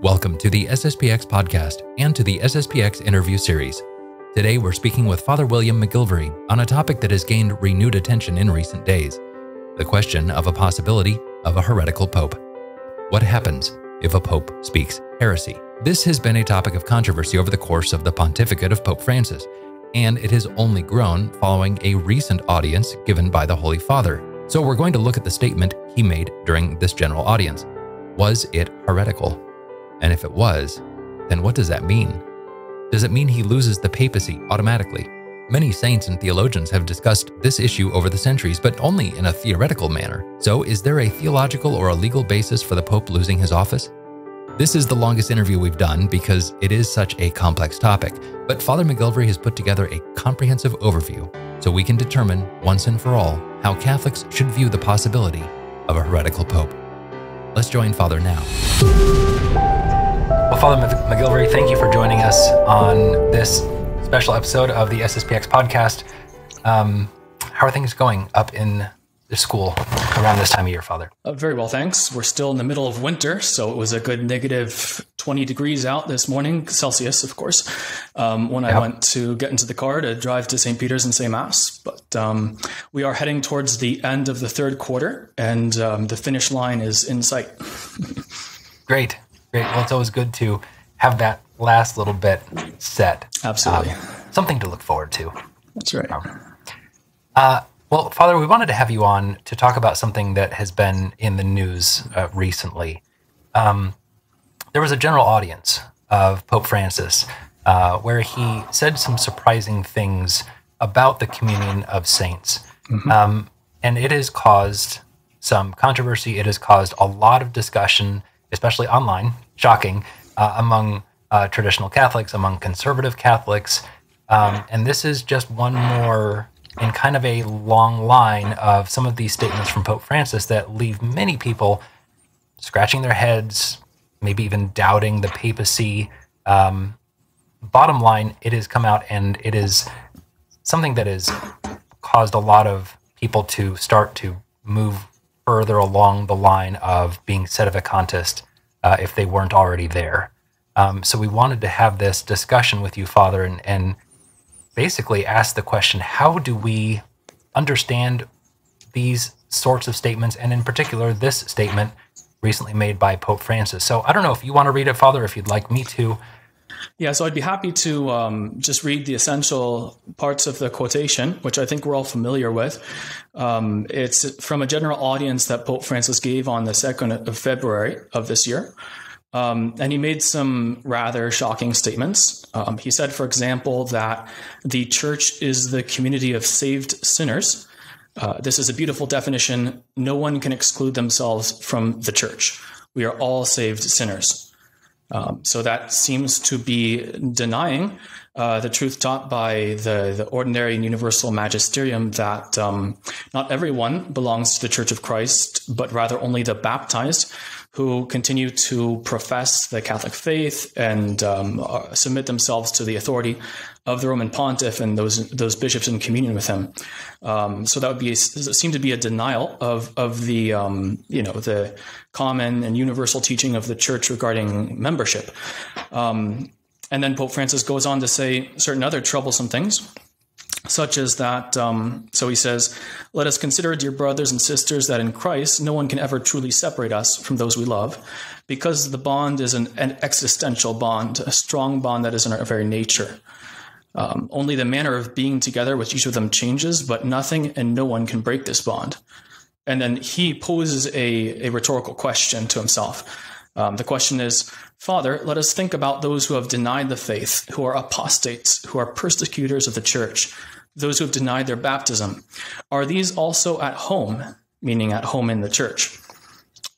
Welcome to the SSPX podcast and to the SSPX interview series. Today we're speaking with Father William MacGillivray on a topic that has gained renewed attention in recent days the question of a possibility of a heretical pope. What happens if a pope speaks heresy? This has been a topic of controversy over the course of the pontificate of Pope Francis, and it has only grown following a recent audience given by the Holy Father. So we're going to look at the statement he made during this general audience. Was it heretical? And if it was, then what does that mean? Does it mean he loses the papacy automatically? Many saints and theologians have discussed this issue over the centuries, but only in a theoretical manner. So, is there a theological or a legal basis for the Pope losing his office? This is the longest interview we've done because it is such a complex topic, but Father MacGillivray has put together a comprehensive overview so we can determine once and for all how Catholics should view the possibility of a heretical Pope. Let's join Father now. Father MacGillivray, thank you for joining us on this special episode of the SSPX podcast. Um, how are things going up in the school around this time of year, Father? Uh, very well, thanks. We're still in the middle of winter, so it was a good negative 20 degrees out this morning, Celsius, of course, um, when I went to get into the car to drive to St. Peter's and say Mass. But um, we are heading towards the end of the third quarter, and um, the finish line is in sight. Great. Great. Well, it's always good to have that last little bit set. Absolutely. Um, something to look forward to. That's right. Uh, well, Father, we wanted to have you on to talk about something that has been in the news uh, recently. Um, there was a general audience of Pope Francis uh, where he said some surprising things about the communion of saints. Mm-hmm. Um, and it has caused some controversy. It has caused a lot of discussion especially online, shocking, uh, among uh, traditional Catholics, among conservative Catholics. Um, and this is just one more in kind of a long line of some of these statements from Pope Francis that leave many people scratching their heads, maybe even doubting the papacy. Um, bottom line, it has come out and it is something that has caused a lot of people to start to move further along the line of being sedevacantist uh, if they weren't already there. Um, so we wanted to have this discussion with you, Father, and, and basically ask the question how do we understand these sorts of statements, and in particular, this statement recently made by Pope Francis? So I don't know if you want to read it, Father, if you'd like me to. Yeah, so I'd be happy to um, just read the essential parts of the quotation, which I think we're all familiar with. Um, it's from a general audience that Pope Francis gave on the 2nd of February of this year. Um, and he made some rather shocking statements. Um, he said, for example, that the church is the community of saved sinners. Uh, this is a beautiful definition. No one can exclude themselves from the church. We are all saved sinners. Um, so that seems to be denying uh, the truth taught by the, the ordinary and universal magisterium that um, not everyone belongs to the Church of Christ, but rather only the baptized who continue to profess the Catholic faith and um, uh, submit themselves to the authority of the Roman Pontiff and those those bishops in communion with him. Um, so that would be seem to be a denial of of the um, you know the common and universal teaching of the Church regarding membership. Um, and then Pope Francis goes on to say certain other troublesome things such as that. Um, so he says, Let us consider, dear brothers and sisters, that in Christ no one can ever truly separate us from those we love, because the bond is an, an existential bond, a strong bond that is in our very nature. Um, only the manner of being together with each of them changes, but nothing and no one can break this bond. And then he poses a, a rhetorical question to himself. Um, the question is, Father, let us think about those who have denied the faith, who are apostates, who are persecutors of the church, those who have denied their baptism. Are these also at home, meaning at home in the church?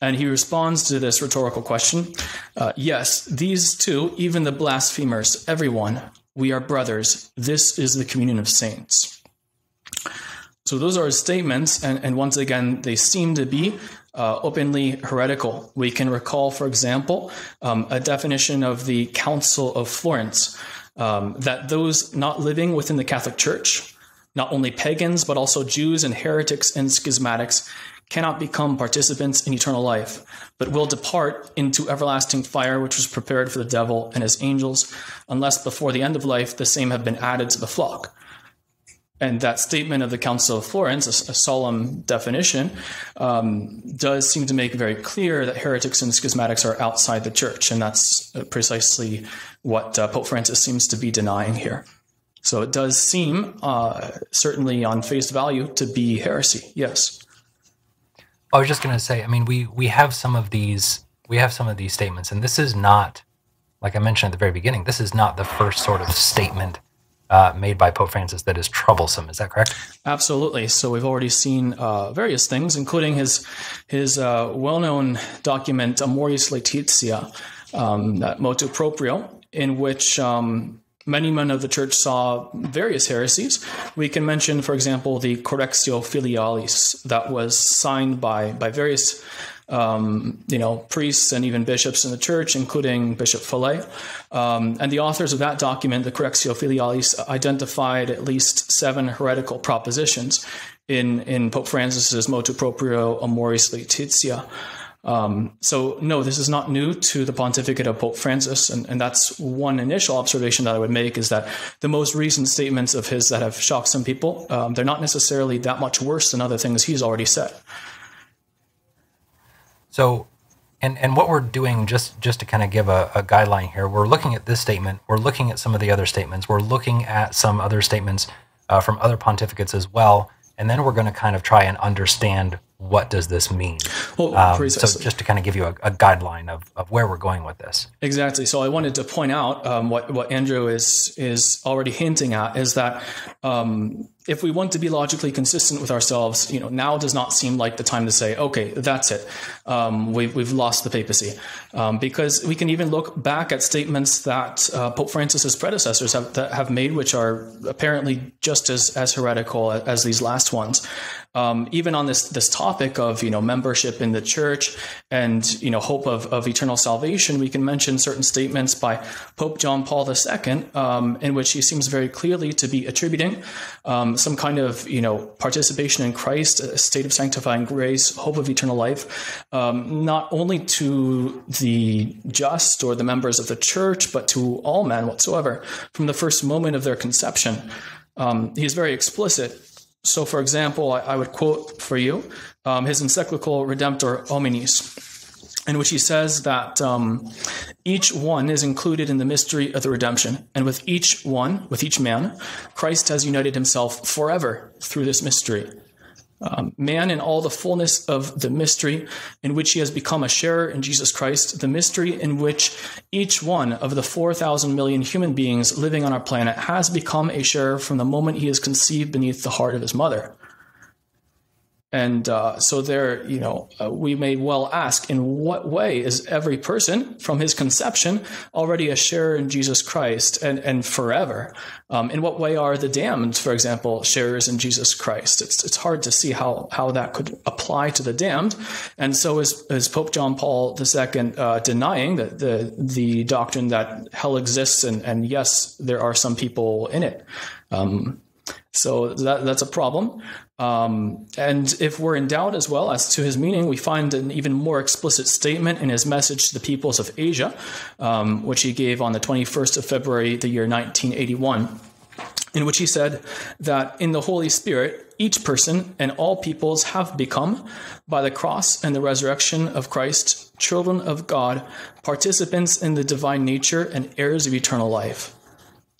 And he responds to this rhetorical question uh, Yes, these two, even the blasphemers, everyone, we are brothers. This is the communion of saints. So those are his statements, and, and once again, they seem to be uh, openly heretical. We can recall, for example, um, a definition of the Council of Florence um, that those not living within the Catholic Church, not only pagans, but also Jews and heretics and schismatics, cannot become participants in eternal life, but will depart into everlasting fire, which was prepared for the devil and his angels, unless before the end of life the same have been added to the flock. And that statement of the Council of Florence, a, a solemn definition, um, does seem to make very clear that heretics and schismatics are outside the church. And that's precisely what uh, Pope Francis seems to be denying here. So it does seem, uh, certainly on face value, to be heresy. Yes. I was just going to say. I mean, we we have some of these we have some of these statements, and this is not, like I mentioned at the very beginning, this is not the first sort of statement uh, made by Pope Francis that is troublesome. Is that correct? Absolutely. So we've already seen uh, various things, including his his uh, well-known document Amoris Laetitia, um, that motu proprio, in which um, many men of the church saw various heresies. We can mention, for example, the Correctio Filialis that was signed by by various um, you know priests and even bishops in the church, including Bishop Fellay. Um, and the authors of that document, the Correctio Filialis, identified at least seven heretical propositions in in Pope Francis's motu proprio Amoris Laetitia. Um, so, no, this is not new to the pontificate of Pope Francis, and, and that's one initial observation that I would make is that the most recent statements of his that have shocked some people, um, they're not necessarily that much worse than other things he's already said. So, and and what we're doing just just to kind of give a, a, guideline here, we're looking at this statement, we're looking at some of the other statements, we're looking at some other statements uh, from other pontificates as well, and then we're going to kind of try and understand what does this mean? Well, um, so just to kind of give you a, a, guideline of, of where we're going with this. Exactly. So I wanted to point out um, what what Andrew is is already hinting at is that um, if we want to be logically consistent with ourselves, you know, now does not seem like the time to say, okay, that's it. Um, we've, we've lost the papacy. Um, because we can even look back at statements that uh, Pope Francis's predecessors have, have made, which are apparently just as, as heretical as these last ones um, even on this this topic of you know membership in the church and you know hope of, of eternal salvation, we can mention certain statements by Pope John Paul II, um, in which he seems very clearly to be attributing um, some kind of you know participation in Christ, a state of sanctifying grace, hope of eternal life, um, not only to the just or the members of the church, but to all men whatsoever from the first moment of their conception. Um, he is very explicit so, for example, I, I would quote for you um, his encyclical Redemptor Hominis, in which he says that um, each one is included in the mystery of the redemption. And with each one, with each man, Christ has united himself forever through this mystery um, man in all the fullness of the mystery in which he has become a sharer in Jesus Christ, the mystery in which each one of the 4,000 million human beings living on our planet has become a sharer from the moment he is conceived beneath the heart of his mother. And uh, so there, you know, uh, we may well ask, in what way is every person from his conception already a sharer in Jesus Christ and, and forever? Um, in what way are the damned, for example, sharers in Jesus Christ? It's, it's hard to see how, how that could apply to the damned. And so is, is Pope John Paul II uh, denying that the, the doctrine that hell exists and, and yes, there are some people in it. Um, so that, that's a problem. Um, and if we're in doubt as well as to his meaning, we find an even more explicit statement in his message to the peoples of Asia, um, which he gave on the 21st of February, the year 1981, in which he said that in the Holy Spirit, each person and all peoples have become, by the cross and the resurrection of Christ, children of God, participants in the divine nature and heirs of eternal life.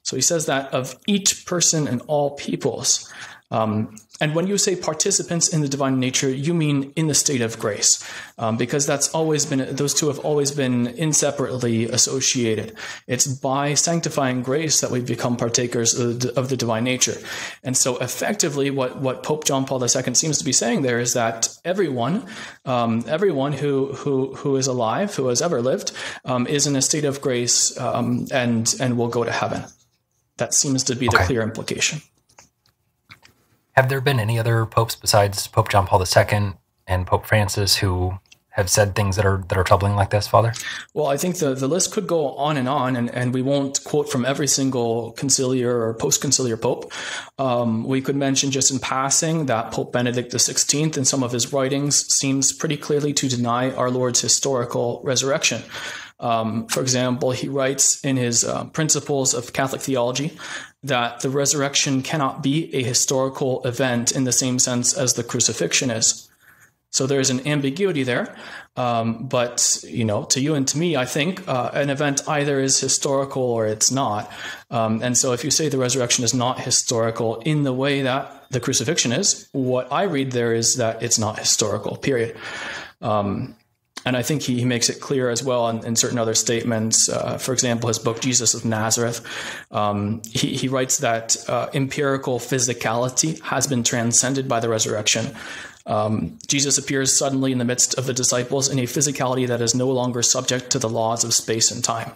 So he says that of each person and all peoples. Um, and when you say participants in the divine nature, you mean in the state of grace, um, because that's always been, those two have always been inseparably associated. It's by sanctifying grace that we become partakers of the, of the divine nature. And so effectively, what, what Pope John Paul II seems to be saying there is that everyone, um, everyone who, who, who is alive, who has ever lived, um, is in a state of grace um, and, and will go to heaven. That seems to be the okay. clear implication. Have there been any other popes besides Pope John Paul II and Pope Francis who have said things that are that are troubling like this, Father? Well, I think the, the list could go on and on, and, and we won't quote from every single conciliar or post conciliar pope. Um, we could mention just in passing that Pope Benedict XVI, in some of his writings, seems pretty clearly to deny our Lord's historical resurrection. Um, for example, he writes in his uh, Principles of Catholic Theology that the resurrection cannot be a historical event in the same sense as the crucifixion is. So there's an ambiguity there. Um, but, you know, to you and to me, I think uh, an event either is historical or it's not. Um, and so if you say the resurrection is not historical in the way that the crucifixion is, what I read there is that it's not historical, period. Um, and I think he, he, makes it clear as well in, in certain other statements. Uh, for example, his book Jesus of Nazareth, um, he, he, writes that uh, empirical physicality has been transcended by the resurrection. Um, Jesus appears suddenly in the midst of the disciples in a physicality that is no longer subject to the laws of space and time.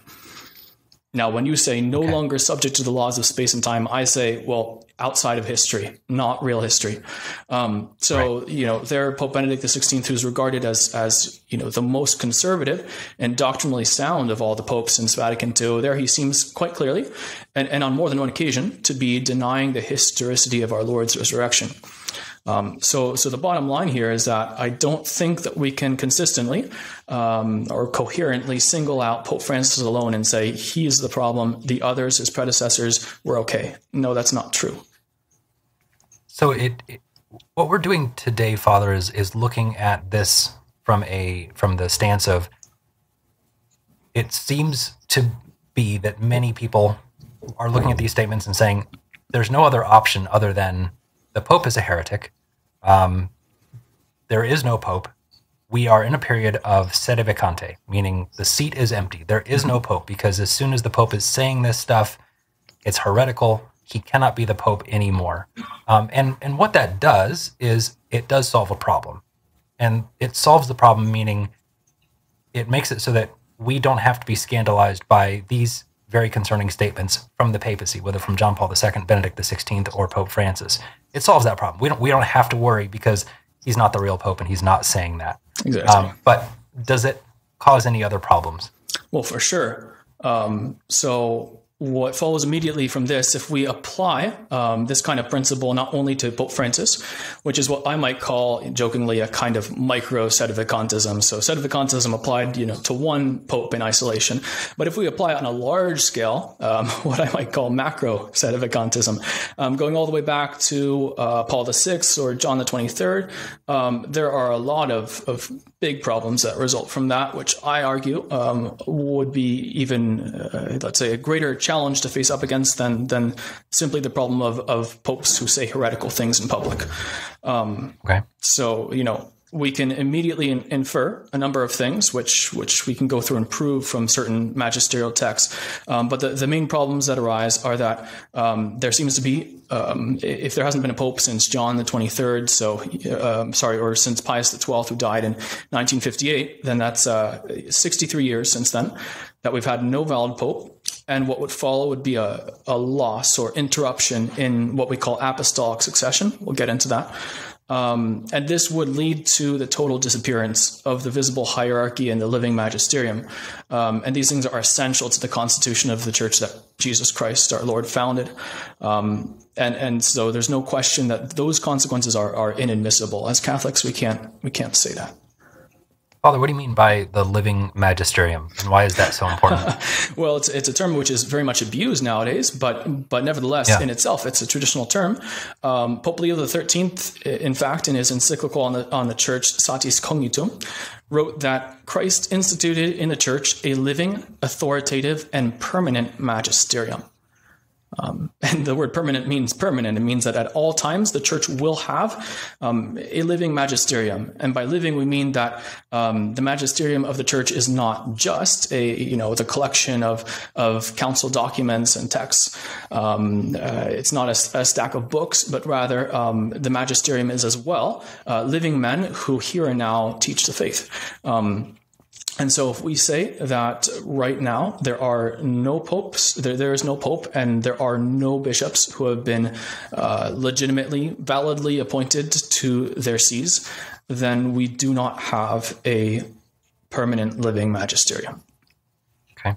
Now, when you say no okay. longer subject to the laws of space and time, I say, well, outside of history, not real history. Um, so, right. you know, there Pope Benedict XVI, who's regarded as, as, you know, the most conservative and doctrinally sound of all the popes since Vatican II, there he seems quite clearly, and, and on more than one occasion, to be denying the historicity of our Lord's resurrection. Um, so, so the bottom line here is that I don't think that we can consistently um, or coherently single out Pope Francis alone and say he's the problem. The others, his predecessors, were okay. No, that's not true. So it, it what we're doing today, Father, is is looking at this from a from the stance of it seems to be that many people are looking at these statements and saying there's no other option other than the Pope is a heretic. Um, there is no Pope. We are in a period of sede vacante, meaning the seat is empty. There is no Pope because as soon as the Pope is saying this stuff, it's heretical. He cannot be the Pope anymore. Um, and, and what that does is it does solve a problem. And it solves the problem, meaning it makes it so that we don't have to be scandalized by these very concerning statements from the papacy, whether from John Paul II, Benedict XVI, or Pope Francis. It solves that problem. We don't we don't have to worry because he's not the real pope and he's not saying that. Exactly. Um, but does it cause any other problems? Well, for sure. Um, so what follows immediately from this, if we apply um, this kind of principle not only to Pope Francis, which is what I might call jokingly a kind of micro sedevacantism. So sedevacantism applied, you know, to one pope in isolation. But if we apply it on a large scale, um, what I might call macro sedevacantism, um, going all the way back to uh, Paul VI or John the 23rd, um, there are a lot of, of big problems that result from that, which I argue um, would be even, uh, let's say, a greater challenge to face up against than than simply the problem of of popes who say heretical things in public. Um, okay. So you know we can immediately in, infer a number of things, which which we can go through and prove from certain magisterial texts. Um, but the, the main problems that arise are that um, there seems to be, um, if there hasn't been a pope since John the 23rd, so uh, sorry, or since Pius the 12th, who died in 1958, then that's uh, 63 years since then that we've had no valid pope. And what would follow would be a, a loss or interruption in what we call apostolic succession. We'll get into that. Um, and this would lead to the total disappearance of the visible hierarchy and the living magisterium. Um, and these things are essential to the constitution of the church that Jesus Christ, our Lord, founded. Um, and, and so there's no question that those consequences are, are inadmissible. As Catholics, we can't, we can't say that. Father, what do you mean by the living magisterium, and why is that so important? well, it's, it's a term which is very much abused nowadays, but but nevertheless, yeah. in itself, it's a traditional term. Um, Pope Leo XIII, in fact, in his encyclical on the on the Church, Satis Cognitum, wrote that Christ instituted in the Church a living, authoritative, and permanent magisterium. Um, and the word permanent means permanent. It means that at all times the church will have um, a living magisterium. And by living, we mean that um, the magisterium of the church is not just a, you know, the collection of, of council documents and texts. Um, uh, it's not a, a, stack of books, but rather um, the magisterium is as well uh, living men who here and now teach the faith. Um, and so, if we say that right now there are no popes, there, there is no pope, and there are no bishops who have been uh, legitimately, validly appointed to their sees, then we do not have a permanent living magisterium. Okay.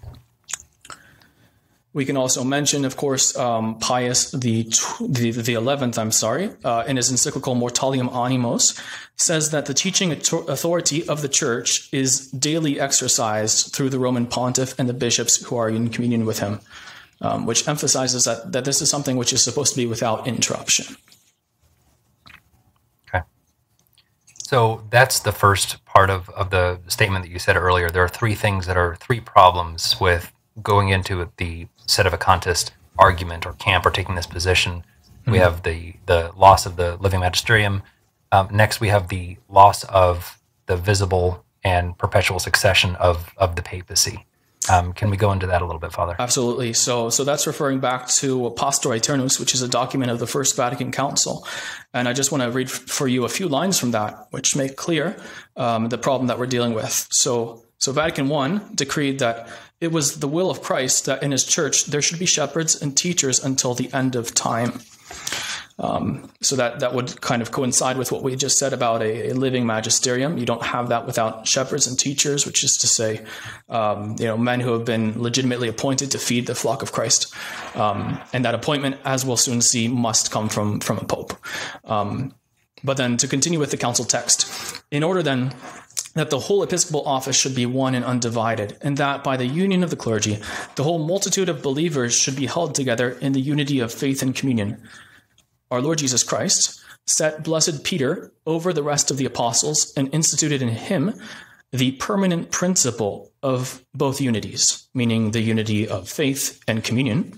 We can also mention, of course, um, Pius the, the the eleventh. I'm sorry, uh, in his encyclical Mortalium Animos, says that the teaching authority of the Church is daily exercised through the Roman Pontiff and the bishops who are in communion with him, um, which emphasizes that that this is something which is supposed to be without interruption. Okay. So that's the first part of, of the statement that you said earlier. There are three things that are three problems with going into the sedevacantist argument or camp or taking this position. Mm-hmm. We have the the loss of the living magisterium. Um, next, we have the loss of the visible and perpetual succession of of the papacy. Um, can we go into that a little bit, Father? Absolutely. So, so that's referring back to Pastor Aeternus, which is a document of the First Vatican Council, and I just want to read for you a few lines from that, which make clear um, the problem that we're dealing with. So, so Vatican I decreed that it was the will of Christ that in his church there should be shepherds and teachers until the end of time. Um, so that that would kind of coincide with what we just said about a, a, living magisterium. You don't have that without shepherds and teachers, which is to say, um, you know, men who have been legitimately appointed to feed the flock of Christ. Um, and that appointment, as we'll soon see, must come from from a pope. Um, but then to continue with the council text, in order then that the whole episcopal office should be one and undivided, and that by the union of the clergy, the whole multitude of believers should be held together in the unity of faith and communion. Our Lord Jesus Christ set blessed Peter over the rest of the apostles and instituted in him the permanent principle of both unities, meaning the unity of faith and communion,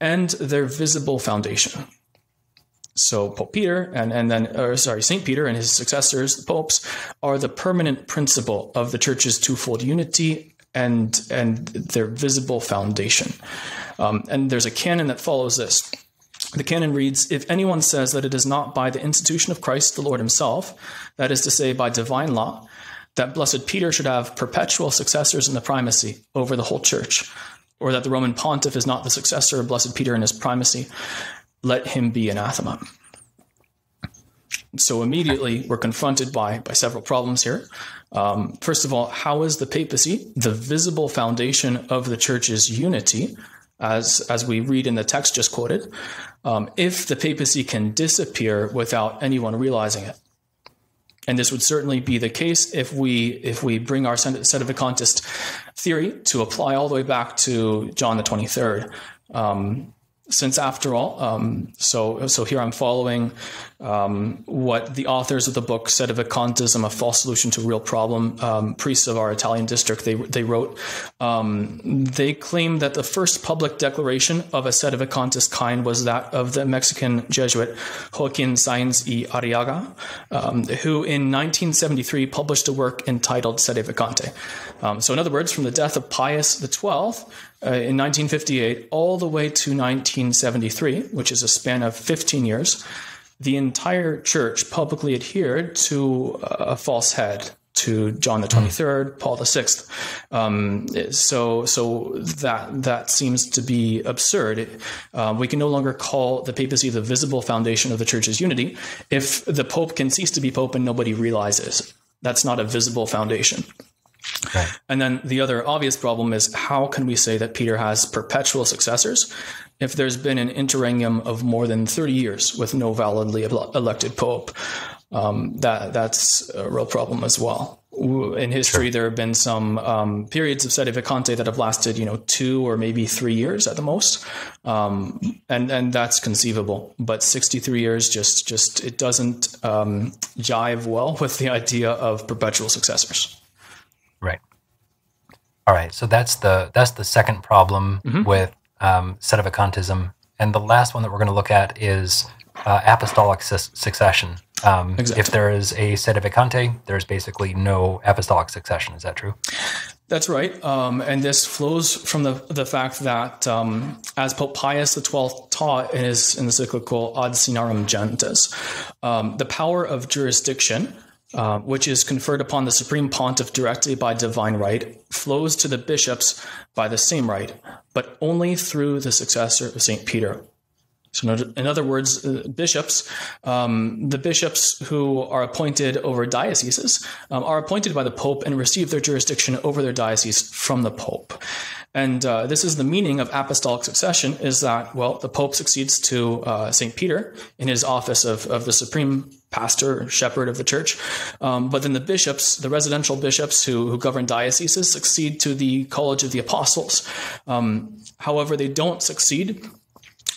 and their visible foundation. So Pope Peter and, and then, or sorry, St. Peter and his successors, the popes, are the permanent principle of the church's twofold unity and, and their visible foundation. Um, and there's a canon that follows this. The canon reads If anyone says that it is not by the institution of Christ the Lord himself, that is to say, by divine law, that blessed Peter should have perpetual successors in the primacy over the whole church, or that the Roman pontiff is not the successor of blessed Peter in his primacy, let him be anathema. So immediately we're confronted by, by several problems here. Um, first of all, how is the papacy the visible foundation of the church's unity, as, as we read in the text just quoted, um, if the papacy can disappear without anyone realizing it? And this would certainly be the case if we if we bring our sedevacantist theory to apply all the way back to John the 23rd. Um, since after all, um, so so here I'm following um, what the authors of the book Sedevacantism, a false solution to real problem, um, priests of our Italian district, they they wrote. Um, they claim that the first public declaration of a set of sedevacantist kind was that of the Mexican Jesuit Joaquin Sáenz y Arriaga, um, who in 1973 published a work entitled Sedevacante. Um, so, in other words, from the death of Pius XII uh, in 1958 all the way to 1973, which is a span of 15 years, the entire church publicly adhered to a false head to John the 23rd, Paul the 6th. Um, so, so that, that seems to be absurd. Uh, we can no longer call the papacy the visible foundation of the church's unity if the pope can cease to be pope and nobody realizes. That's not a visible foundation. Right. And then the other obvious problem is how can we say that Peter has perpetual successors if there's been an interregnum of more than 30 years with no validly elected pope? Um, that that's a real problem as well. In history, sure. there have been some um, periods of sede vacante that have lasted, you know, two or maybe three years at the most, um, and and that's conceivable. But 63 years just just it doesn't um, jive well with the idea of perpetual successors. All right. So that's the that's the second problem mm-hmm. with um, sedevacantism, and the last one that we're going to look at is uh, apostolic su- succession. Um, exactly. If there is a sedevacante, there's basically no apostolic succession. Is that true? That's right, um, and this flows from the the fact that um, as Pope Pius XII taught in his encyclical Ad Sinarum Gentem, um, the power of jurisdiction uh, which is conferred upon the supreme pontiff directly by divine right, flows to the bishops by the same right, but only through the successor of St. Peter. So, in other words, uh, bishops, um, the bishops who are appointed over dioceses um, are appointed by the Pope and receive their jurisdiction over their diocese from the Pope. And uh, this is the meaning of apostolic succession is that, well, the Pope succeeds to uh, St. Peter in his office of, of the supreme pastor, shepherd of the church. Um, but then the bishops, the residential bishops who, who govern dioceses, succeed to the College of the Apostles. Um, however, they don't succeed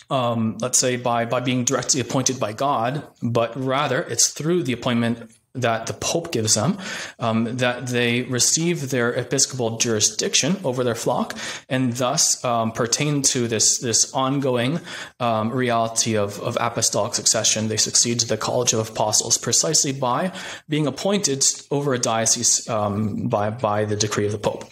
um, let's say by by being directly appointed by God, but rather it's through the appointment that the Pope gives them, um, that they receive their episcopal jurisdiction over their flock, and thus um, pertain to this this ongoing um, reality of, of apostolic succession. They succeed to the College of Apostles precisely by being appointed over a diocese um, by by the decree of the Pope.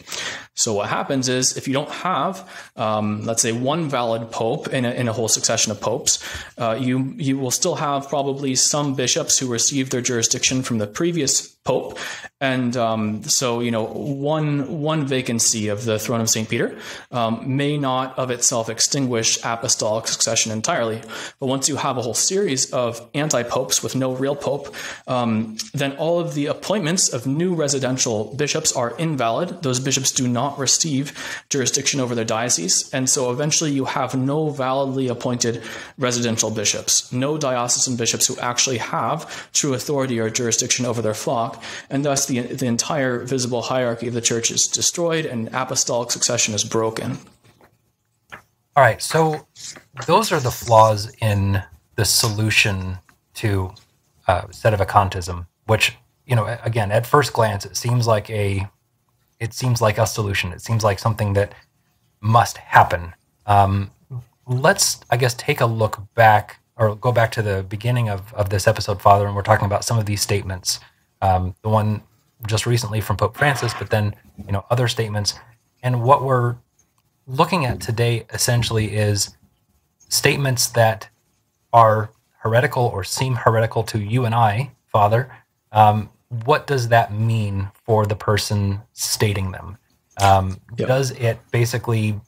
So what happens is if you don't have, um, let's say, one valid pope in a, in a whole succession of popes, uh, you you will still have probably some bishops who received their jurisdiction from the previous pope, and um, so you know one one vacancy of the throne of Saint Peter um, may not of itself extinguish apostolic succession entirely, but once you have a whole series of anti popes with no real pope, um, then all of the appointments of new residential bishops are invalid. Those bishops do not receive jurisdiction over their diocese, and so eventually you have no validly appointed residential bishops, no diocesan bishops who actually have true authority or jurisdiction over their flock and thus the, the entire visible hierarchy of the church is destroyed and apostolic succession is broken. All right, so those are the flaws in the solution to uh, sedevacantism, which you know, again, at first glance, it seems like a, it seems like a solution. It seems like something that must happen. Um, let's, I guess, take a look back or go back to the beginning of, of this episode, Father, and we're talking about some of these statements um, the one just recently from Pope Francis, but then you know other statements. And what we're looking at today essentially is statements that are heretical or seem heretical to you and I, Father. Um, what does that mean for the person stating them? Um, yep. Does it basically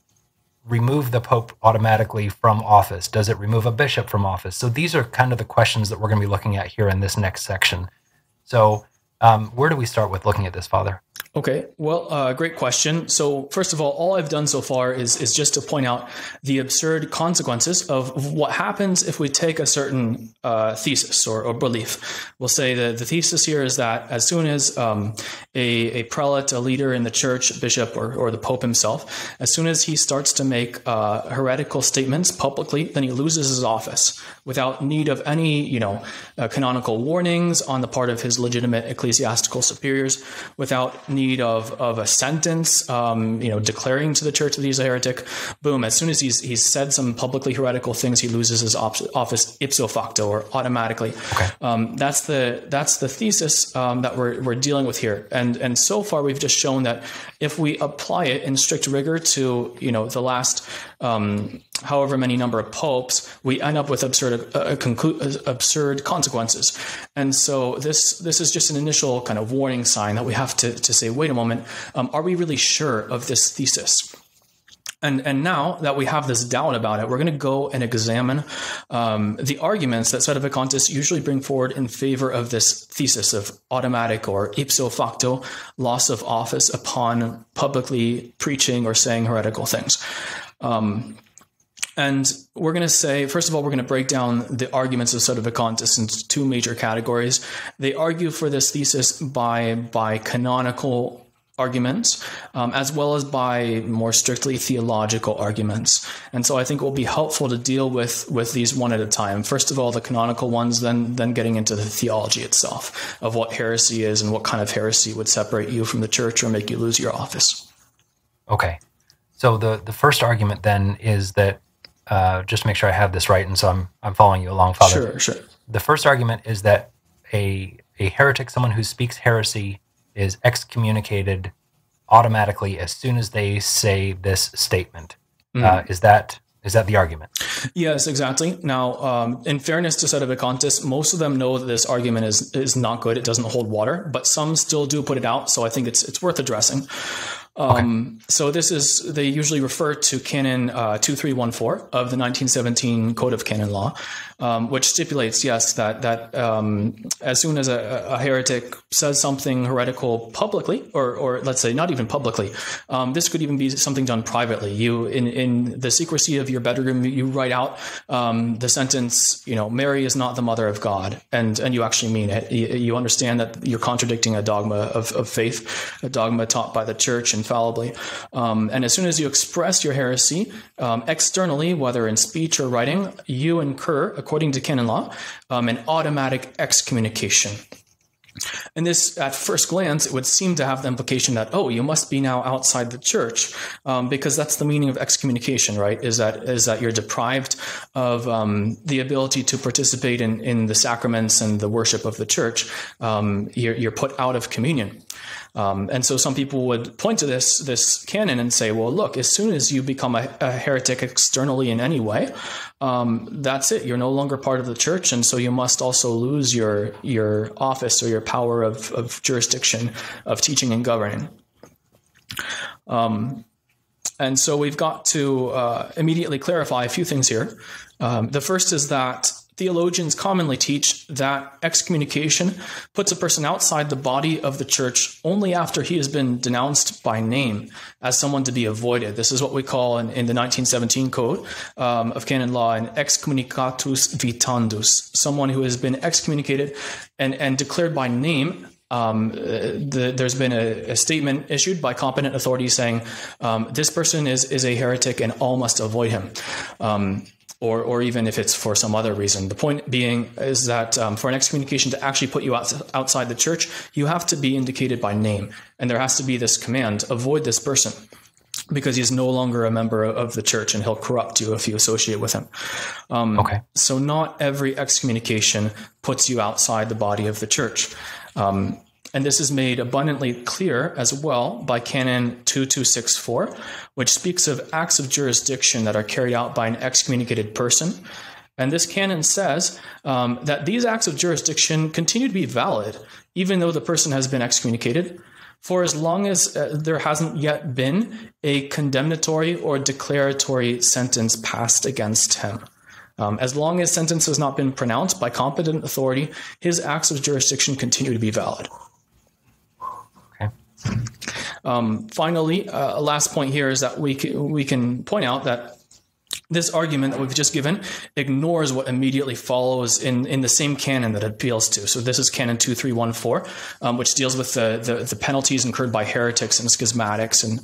remove the Pope automatically from office? Does it remove a bishop from office? So these are kind of the questions that we're going to be looking at here in this next section. So, um, where do we start with looking at this, Father? Okay, well, uh, great question. So, first of all, all I've done so far is is just to point out the absurd consequences of what happens if we take a certain uh, thesis or, or, belief. We'll say that the thesis here is that as soon as um, a, a prelate, a leader in the church, bishop, or, or the pope himself, as soon as he starts to make uh, heretical statements publicly, then he loses his office without need of any, you know, uh, canonical warnings on the part of his legitimate ecclesiastical superiors, without need of, of a sentence, um, you know, declaring to the church that he's a heretic. Boom! As soon as he's he's said some publicly heretical things, he loses his op- office ipso facto or automatically. Okay. Um, that's the that's the thesis um, that we're we're dealing with here, and and so far we've just shown that if we apply it in strict rigor to you know the last um, however many number of popes, we end up with absurd uh, conclu- absurd consequences. And so this this is just an initial kind of warning sign that we have to to say, wait a moment, um, are we really sure of this thesis? And, and now that we have this doubt about it, we're going to go and examine um, the arguments that sedevacantists usually bring forward in favor of this thesis of automatic or ipso facto loss of office upon publicly preaching or saying heretical things. Um, and we're going to say, first of all, we're going to break down the arguments of sedevacantists into two major categories. They argue for this thesis by, by canonical arguments, um, as well as by more strictly theological arguments. And so I think it will be helpful to deal with, with these one at a time. First of all, the canonical ones, then, then getting into the theology itself of what heresy is and what kind of heresy would separate you from the church or make you lose your office. Okay. So the, the first argument then is that uh, just make sure I have this right, and so I'm I'm following you along, Father. Sure, sure. The first argument is that a a heretic, someone who speaks heresy, is excommunicated automatically as soon as they say this statement. Mm. Uh, is that is that the argument? Yes, exactly. Now, um, in fairness to sedevacantists, most of them know that this argument is is not good. It doesn't hold water, but some still do put it out. So I think it's it's worth addressing. Um, okay. So this is they usually refer to Canon uh, two three one four of the nineteen seventeen Code of Canon Law, um, which stipulates yes that that um, as soon as a, a, heretic says something heretical publicly, or or let's say not even publicly, um, this could even be something done privately. You in in the secrecy of your bedroom, you write out um, the sentence, you know, Mary is not the mother of God, and and you actually mean it. You, you understand that you're contradicting a dogma of, of faith, a dogma taught by the church infallibly. Um, and as soon as you express your heresy um, externally, whether in speech or writing, you incur, according to canon law, um, an automatic excommunication. And this, at first glance, it would seem to have the implication that, oh, you must be now outside the church, um, because that's the meaning of excommunication, right? Is that is that you're deprived of um, the ability to participate in, in the sacraments and the worship of the church. Um, you're, you're put out of communion. Um, and so some people would point to this this canon and say, well, look, as soon as you become a, a heretic externally in any way, um, that's it. You're no longer part of the church, and so you must also lose your your office or your power of, of jurisdiction of teaching and governing. Um, and so we've got to uh, immediately clarify a few things here. Um, the first is that theologians commonly teach that excommunication puts a person outside the body of the church only after he has been denounced by name as someone to be avoided. This is what we call in, in the 1917 Code um, of Canon Law an excommunicatus vitandus, someone who has been excommunicated and, and declared by name um, the, there's been a, a, statement issued by competent authorities saying um, this person is is a heretic and all must avoid him. Um, or, or even if it's for some other reason. The point being is that um, for an excommunication to actually put you out, outside the church, you have to be indicated by name. And there has to be this command avoid this person because he's no longer a member of the church and he'll corrupt you if you associate with him. Um, okay. So, not every excommunication puts you outside the body of the church. Um, and this is made abundantly clear as well by Canon 2264, which speaks of acts of jurisdiction that are carried out by an excommunicated person. And this canon says um, that these acts of jurisdiction continue to be valid, even though the person has been excommunicated, for as long as uh, there hasn't yet been a condemnatory or declaratory sentence passed against him. Um, as long as sentence has not been pronounced by competent authority, his acts of jurisdiction continue to be valid. Um, finally, uh, a last point here is that we can, we can point out that this argument that we've just given ignores what immediately follows in, in the same canon that it appeals to. So this is canon 2314, um, which deals with the, the, the, penalties incurred by heretics and schismatics. And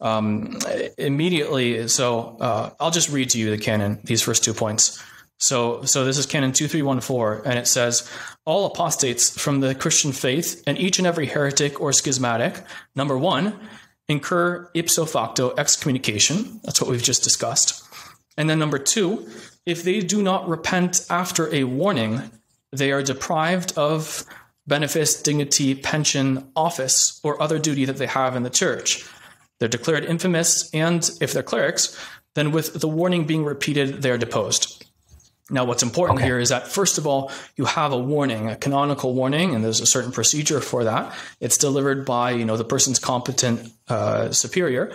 um, immediately, so uh, I'll just read to you the canon, these first two points. So, so this is Canon 2314, and it says, All apostates from the Christian faith and each and every heretic or schismatic, number one, incur ipso facto excommunication. That's what we've just discussed. And then number two, if they do not repent after a warning, they are deprived of benefice, dignity, pension, office, or other duty that they have in the church. They're declared infamous, and if they're clerics, then with the warning being repeated, they're deposed. Now, what's important okay. here is that, first of all, you have a warning, a canonical warning, and there's a certain procedure for that. It's delivered by, you know, the person's competent uh, superior.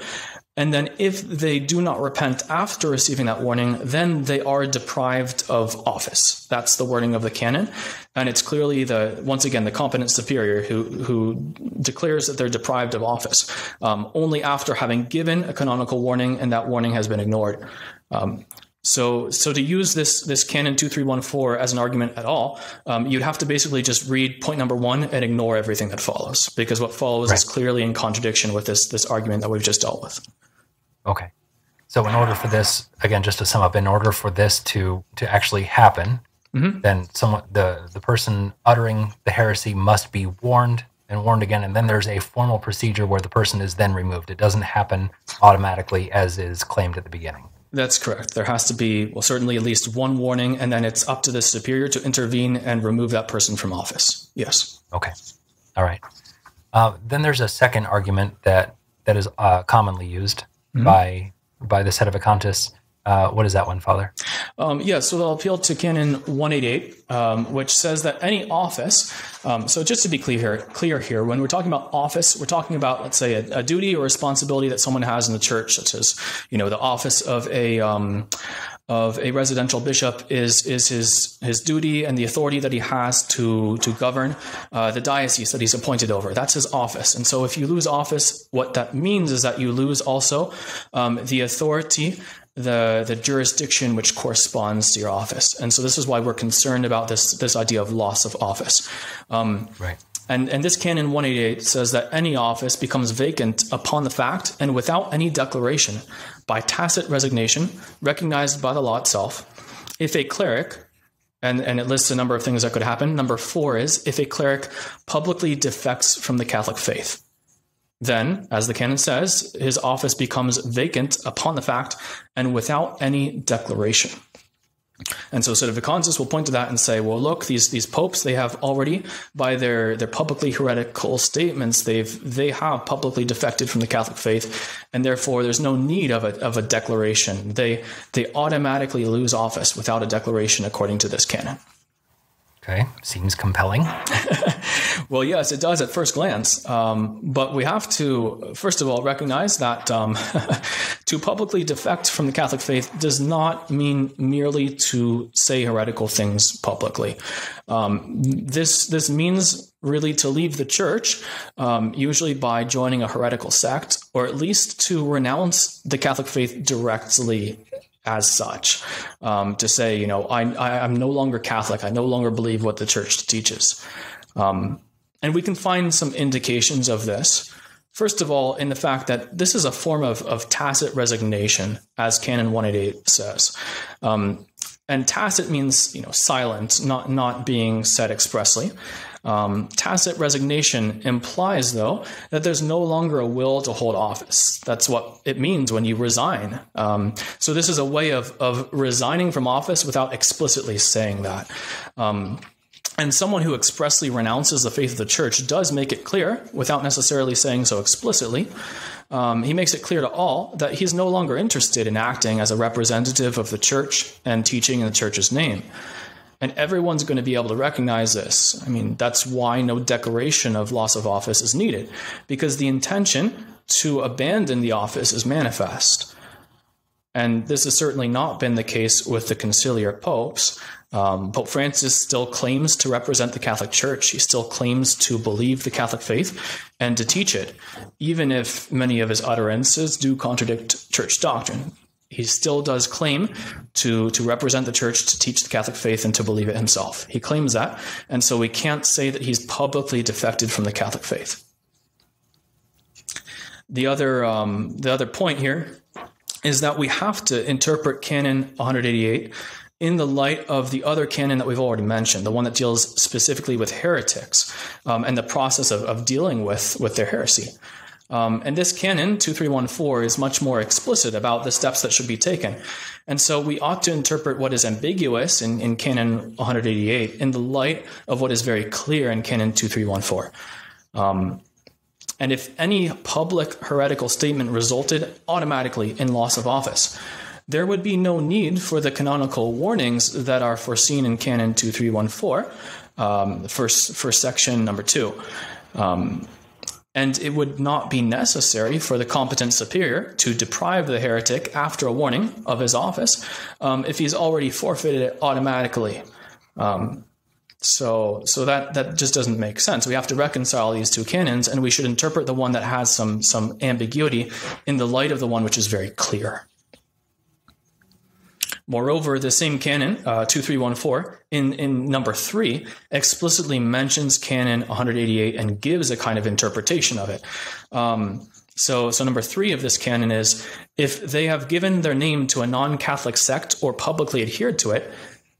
And then if they do not repent after receiving that warning, then they are deprived of office. That's the wording of the canon. And it's clearly the, once again, the competent superior who, who declares that they're deprived of office, um, only after having given a canonical warning and that warning has been ignored. Um, so, so to use this this canon two three one four as an argument at all, um, you'd have to basically just read point number one and ignore everything that follows, because what follows right. is clearly in contradiction with this this argument that we've just dealt with. Okay, so in order for this, again, just to sum up, in order for this to to actually happen, mm-hmm. then someone the the person uttering the heresy must be warned and warned again, and then there's a formal procedure where the person is then removed. It doesn't happen automatically as is claimed at the beginning. That's correct. There has to be, well, certainly at least one warning, and then it's up to the superior to intervene and remove that person from office. Yes. Okay. All right. Uh, then there's a second argument that that is uh, commonly used mm-hmm. by by the Sedevacantists, Uh, what is that one, Father? Um, yeah, so they'll appeal to Canon 188, um, which says that any office. Um, so just to be clear here, clear here, when we're talking about office, we're talking about, let's say, a, a, duty or responsibility that someone has in the church, such as, you know, the office of a um, of a residential bishop is is his his duty and the authority that he has to to govern uh, the diocese that he's appointed over. That's his office. And so, if you lose office, what that means is that you lose also um, the authority the the jurisdiction which corresponds to your office. And so this is why we're concerned about this this idea of loss of office. Um, right. And, and this canon 188 says that any office becomes vacant upon the fact and without any declaration by tacit resignation recognized by the law itself if a cleric and, and it lists a number of things that could happen. Number four is if a cleric publicly defects from the Catholic faith. Then, as the canon says, his office becomes vacant upon the fact and without any declaration. And so Sedevacantist will point to that and say, well, look, these these popes, they have already, by their, their publicly heretical statements, they've they have publicly defected from the Catholic faith, and therefore there's no need of a of a declaration. They they automatically lose office without a declaration according to this canon. Okay, seems compelling. well, yes, it does at first glance. Um, but we have to, first of all, recognize that um, to publicly defect from the Catholic faith does not mean merely to say heretical things publicly. Um, this this means really to leave the church, um, usually by joining a heretical sect, or at least to renounce the Catholic faith directly as such um, to say, you know, I, I, am no longer Catholic. I no longer believe what the church teaches. Um, and we can find some indications of this. First of all, in the fact that this is a form of, of tacit resignation, as Canon 188 says. Um, and tacit means, you know, silent, not, not being said expressly. Um, tacit resignation implies, though, that there's no longer a will to hold office. That's what it means when you resign. Um, so this is a way of, of resigning from office without explicitly saying that. Um, and someone who expressly renounces the faith of the church does make it clear, without necessarily saying so explicitly. Um, he makes it clear to all that he's no longer interested in acting as a representative of the church and teaching in the church's name. And everyone's going to be able to recognize this. I mean, that's why no declaration of loss of office is needed, because the intention to abandon the office is manifest. And this has certainly not been the case with the conciliar popes. Um, Pope Francis still claims to represent the Catholic Church. He still claims to believe the Catholic faith and to teach it, even if many of his utterances do contradict church doctrine he still does claim to to represent the church, to teach the Catholic faith, and to believe it himself. He claims that, and so we can't say that he's publicly defected from the Catholic faith. The other um, the other point here is that we have to interpret Canon 188 in the light of the other canon that we've already mentioned, the one that deals specifically with heretics um, and the process of, of dealing with with their heresy. Um, and this canon, 2314, is much more explicit about the steps that should be taken. And so we ought to interpret what is ambiguous in, in canon 188 in the light of what is very clear in canon 2314. Um, and if any public heretical statement resulted automatically in loss of office, there would be no need for the canonical warnings that are foreseen in canon 2314, um, first, first section number two. Um, and it would not be necessary for the competent superior to deprive the heretic after a warning of his office um, if he's already forfeited it automatically. Um, so, so that that just doesn't make sense. We have to reconcile these two canons, and we should interpret the one that has some some ambiguity in the light of the one which is very clear. Moreover, the same canon, uh, 2314, in, in number three, explicitly mentions canon 188 and gives a kind of interpretation of it. Um, so, so number three of this canon is if they have given their name to a non Catholic sect or publicly adhered to it,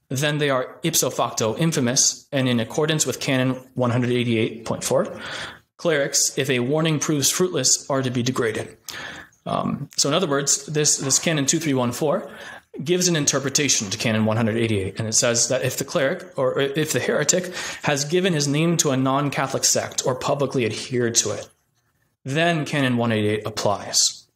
then they are ipso facto infamous and in accordance with canon 188.4. Clerics, if a warning proves fruitless, are to be degraded. Um, so, in other words, this, this canon 2314 gives an interpretation to Canon 188, and it says that if the cleric or if the heretic has given his name to a non Catholic sect or publicly adhered to it, then Canon 188 applies.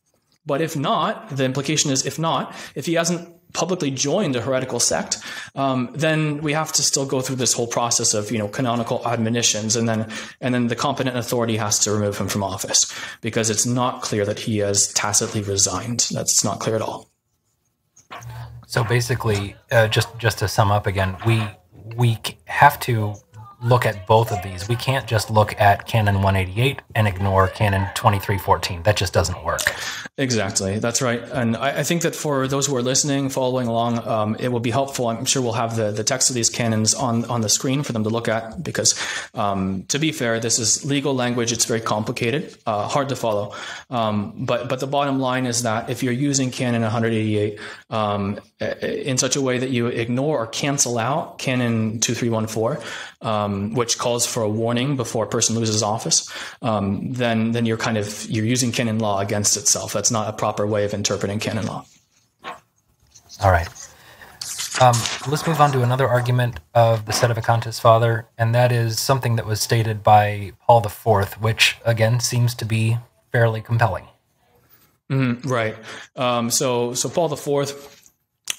But if not, the implication is if not, if he hasn't publicly joined a heretical sect, um, then we have to still go through this whole process of you know canonical admonitions, and then and then the competent authority has to remove him from office because it's not clear that he has tacitly resigned. That's not clear at all. So basically, uh, just just to sum up again, we we have to look at both of these. We can't just look at Canon 188 and ignore Canon 2314. That just doesn't work. Exactly. That's right. And I, I think that for those who are listening, following along, um, it will be helpful. I'm sure we'll have the, the text of these canons on, on the screen for them to look at because, um, to be fair, this is legal language. It's very complicated, uh, hard to follow. Um, but, but the bottom line is that if you're using Canon 188 um, in such a way that you ignore or cancel out Canon 2314, um, which calls for a warning before a person loses office, um, then then you're kind of you're using canon law against itself. That's not a proper way of interpreting canon law. All right. Um, let's move on to another argument of the Sedevacantists father, and that is something that was stated by Paul IV, which again seems to be fairly compelling. Mm, right. Um, so so Paul IV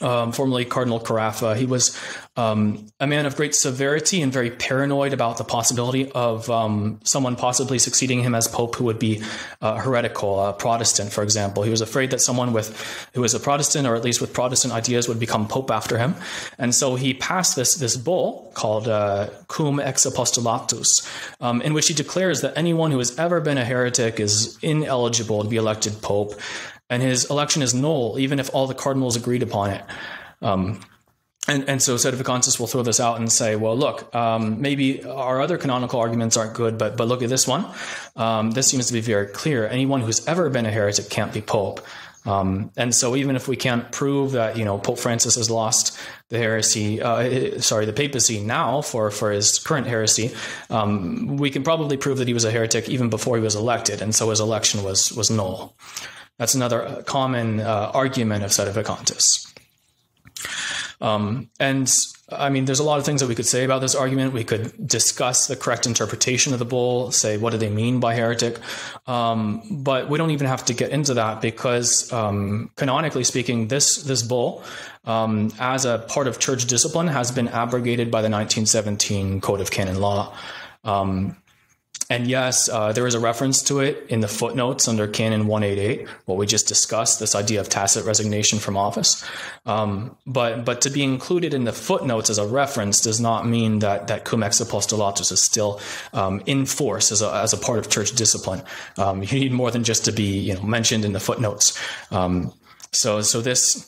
um, formerly Cardinal Carafa. He was um, a man of great severity and very paranoid about the possibility of um, someone possibly succeeding him as Pope who would be uh, heretical, a Protestant, for example. He was afraid that someone with who was a Protestant or at least with Protestant ideas would become Pope after him, and so he passed this this bull called uh, Cum ex apostolatus, um, in which he declares that anyone who has ever been a heretic is ineligible to be elected Pope and his election is null, even if all the cardinals agreed upon it. Um, and, and so Sedevacantists will throw this out and say, well, look, um, maybe our other canonical arguments aren't good, but, but look at this one. Um, this seems to be very clear. Anyone who's ever been a heretic can't be pope. Um, and so even if we can't prove that, you know, Pope Francis has lost the heresy, uh, sorry, the papacy now for, for his current heresy, um, we can probably prove that he was a heretic even before he was elected. And so his election was, was null. That's another uh, common uh, argument of Sedevacantists. Um, and I mean, there's a lot of things that we could say about this argument. We could discuss the correct interpretation of the bull, say what do they mean by heretic, um, but we don't even have to get into that because, um, canonically speaking, this this bull, um, as a part of church discipline, has been abrogated by the 1917 Code of Canon Law. Um, and yes, uh, there is a reference to it in the footnotes under Canon 188, what we just discussed, this idea of tacit resignation from office. Um, but but to be included in the footnotes as a reference does not mean that that cum ex apostolatus is still um, in force as a, as a part of church discipline. Um, you need more than just to be you know mentioned in the footnotes. Um, so so this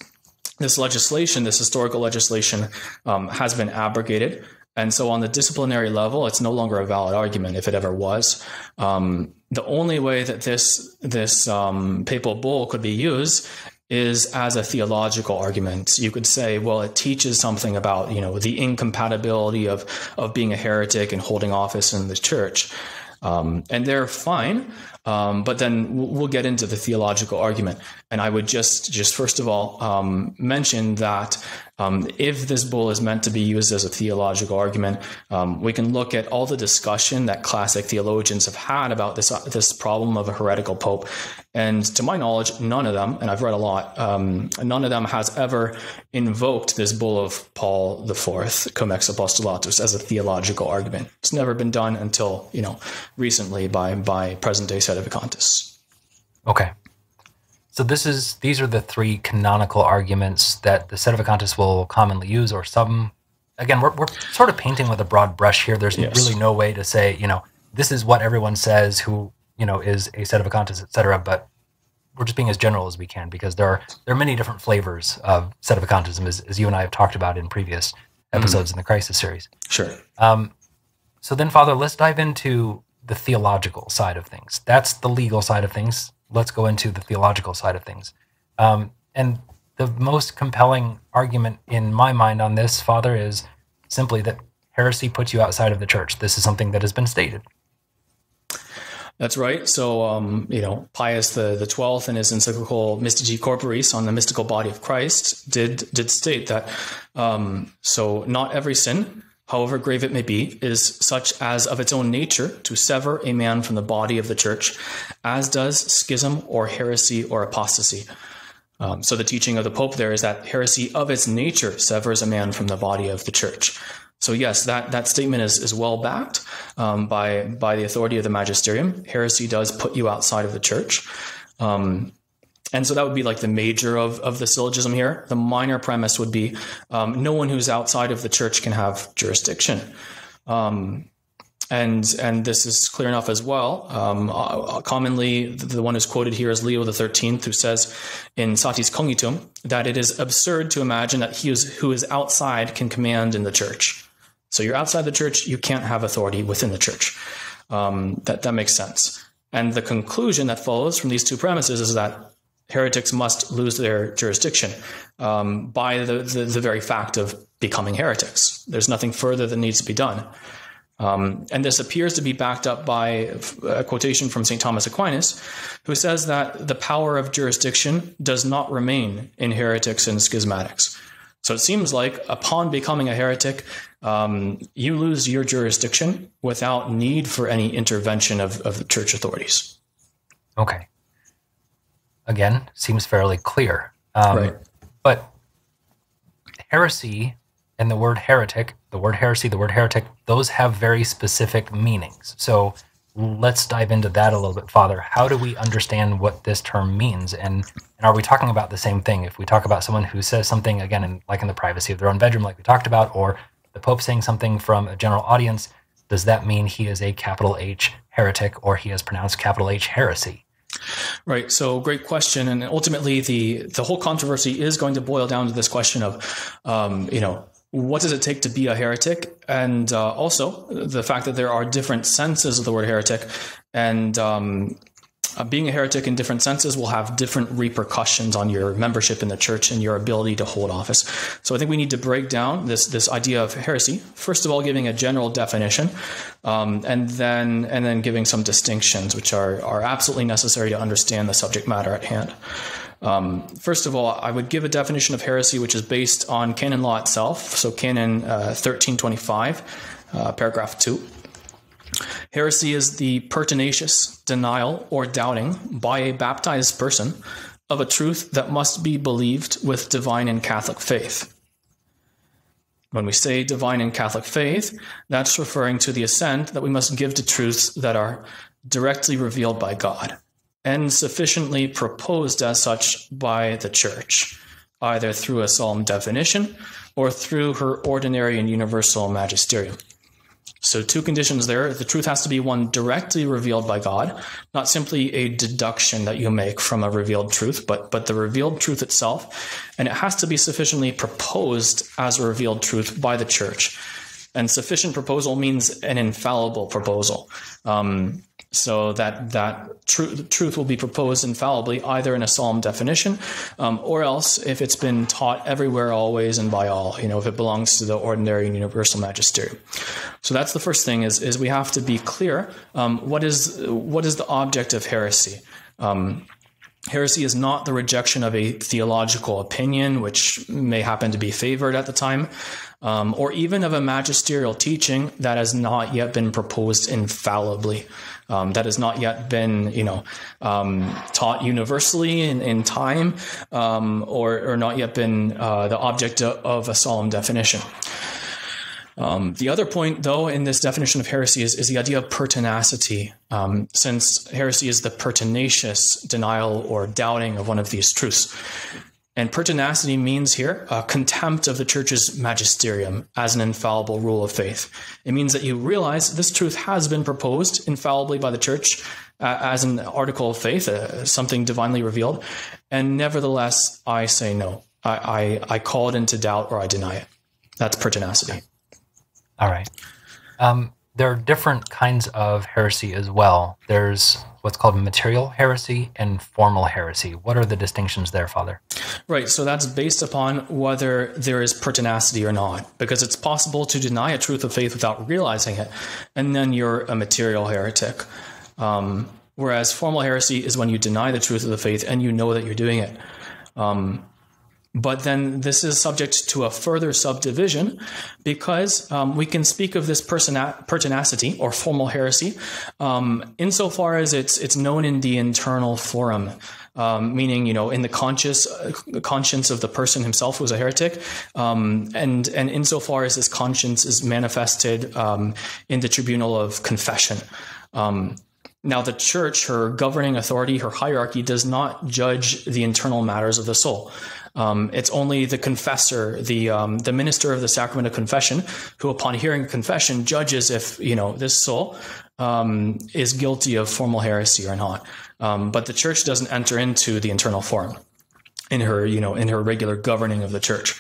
this legislation, this historical legislation, um, has been abrogated. And so, on the disciplinary level, it's no longer a valid argument if it ever was. Um, the only way that this this um, papal bull could be used is as a theological argument. You could say, well, it teaches something about you know the incompatibility of of being a heretic and holding office in the church, um, and they're fine. Um, but then we'll get into the theological argument, and I would just just first of all um, mention that um, if this bull is meant to be used as a theological argument, um, we can look at all the discussion that classic theologians have had about this uh, this problem of a heretical pope, and to my knowledge, none of them, and I've read a lot, um, none of them has ever invoked this bull of Paul IV, Cum ex Apostolatus, as a theological argument. It's never been done until you know recently by by present day Sedevacantists. Okay. So this is these are the three canonical arguments that the set of Sedevacantists will commonly use, or some. Again, we're, we're sort of painting with a broad brush here. There's yes. really no way to say, you know, this is what everyone says who you know is a set of Sedevacantist, etc. But we're just being as general as we can because there are there are many different flavors of set of Sedevacantism, as, as you and I have talked about in previous episodes mm. in the Crisis series. Sure. Um, so then, Father, let's dive into the theological side of things. That's the legal side of things let's go into the theological side of things. Um, and the most compelling argument in my mind on this, Father, is simply that heresy puts you outside of the church. This is something that has been stated. That's right. So, um, you know, Pius the the twelfth in his encyclical Mystici Corporis on the mystical body of Christ did did state that. Um, so, not every sin however grave it may be, is such as of its own nature to sever a man from the body of the church, as does schism or heresy or apostasy. Um, so the teaching of the Pope there is that heresy of its nature severs a man from the body of the church. So yes, that, that statement is, is well backed um, by by the authority of the magisterium. Heresy does put you outside of the church. Um, and so that would be like the major of, of the syllogism here. The minor premise would be um, no one who's outside of the church can have jurisdiction. Um, and and this is clear enough as well. Um, uh, commonly, the, the one who's quoted here is Leo XIII, who says in Satis Cognitum that it is absurd to imagine that he is, who is outside can command in the church. So you're outside the church, you can't have authority within the church. Um, that that makes sense. And the conclusion that follows from these two premises is that heretics must lose their jurisdiction um, by the, the, the, very fact of becoming heretics. There's nothing further that needs to be done. Um, and this appears to be backed up by a quotation from St. Thomas Aquinas, who says that the power of jurisdiction does not remain in heretics and schismatics. So it seems like upon becoming a heretic, um, you lose your jurisdiction without need for any intervention of, of the church authorities. Okay. Again, seems fairly clear. Um, right. But heresy and the word heretic, the word heresy, the word heretic, those have very specific meanings. So let's dive into that a little bit, Father. How do we understand what this term means? And, and are we talking about the same thing? If we talk about someone who says something, again, in, like in the privacy of their own bedroom, like we talked about, or the Pope saying something from a general audience, does that mean he is a capital H heretic or he has pronounced capital H heresy? Right. So great question. And ultimately the, the whole controversy is going to boil down to this question of, um, you know, what does it take to be a heretic? And uh, also the fact that there are different senses of the word heretic. And um, uh, being a heretic in different senses will have different repercussions on your membership in the church and your ability to hold office. So I think we need to break down this this idea of heresy. First of all, giving a general definition, um, and then and then giving some distinctions, which are are absolutely necessary to understand the subject matter at hand. Um, first of all, I would give a definition of heresy which is based on canon law itself. So, Canon uh, 1325, uh, paragraph 2. Heresy is the pertinacious denial or doubting by a baptized person of a truth that must be believed with divine and Catholic faith. When we say divine and Catholic faith, that's referring to the assent that we must give to truths that are directly revealed by God and sufficiently proposed as such by the Church, either through a solemn definition or through her ordinary and universal magisterium. So, two conditions there. The truth has to be one directly revealed by God, not simply a deduction that you make from a revealed truth, but, but the revealed truth itself. And it has to be sufficiently proposed as a revealed truth by the church. And sufficient proposal means an infallible proposal. Um, so that that tr- truth will be proposed infallibly, either in a solemn definition, um, or else if it's been taught everywhere, always, and by all. You know, if it belongs to the ordinary and universal magisterium. So that's the first thing: is is we have to be clear. Um, what is what is the object of heresy? Um, Heresy is not the rejection of a theological opinion, which may happen to be favored at the time, um, or even of a magisterial teaching that has not yet been proposed infallibly um, that has not yet been, you know, um, taught universally in, in time, um, or, or not yet been uh, the object of a solemn definition. Um, the other point, though, in this definition of heresy is, is the idea of pertinacity, um, since heresy is the pertinacious denial or doubting of one of these truths. And pertinacity means here uh, contempt of the church's magisterium as an infallible rule of faith. It means that you realize this truth has been proposed infallibly by the church uh, as an article of faith, uh, something divinely revealed, and nevertheless I say no. I, I, I, call it into doubt or I deny it. That's pertinacity. All right. Um, there are different kinds of heresy as well. There's what's called material heresy and formal heresy. What are the distinctions there, Father? Right. So that's based upon whether there is pertinacity or not, because it's possible to deny a truth of faith without realizing it, and then you're a material heretic. Um, whereas formal heresy is when you deny the truth of the faith and you know that you're doing it. Um, but then this is subject to a further subdivision because um, we can speak of this persona- pertinacity or formal heresy um, insofar as it's it's known in the internal forum. Um, meaning, you know, in the conscious uh, conscience of the person himself who is a heretic, um, and and insofar as his conscience is manifested um, in the tribunal of confession. Um, now, the church, her governing authority, her hierarchy, does not judge the internal matters of the soul. Um, it's only the confessor, the um, the minister of the sacrament of confession, who, upon hearing confession, judges if you know this soul um, is guilty of formal heresy or not. Um, but the church doesn't enter into the internal forum in her, you know, in her regular governing of the church.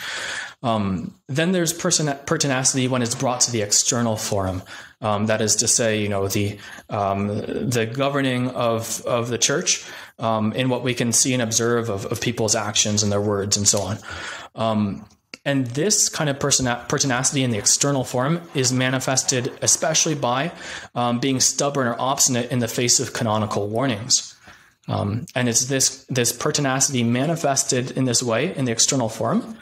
Um, then there's person- pertinacity when it's brought to the external forum. Um, that is to say, you know, the um, the governing of of the church um, in what we can see and observe of, of, people's actions and their words and so on. Um, and this kind of pertinacity in the external forum is manifested especially by um, being stubborn or obstinate in the face of canonical warnings. Um, and it's this this pertinacity manifested in this way in the external forum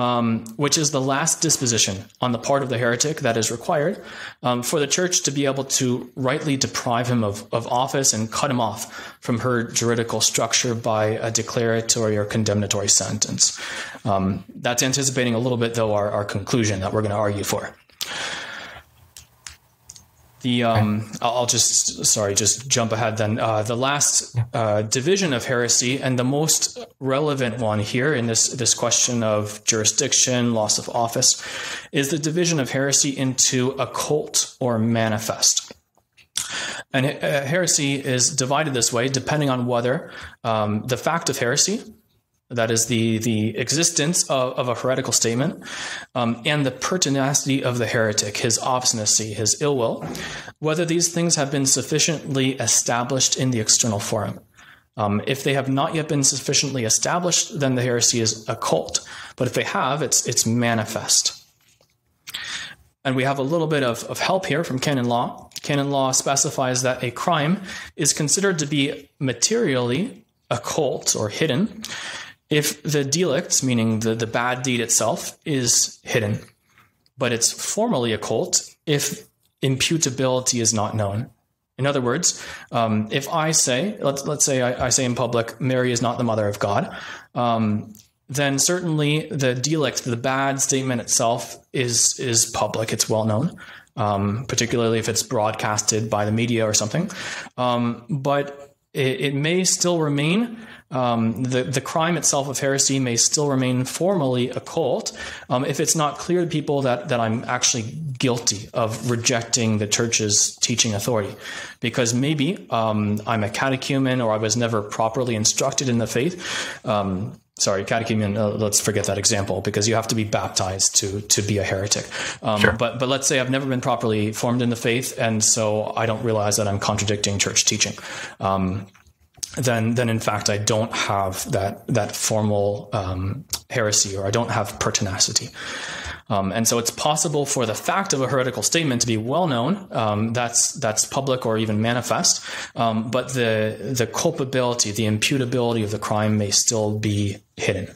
um, which is the last disposition on the part of the heretic that is required um, for the church to be able to rightly deprive him of, of office and cut him off from her juridical structure by a declaratory or condemnatory sentence. Um, that's anticipating a little bit, though, our, our conclusion that we're going to argue for. The um, I'll just sorry, just jump ahead. Then uh, the last uh, division of heresy and the most relevant one here in this this question of jurisdiction, loss of office, is the division of heresy into occult or manifest. And uh, heresy is divided this way depending on whether um, the fact of heresy that is the the existence of, of a heretical statement um, and the pertinacity of the heretic, his obstinacy, his ill will, whether these things have been sufficiently established in the external forum. Um, if they have not yet been sufficiently established, then the heresy is occult. But if they have, it's it's manifest. And we have a little bit of, of help here from canon law. Canon law specifies that a crime is considered to be materially occult or hidden if the delict, meaning the, the bad deed itself, is hidden, but it's formally occult if imputability is not known. In other words, um, if I say, let's, let's say I, I, say in public, Mary is not the mother of God, um, then certainly the delict, the bad statement itself, is is public. It's well known, um, particularly if it's broadcasted by the media or something. Um, but it, it, may still remain um, the, the crime itself of heresy may still remain formally occult um, if it's not clear to people that, that I'm actually guilty of rejecting the church's teaching authority. Because maybe um, I'm a catechumen or I was never properly instructed in the faith. Um, sorry, catechumen, uh, let's forget that example because you have to be baptized to, to be a heretic. Um, sure. But, but let's say I've never been properly formed in the faith, and so I don't realize that I'm contradicting church teaching um, then then in fact I don't have that that formal um, heresy or I don't have pertinacity. Um, and so it's possible for the fact of a heretical statement to be well known. Um, that's that's public or even manifest, um, but the the culpability, the imputability of the crime may still be hidden.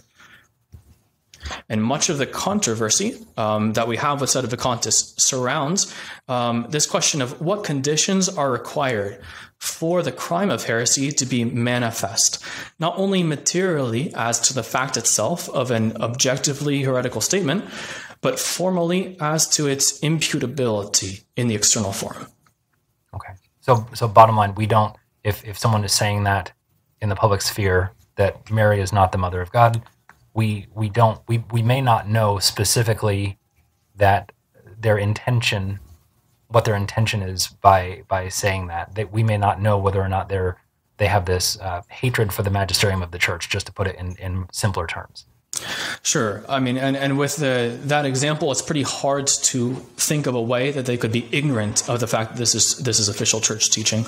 And much of the controversy um, that we have with Sedevacantists surrounds um, this question of what conditions are required for the crime of heresy to be manifest, not only materially as to the fact itself of an objectively heretical statement, but formally as to its imputability in the external forum. Okay. So, so bottom line, we don't. If if someone is saying that in the public sphere that Mary is not the mother of God, we we don't we, we may not know specifically that their intention what their intention is by by saying that that we may not know whether or not they're they have this uh, hatred for the magisterium of the church just to put it in in simpler terms Sure. I mean, and, and with the that example, it's pretty hard to think of a way that they could be ignorant of the fact that this is this is official church teaching.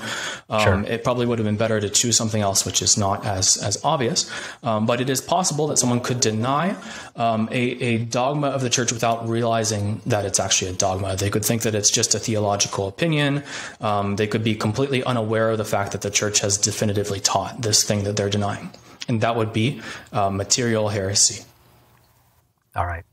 Um, sure. It probably would have been better to choose something else, which is not as as obvious. Um, but it is possible that someone could deny um, a, a dogma of the church without realizing that it's actually a dogma. They could think that it's just a theological opinion. Um, they could be completely unaware of the fact that the church has definitively taught this thing that they're denying and that would be uh, material heresy. All right.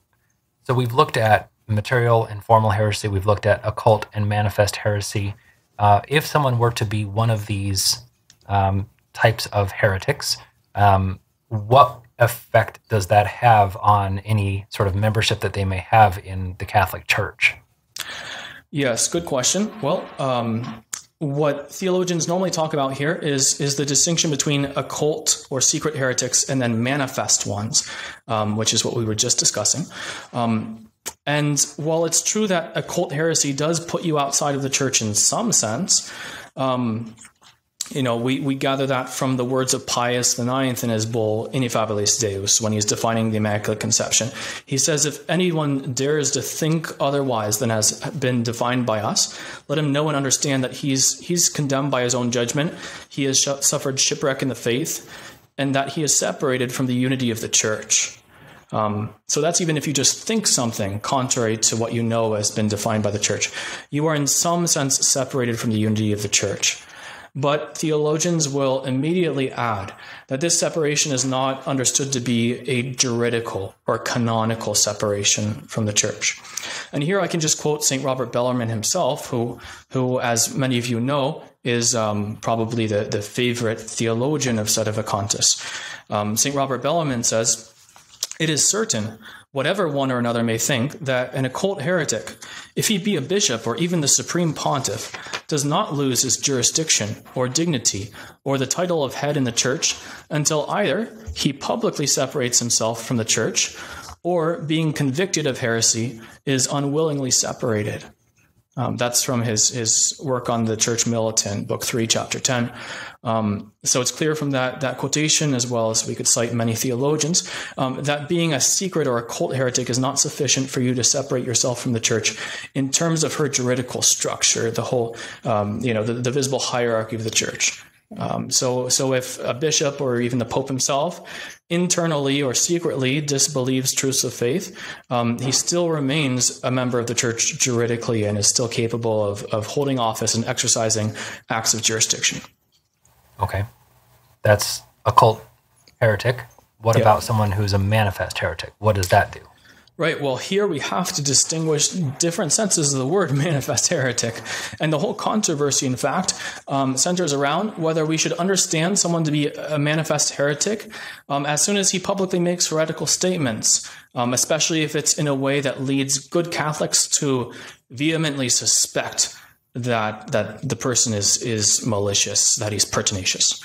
So we've looked at material and formal heresy. We've looked at occult and manifest heresy. Uh, if someone were to be one of these um, types of heretics, um, what effect does that have on any sort of membership that they may have in the Catholic Church? Yes, good question. Well, um, what theologians normally talk about here is is the distinction between occult or secret heretics and then manifest ones, um, which is what we were just discussing. Um, and while it's true that occult heresy does put you outside of the church in some sense, um, you know, we, we gather that from the words of Pius IX in his bull Ineffabilis Deus when he's defining the Immaculate Conception. He says, If anyone dares to think otherwise than has been defined by us, let him know and understand that he's, he's condemned by his own judgment, he has suffered shipwreck in the faith, and that he is separated from the unity of the church. Um, so that's even if you just think something contrary to what you know has been defined by the church. You are in some sense separated from the unity of the church. But theologians will immediately add that this separation is not understood to be a juridical or canonical separation from the church. And here I can just quote St. Robert Bellarmine himself, who, who as many of you know, is um, probably the, the favorite theologian of Sedevacantists. Um, St. Robert Bellarmine says, It is certain whatever one or another may think, that an occult heretic, if he be a bishop or even the supreme pontiff, does not lose his jurisdiction or dignity or the title of head in the church until either he publicly separates himself from the church or, being convicted of heresy, is unwillingly separated. Um, that's from his his work on the Church Militant, Book Three, Chapter Ten. Um, so it's clear from that that quotation, as well as we could cite many theologians, um, that being a secret or occult heretic is not sufficient for you to separate yourself from the church in terms of her juridical structure, the whole um, you know the, the visible hierarchy of the church. Um, so, so if a bishop or even the pope himself internally or secretly disbelieves truths of faith, um, he still remains a member of the church juridically and is still capable of, of holding office and exercising acts of jurisdiction. Okay, that's a cult heretic. What yeah. about someone who's a manifest heretic? What does that do? Right. Well, here we have to distinguish different senses of the word manifest heretic. And the whole controversy, in fact, um, centers around whether we should understand someone to be a manifest heretic um, as soon as he publicly makes heretical statements, um, especially if it's in a way that leads good Catholics to vehemently suspect that, that the person is, is malicious, that he's pertinacious,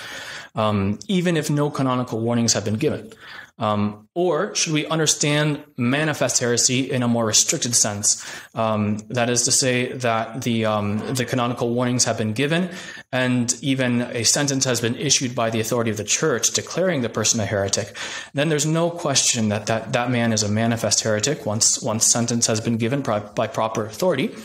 um, even if no canonical warnings have been given. Um, or should we understand manifest heresy in a more restricted sense? Um, that is to say that the um, the canonical warnings have been given, and even a sentence has been issued by the authority of the church declaring the person a heretic. Then there's no question that that, that man is a manifest heretic once once sentence has been given by, by proper authority.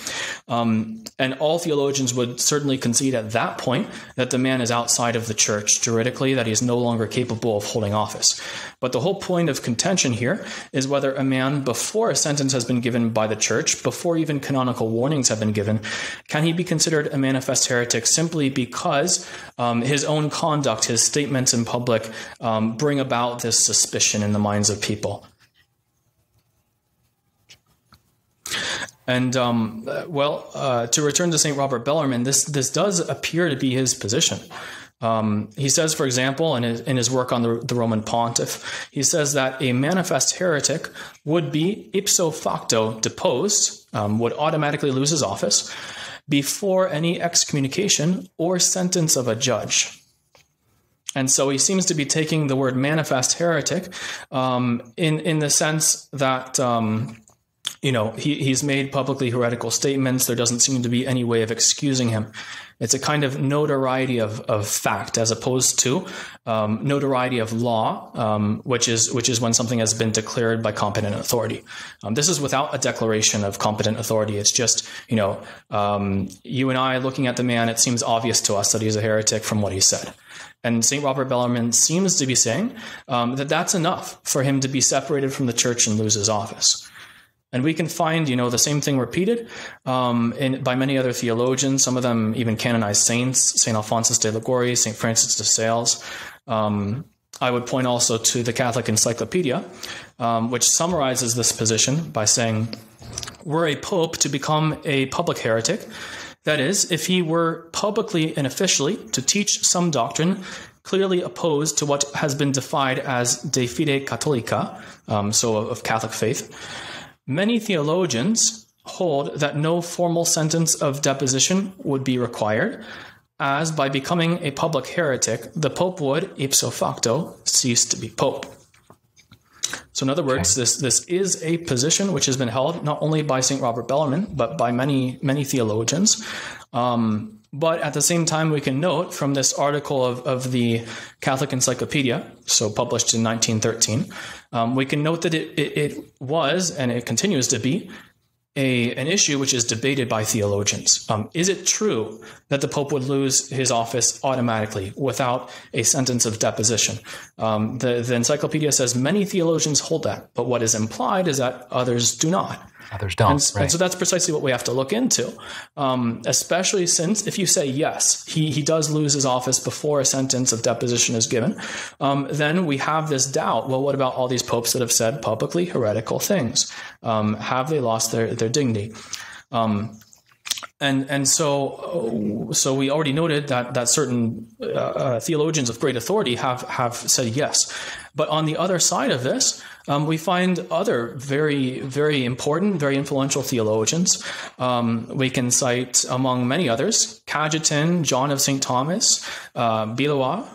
Um, and all theologians would certainly concede at that point that the man is outside of the church juridically, that he is no longer capable of holding office. But the whole point of contention here is whether a man, before a sentence has been given by the church, before even canonical warnings have been given, can he be considered a manifest heretic simply because um, his own conduct, his statements in public, um, bring about this suspicion in the minds of people? And um, well, uh, to return to Saint Robert Bellarmine, this this does appear to be his position. Um, he says, for example, in his, in his work on the, the, Roman pontiff, he says that a manifest heretic would be ipso facto deposed, um, would automatically lose his office before any excommunication or sentence of a judge. And so he seems to be taking the word manifest heretic um, in, in the sense that um, you know, he, he's made publicly heretical statements. There doesn't seem to be any way of excusing him. It's a kind of notoriety of, of fact as opposed to um, notoriety of law, um, which is which is when something has been declared by competent authority. Um, this is without a declaration of competent authority. It's just you know um, you and I looking at the man. It seems obvious to us that he's a heretic from what he said. And St. Robert Bellarmine seems to be saying um, that that's enough for him to be separated from the church and lose his office. And we can find, you know, the same thing repeated um, in, by many other theologians. Some of them even canonized saints, St. Alphonsus de Liguori, St. Francis de Sales. Um, I would point also to the Catholic Encyclopedia, um, which summarizes this position by saying, were a pope to become a public heretic, that is, if he were publicly and officially to teach some doctrine clearly opposed to what has been defined as de fide catholica, um, so of Catholic faith, many theologians hold that no formal sentence of deposition would be required, as by becoming a public heretic, the Pope would, ipso facto, cease to be Pope. So, in other words, okay. this this is a position which has been held not only by Saint Robert Bellarmine but by many many theologians. Um, but at the same time, we can note from this article of, of the Catholic Encyclopedia, so published in 1913, um, we can note that it, it, it was and it continues to be a, an issue which is debated by theologians. Um, is it true that the Pope would lose his office automatically without a sentence of deposition? Um, the, the encyclopedia says many theologians hold that, but what is implied is that others do not. Others don't. And, right. and, so that's precisely what we have to look into, um, especially since if you say yes, he, he does lose his office before a sentence of deposition is given, um, then we have this doubt. Well, what about all these popes that have said publicly heretical things? Um, have they lost their, their dignity? Um, and and so so we already noted that that certain uh, uh, theologians of great authority have have said yes, but on the other side of this, um, we find other very, very important, very influential theologians. Um, we can cite, among many others, Cajetan, John of St. Thomas, uh, Billuart,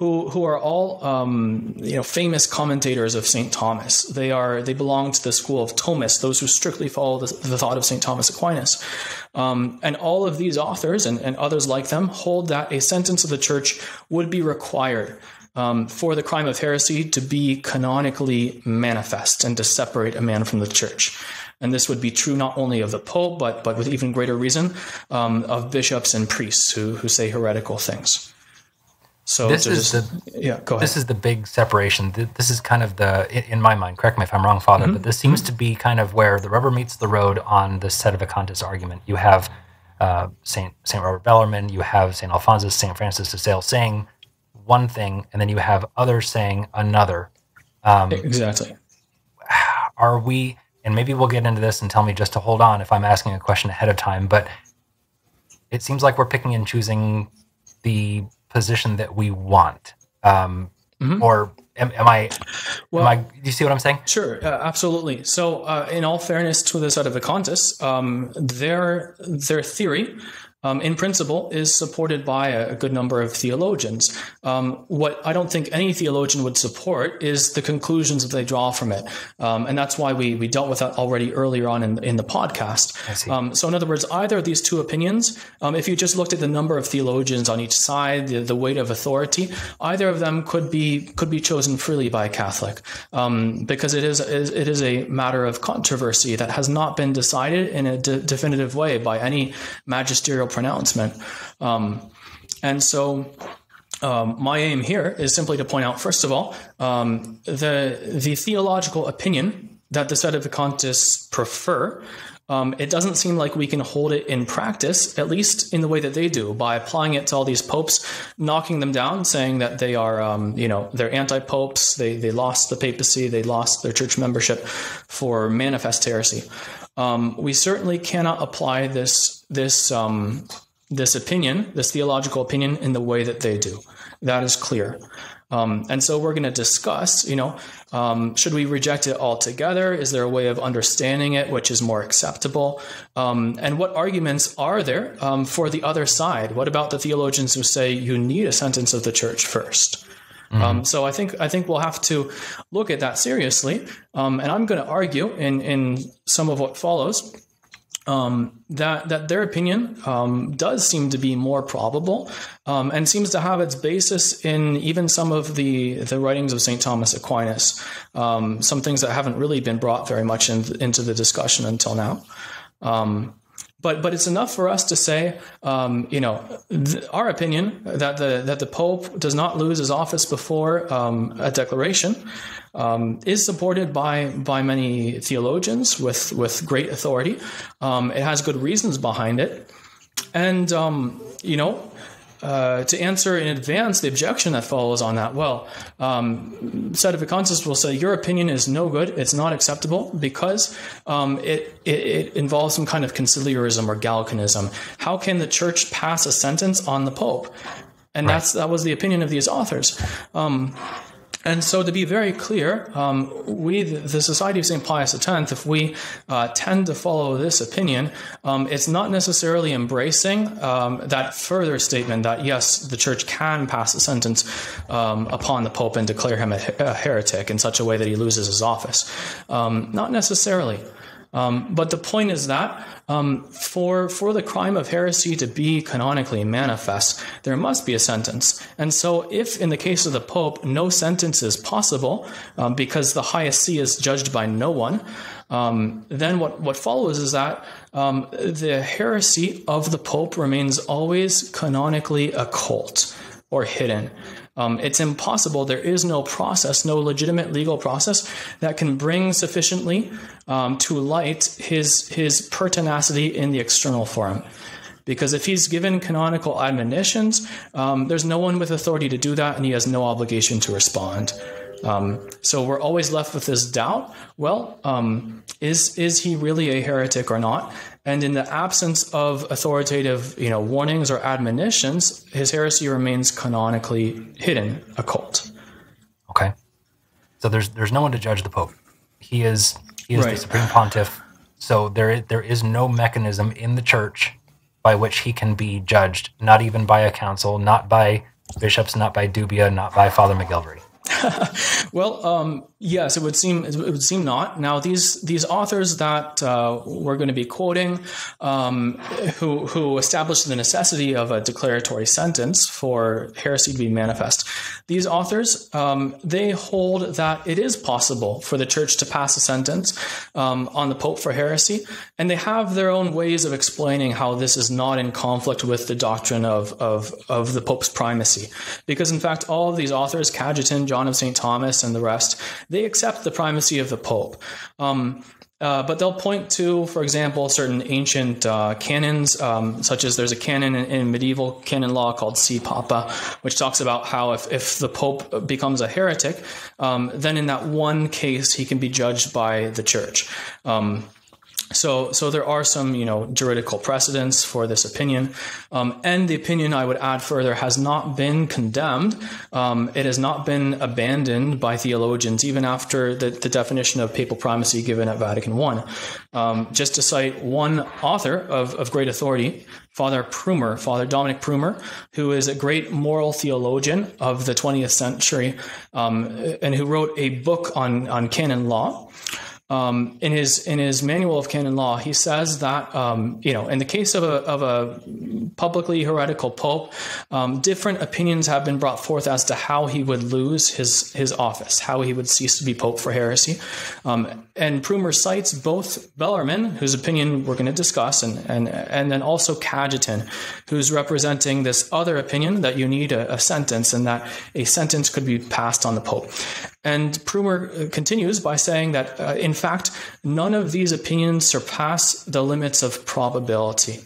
who, who are all um, you know famous commentators of Saint Thomas. They are they belong to the school of Thomists, those who strictly follow the, the thought of Saint Thomas Aquinas. Um, and all of these authors and, and others like them hold that a sentence of the church would be required um, for the crime of heresy to be canonically manifest and to separate a man from the church. And this would be true not only of the Pope, but, but with even greater reason um, of bishops and priests who, who say heretical things. So this is the yeah. Go ahead. This is the big separation. This is kind of the in my mind. Correct me if I'm wrong, Father. Mm-hmm. But this seems to be kind of where the rubber meets the road on the Sedevacantist argument. You have uh, Saint Saint Robert Bellarmine. You have Saint Alphonsus, Saint Francis de Sales saying one thing, and then you have others saying another. Um, exactly. Are we? And maybe we'll get into this and tell me just to hold on if I'm asking a question ahead of time. But it seems like we're picking and choosing the position that we want. Um, mm-hmm. Or am, am I? Well, am I? Do you see what I'm saying? Sure, uh, absolutely. So, uh, in all fairness to the Sedevacantists, um, their their theory um, in principle, is supported by a, good number of theologians. Um, what I don't think any theologian would support is the conclusions that they draw from it. Um, and that's why we, we dealt with that already earlier on in, in the podcast. Um, so, in other words, either of these two opinions, um, if you just looked at the number of theologians on each side, the, the, weight of authority, either of them could be could be chosen freely by a Catholic, um, because it is it is a matter of controversy that has not been decided in a de- definitive way by any magisterial pronouncement. Um, and so um, my aim here is simply to point out, first of all, um, the the theological opinion that the Sedevacantists prefer um, it doesn't seem like we can hold it in practice, at least in the way that they do, by applying it to all these popes, knocking them down, saying that they are, um, you know, they're anti-popes, they they lost the papacy, they lost their church membership for manifest heresy. Um, we certainly cannot apply this this um, this opinion, this theological opinion, in the way that they do. That is clear. Um, and so we're going to discuss, you know, um, should we reject it altogether? Is there a way of understanding it which is more acceptable? Um, and what arguments are there um, for the other side? What about the theologians who say you need a sentence of the church 1st mm-hmm. Um, so I think I think we'll have to look at that seriously, um, and I'm going to argue in in some of what follows um, that that their opinion um, does seem to be more probable um, and seems to have its basis in even some of the the writings of Saint Thomas Aquinas, um, some things that haven't really been brought very much in, into the discussion until now. But but it's enough for us to say, um, you know, th- our opinion that the that the Pope does not lose his office before um, a declaration um, is supported by by many theologians with with great authority. Um, it has good reasons behind it, and um, you know, uh, to answer in advance the objection that follows on that, well, um, Sedevacantists will say your opinion is no good, it's not acceptable because um, it, it, it, involves some kind of conciliarism or Gallicanism. How can the church pass a sentence on the Pope? And right. that's that was the opinion of these authors. Um, and so, to be very clear, um, we, the Society of St. Pius X, if we uh, tend to follow this opinion, um, it's not necessarily embracing um, that further statement that, yes, the Church can pass a sentence um, upon the Pope and declare him a, a, heretic in such a way that he loses his office. Um, not necessarily. Um, but the point is that um, for for the crime of heresy to be canonically manifest, there must be a sentence. And so, if in the case of the Pope, no sentence is possible um, because the highest see is judged by no one, um, then what what follows is that um, the heresy of the Pope remains always canonically occult or hidden. Um, it's impossible. There is no process, no legitimate legal process that can bring sufficiently um, to light his his pertinacity in the external forum. Because if he's given canonical admonitions, um, there's no one with authority to do that, and he has no obligation to respond. Um, so we're always left with this doubt. Well, um, is is he really a heretic or not? And in the absence of authoritative, you know, warnings or admonitions, his heresy remains canonically hidden, occult. Okay. So there's there's no one to judge the Pope. He is he is right. the supreme pontiff. So there is, there is no mechanism in the church by which he can be judged, not even by a council, not by bishops, not by dubia, not by Father MacGillivray. well, um, yes, it would seem it would seem not. Now, these these authors that uh, we're going to be quoting, um, who who established the necessity of a declaratory sentence for heresy to be manifest, these authors um, they hold that it is possible for the church to pass a sentence um, on the pope for heresy, and they have their own ways of explaining how this is not in conflict with the doctrine of of of the pope's primacy, because in fact all of these authors, Cajetan, John of St. Thomas, and the rest, they accept the primacy of the Pope. Um, uh, but they'll point to, for example, certain ancient uh, canons, um, such as there's a canon in, in, medieval canon law called Si Papa, which talks about how if, if the Pope becomes a heretic, um, then in that one case he can be judged by the church. Um, so, so there are some, you know, juridical precedents for this opinion, um, and the opinion I would add further has not been condemned. Um, it has not been abandoned by theologians, even after the, the definition of papal primacy given at Vatican I. Um, just to cite one author of, of great authority, Father Prümmer, Father Dominic Prümmer, who is a great moral theologian of the 20th century, um, and who wrote a book on on canon law. Um, in his in his manual of canon law, he says that um, you know in the case of a of a publicly heretical pope, um, different opinions have been brought forth as to how he would lose his his office, how he would cease to be pope for heresy. Um, and Prümmer cites both Bellarmine, whose opinion we're going to discuss, and and and then also Cajetan, who's representing this other opinion that you need a, a sentence and that a sentence could be passed on the pope. And Prümmer uh, continues by saying that, uh, in fact, none of these opinions surpass the limits of probability.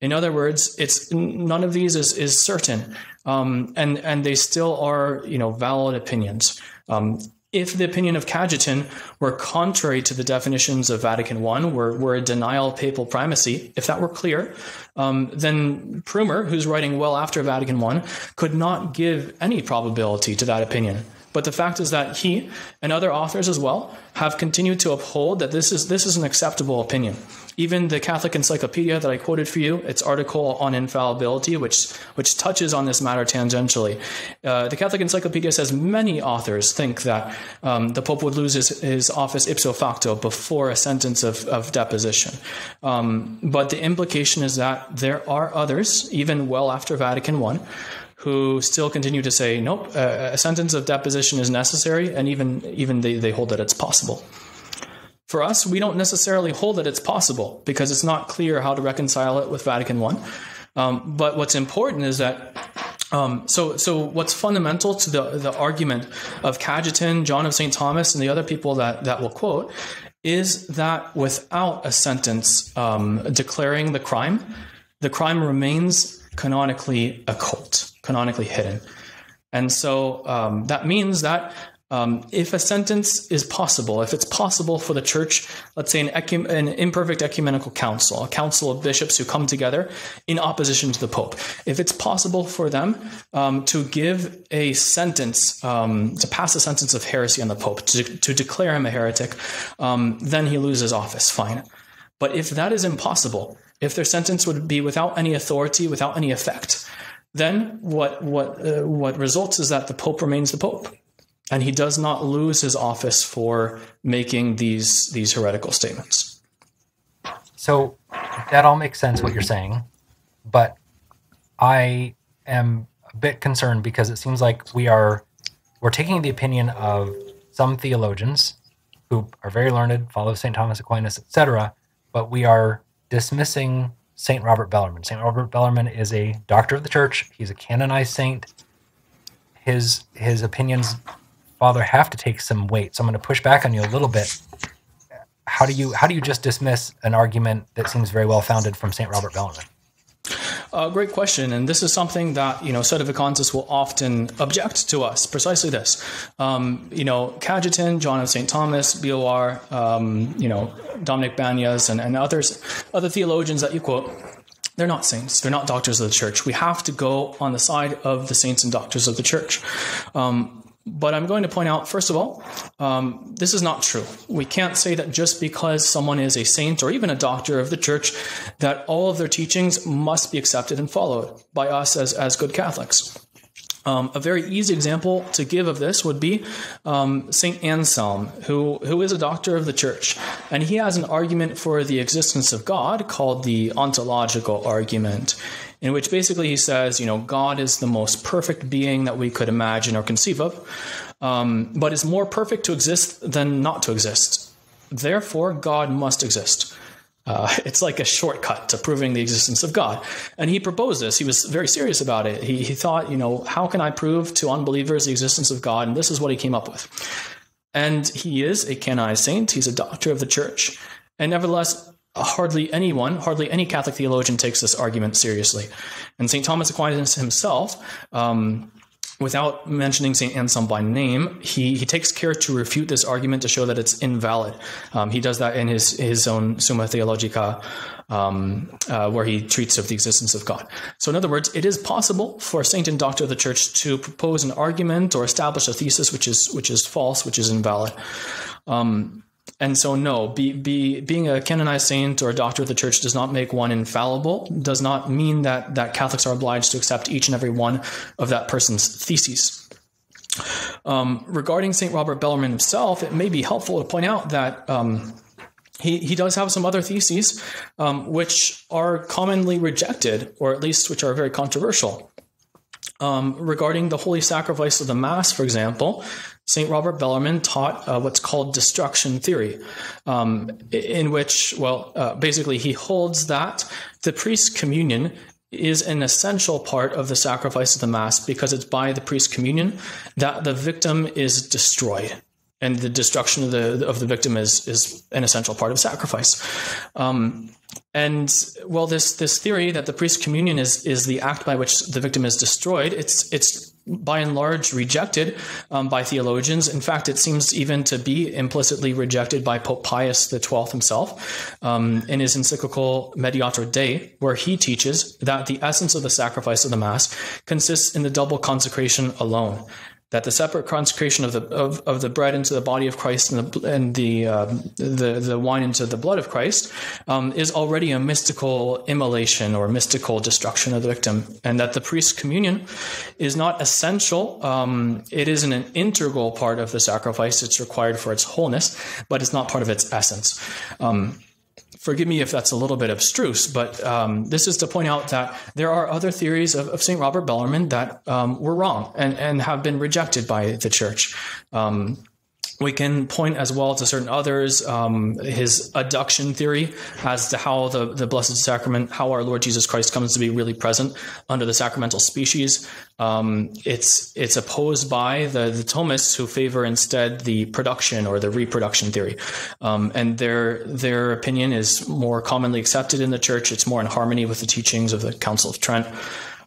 In other words, it's none of these is, is certain, um, and and they still are you know valid opinions. Um, if the opinion of Cajetan were contrary to the definitions of Vatican I, were, were a denial of papal primacy, if that were clear, um, then Prümmer, who's writing well after Vatican I, could not give any probability to that opinion. But the fact is that he and other authors as well have continued to uphold that this is this is an acceptable opinion. Even the Catholic Encyclopedia that I quoted for you, its article on infallibility, which which touches on this matter tangentially, uh, the Catholic Encyclopedia says many authors think that um, the Pope would lose his, his office ipso facto before a sentence of, of deposition. Um, but the implication is that there are others, even well after Vatican I, who still continue to say, nope, a sentence of deposition is necessary, and even, even they, they hold that it's possible. For us, we don't necessarily hold that it's possible because it's not clear how to reconcile it with Vatican I. Um, but what's important is that um, so, so what's fundamental to the, the argument of Cajetan, John of St. Thomas, and the other people that, that will quote is that without a sentence um, declaring the crime, the crime remains canonically occult, canonically hidden. And so um, that means that um, if a sentence is possible, if it's possible for the church, let's say an, an, imperfect ecumenical council, a council of bishops who come together in opposition to the pope, if it's possible for them um, to give a sentence, um, to pass a sentence of heresy on the pope, to, to declare him a heretic, um, then he loses office. Fine. But if that is impossible, if their sentence would be without any authority, without any effect, then what what uh, what results is that the pope remains the pope and he does not lose his office for making these these heretical statements. So that all makes sense what you're saying, but I am a bit concerned because it seems like we are we're taking the opinion of some theologians who are very learned, follow St. Thomas Aquinas, etc., but we are dismissing St. Robert Bellarmine. St. Robert Bellarmine is a doctor of the church. He's a canonized saint. His his opinions father have to take some weight. So I'm going to push back on you a little bit. How do you how do you just dismiss an argument that seems very well founded from St. Robert Bellarmine? Uh, great question, and this is something that you know Sedevacantists will often object to us. Precisely this, um, you know, Cajetan, John of St. Thomas, Bor, um, you know, Dominic Banez, and, and others, other theologians that you quote. They're not saints. They're not doctors of the church. We have to go on the side of the saints and doctors of the church. Um, but I'm going to point out, first of all, um, this is not true. We can't say that just because someone is a saint or even a doctor of the church, that all of their teachings must be accepted and followed by us as, as good Catholics. Um, a very easy example to give of this would be um, Saint Anselm, who who is a doctor of the church, and he has an argument for the existence of God called the ontological argument in which basically he says, you know, God is the most perfect being that we could imagine or conceive of, um, but is more perfect to exist than not to exist. Therefore, God must exist. Uh, it's like a shortcut to proving the existence of God. And he proposed this. He was very serious about it. He, he thought, you know, how can I prove to unbelievers the existence of God? And this is what he came up with. And he is a canonized saint. He's a doctor of the church. And nevertheless, hardly anyone, hardly any Catholic theologian takes this argument seriously. And St. Thomas Aquinas himself, um, without mentioning St. Anselm by name, he, he takes care to refute this argument to show that it's invalid. Um, he does that in his, his own Summa Theologica, um, uh, where he treats of the existence of God. So, in other words, it is possible for a saint and doctor of the church to propose an argument or establish a thesis which is which is false, which is invalid. Um, and so, no, be, be, being a canonized saint or a doctor of the church does not make one infallible, does not mean that, that Catholics are obliged to accept each and every one of that person's theses. Um, regarding St. Robert Bellarmine himself, it may be helpful to point out that um, he, he does have some other theses um, which are commonly rejected, or at least which are very controversial. Um, regarding the holy sacrifice of the Mass, for example, St. Robert Bellarmine taught uh, what's called destruction theory, um, in which, well, uh, basically he holds that the priest's communion is an essential part of the sacrifice of the Mass because it's by the priest's communion that the victim is destroyed. And the destruction of the of the victim is is an essential part of sacrifice. Um, and well, this this theory that the priest's communion is is the act by which the victim is destroyed. It's it's by and large rejected um, by theologians. In fact, it seems even to be implicitly rejected by Pope Pius XII himself um, in his encyclical Mediator Dei, where he teaches that the essence of the sacrifice of the Mass consists in the double consecration alone that the separate consecration of the of, of the bread into the body of Christ and the and the uh, the the wine into the blood of Christ um, is already a mystical immolation or mystical destruction of the victim, and that the priest's communion is not essential. Um, it is an integral part of the sacrifice. It's required for its wholeness, but it's not part of its essence. Um, forgive me if that's a little bit abstruse, but um, this is to point out that there are other theories of, of St. Robert Bellarmine that um, were wrong and, and have been rejected by the church. Um, we can point as well to certain others, um, his adduction theory as to how the, the Blessed Sacrament, how our Lord Jesus Christ comes to be really present under the sacramental species. Um, it's it's opposed by the, the Thomists who favor instead the production or the reproduction theory, um, and their their opinion is more commonly accepted in the Church. It's more in harmony with the teachings of the Council of Trent.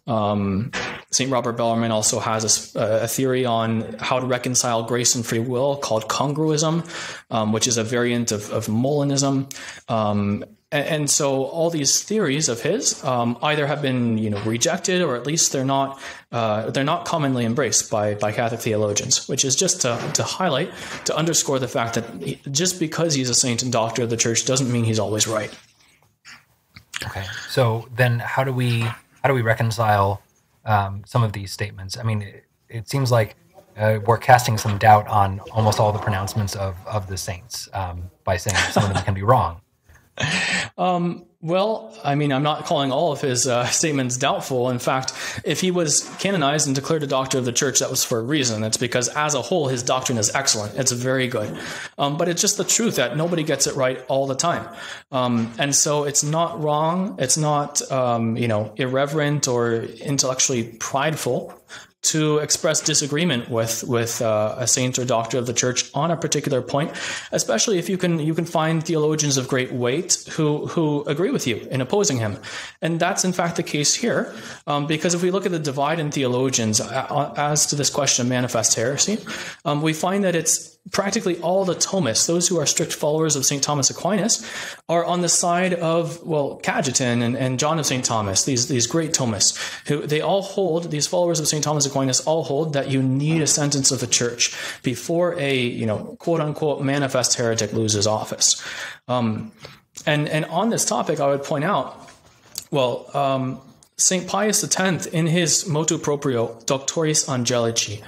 Um, St. Robert Bellarmine also has a, a, theory on how to reconcile grace and free will called congruism, um, which is a variant of, of Molinism. Um, and, and, so all these theories of his um, either have been you know rejected or at least they're not uh, they're not commonly embraced by, by Catholic theologians, which is just to, to highlight, to underscore the fact that just because he's a saint and doctor of the church doesn't mean he's always right. Okay. So then how do we how do we reconcile um, some of these statements? I mean, it, it seems like uh, we're casting some doubt on almost all the pronouncements of, of the saints um, by saying some of them can be wrong. Um, well, I mean, I'm not calling all of his uh, statements doubtful. In fact, if he was canonized and declared a doctor of the church, that was for a reason. It's because, as a whole, his doctrine is excellent. It's very good. Um, but it's just the truth that nobody gets it right all the time. Um, and so it's not wrong. It's not, um, you know, irreverent or intellectually prideful to express disagreement with with uh, a saint or doctor of the church on a particular point, especially if you can you can find theologians of great weight who who agree with you in opposing him, and that's in fact the case here, um, because if we look at the divide in theologians uh, as to this question of manifest heresy, um, we find that it's practically all the Thomists, those who are strict followers of St. Thomas Aquinas, are on the side of, well, Cajetan and, and John of St. Thomas, these, these great Thomists, who they all hold, these followers of St. Thomas Aquinas all hold that you need a sentence of the church before a, you know, quote unquote manifest heretic loses office. Um, and, and on this topic, I would point out, well, um, St. Pius X, in his motu proprio, Doctoris Angelici,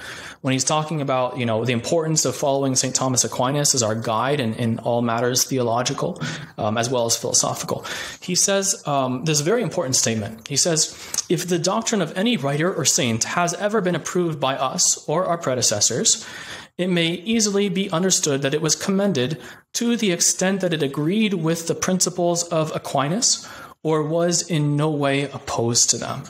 when he's talking about you know the importance of following St. Thomas Aquinas as our guide in, in all matters theological um, as well as philosophical, he says um, a very important statement. He says, if the doctrine of any writer or saint has ever been approved by us or our predecessors, it may easily be understood that it was commended to the extent that it agreed with the principles of Aquinas or was in no way opposed to them.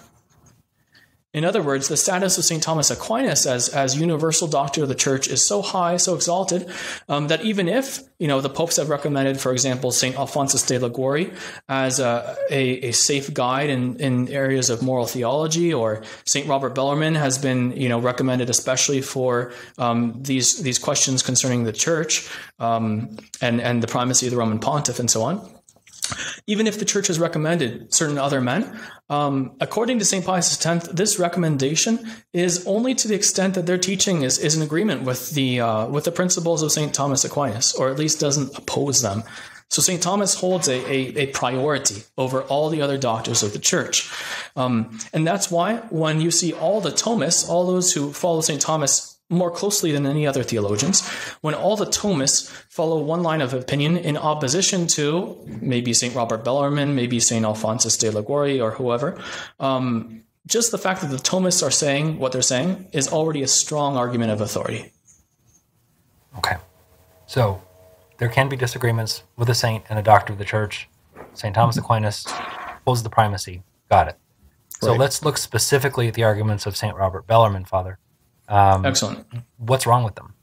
In other words, the status of St. Thomas Aquinas as, as universal doctor of the church is so high, so exalted, um, that even if, you know, the popes have recommended, for example, St. Alphonsus de Liguori as a, a, a, safe guide in, in areas of moral theology, or St. Robert Bellarmine has been, you know, recommended especially for um, these, these questions concerning the church um, and, and the primacy of the Roman pontiff and so on even if the church has recommended certain other men, um, according to St. Pius X, this recommendation is only to the extent that their teaching is, is in agreement with the uh, with the principles of St. Thomas Aquinas, or at least doesn't oppose them. So St. Thomas holds a, a, a, priority over all the other doctors of the church. Um, and that's why when you see all the Thomists, all those who follow St. Thomas more closely than any other theologians, when all the Thomists follow one line of opinion in opposition to maybe St. Robert Bellarmine, maybe St. Alphonsus de Liguori, or whoever, um, just the fact that the Thomists are saying what they're saying is already a strong argument of authority. Okay. So there can be disagreements with a saint and a doctor of the church. St. Thomas Aquinas holds the primacy. Got it. So right. let's look specifically at the arguments of St. Robert Bellarmine, Father. Um, Excellent. What's wrong with them?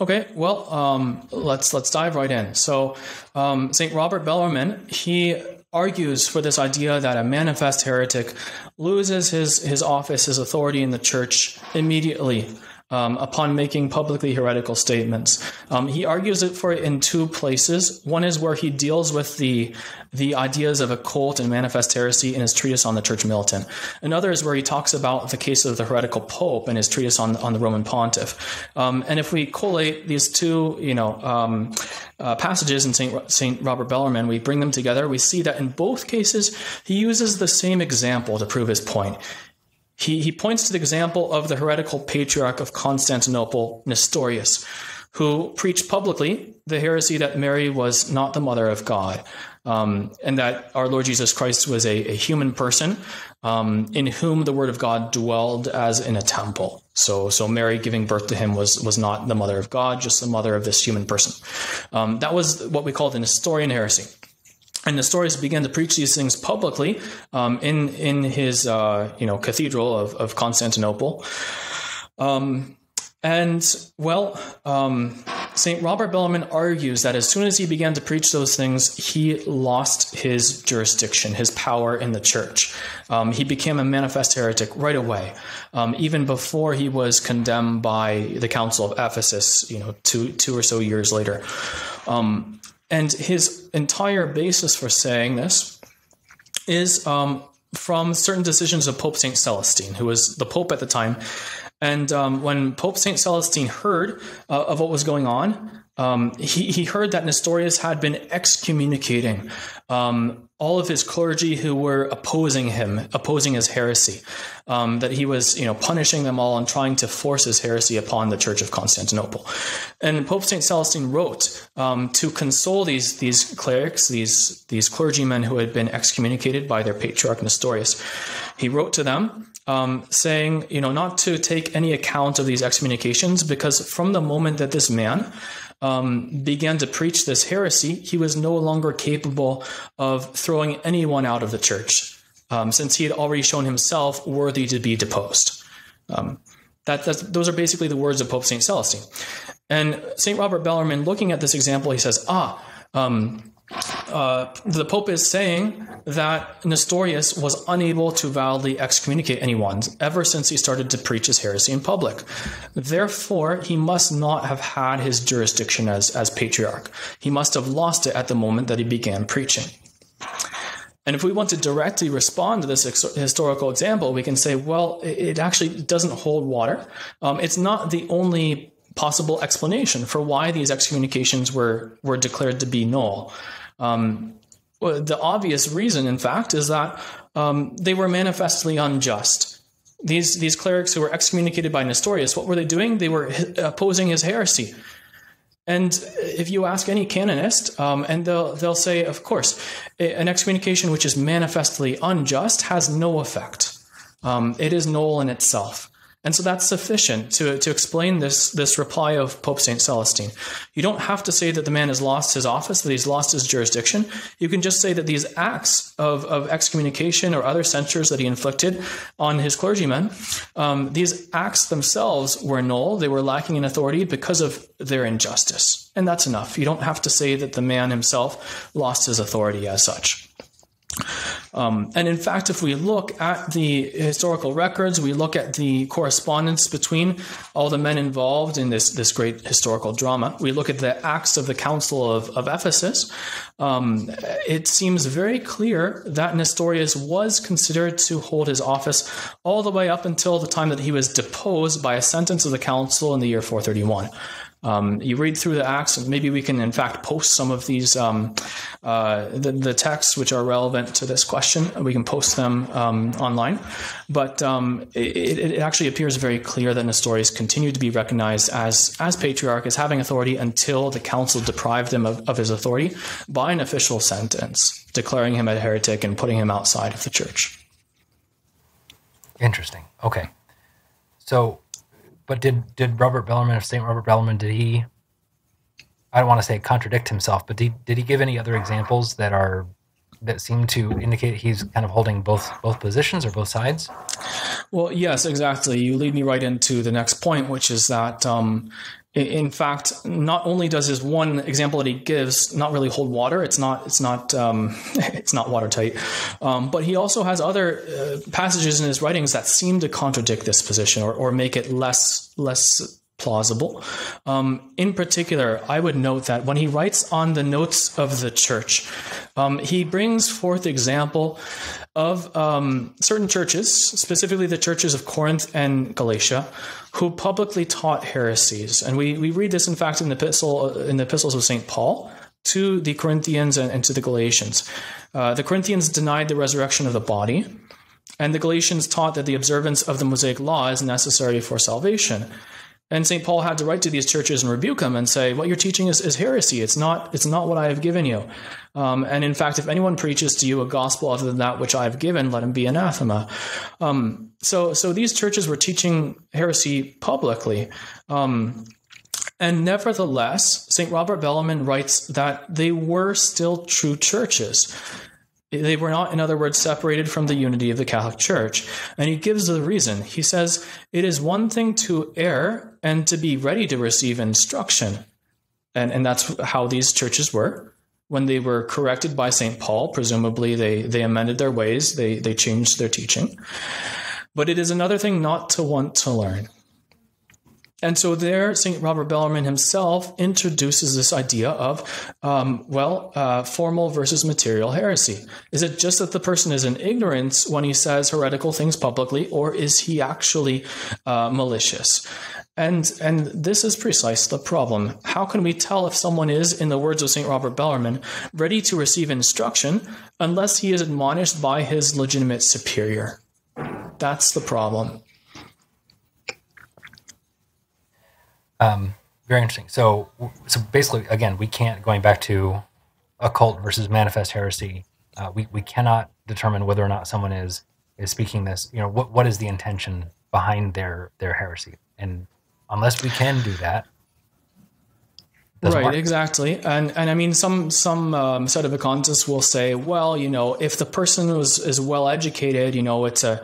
Okay, well, um, let's let's dive right in. So, um, Saint Robert Bellarmine he argues for this idea that a manifest heretic loses his his office, his authority in the church immediately um, upon making publicly heretical statements. Um, he argues it for it in two places. One is where he deals with the the ideas of occult and manifest heresy in his treatise on the Church Militant. Another is where he talks about the case of the heretical pope in his treatise on, on the Roman pontiff. Um, and if we collate these two, you know, um, uh, passages in Saint, Saint Robert Bellarmine, we bring them together, we see that in both cases he uses the same example to prove his point. He, he points to the example of the heretical patriarch of Constantinople, Nestorius, who preached publicly the heresy that Mary was not the mother of God. um, and that our Lord Jesus Christ was a, a human person um, in whom the Word of God dwelled as in a temple. So, so Mary giving birth to him was was not the mother of God, just the mother of this human person. Um, that was what we call the Nestorian heresy. And Nestorius began to preach these things publicly um, in in his uh, you know cathedral of, of Constantinople. Um, and well, um, St. Robert Bellarmine argues that as soon as he began to preach those things, he lost his jurisdiction, his power in the church. Um, he became a manifest heretic right away, um, even before he was condemned by the Council of Ephesus, you know, two, two or so years later. And his entire basis for saying this is um, from certain decisions of Pope St. Celestine, who was the Pope at the time and um, when Pope St. Celestine heard uh, of what was going on, um, he, he heard that Nestorius had been excommunicating um, all of his clergy who were opposing him, opposing his heresy. Um, that he was, you know, punishing them all and trying to force his heresy upon the Church of Constantinople. And Pope Saint Celestine wrote um, to console these these clerics, these these clergymen who had been excommunicated by their patriarch Nestorius. He wrote to them um, saying, you know, not to take any account of these excommunications because from the moment that this man um, began to preach this heresy, he was no longer capable of throwing anyone out of the church, um, since he had already shown himself worthy to be deposed. Um, that, those are basically the words of Pope St. Celestine. And St. Robert Bellarmine, looking at this example, he says, ah, um, uh, the Pope is saying that Nestorius was unable to validly excommunicate anyone ever since he started to preach his heresy in public. Therefore, he must not have had his jurisdiction as, as patriarch. He must have lost it at the moment that he began preaching. And if we want to directly respond to this historical example, we can say, well, it actually doesn't hold water. Um, it's not the only possible explanation for why these excommunications were, were declared to be null. Um, the obvious reason, in fact, is that um, they were manifestly unjust. These these clerics who were excommunicated by Nestorius, what were they doing? They were opposing his heresy. And if you ask any canonist, um, and they'll they'll say, of course, an excommunication which is manifestly unjust has no effect. Um, it is null in itself. And so that's sufficient to, to explain this, this reply of Pope St. Celestine. You don't have to say that the man has lost his office, that he's lost his jurisdiction. You can just say that these acts of, of excommunication or other censures that he inflicted on his clergymen, um, these acts themselves were null. They were lacking in authority because of their injustice. And that's enough. You don't have to say that the man himself lost his authority as such. Um, and in fact, if we look at the historical records, we look at the correspondence between all the men involved in this, this great historical drama, we look at the Acts of the Council of, of Ephesus, um, it seems very clear that Nestorius was considered to hold his office all the way up until the time that he was deposed by a sentence of the council in the year 431. Um, you read through the Acts, and maybe we can, in fact, post some of these um, uh, the, the, texts which are relevant to this question. We can post them um, online, but um, it, it, actually appears very clear that Nestorius continued to be recognized as as patriarch, as having authority until the council deprived him of, of his authority by an official sentence, declaring him a heretic and putting him outside of the church. Interesting. Okay, so but did did Robert Bellarmine of St. Robert Bellarmine did he I don't want to say contradict himself, but did, did he give any other examples that are that seem to indicate he's kind of holding both both positions or both sides? Well, yes, exactly. You lead me right into the next point, which is that um, in fact, not only does his one example that he gives not really hold water, it's not it's not um, it's not watertight, um, but he also has other uh, passages in his writings that seem to contradict this position or, or make it less less plausible. Um, in particular, I would note that when he writes on the notes of the church, um, he brings forth example of um, certain churches, specifically the churches of Corinth and Galatia, who publicly taught heresies. And we, we read this, in fact, in the, epistle, in the epistles of St. Paul to the Corinthians and, and to the Galatians. Uh, the Corinthians denied the resurrection of the body, and the Galatians taught that the observance of the Mosaic law is necessary for salvation. And St. Paul had to write to these churches and rebuke them and say, what you're teaching is, is heresy. It's not, it's not what I have given you. Um, and in fact, if anyone preaches to you a gospel other than that which I have given, let him be anathema. Um, so, so these churches were teaching heresy publicly. Um, and nevertheless, St. Robert Bellarmine writes that they were still true churches. They were not, in other words, separated from the unity of the Catholic Church. And he gives the reason. He says, It is one thing to err and to be ready to receive instruction. And, and that's how these churches were. When they were corrected by St. Paul, presumably they, they amended their ways, they, they changed their teaching. But it is another thing not to want to learn. And so there, St. Robert Bellarmine himself introduces this idea of, um, well, uh, formal versus material heresy. Is it just that the person is in ignorance when he says heretical things publicly, or is he actually uh, malicious? And and this is precise the problem. How can we tell if someone is, in the words of St. Robert Bellarmine, ready to receive instruction unless he is admonished by his legitimate superior? That's the problem. Um, very interesting. So, so basically, again, we can't going back to occult versus manifest heresy. Uh, we we cannot determine whether or not someone is is speaking this. You know, what what is the intention behind their their heresy? And unless we can do that, right exactly. And and i mean some some um, sedevacantists will say well you know if the person was is well educated you know it's a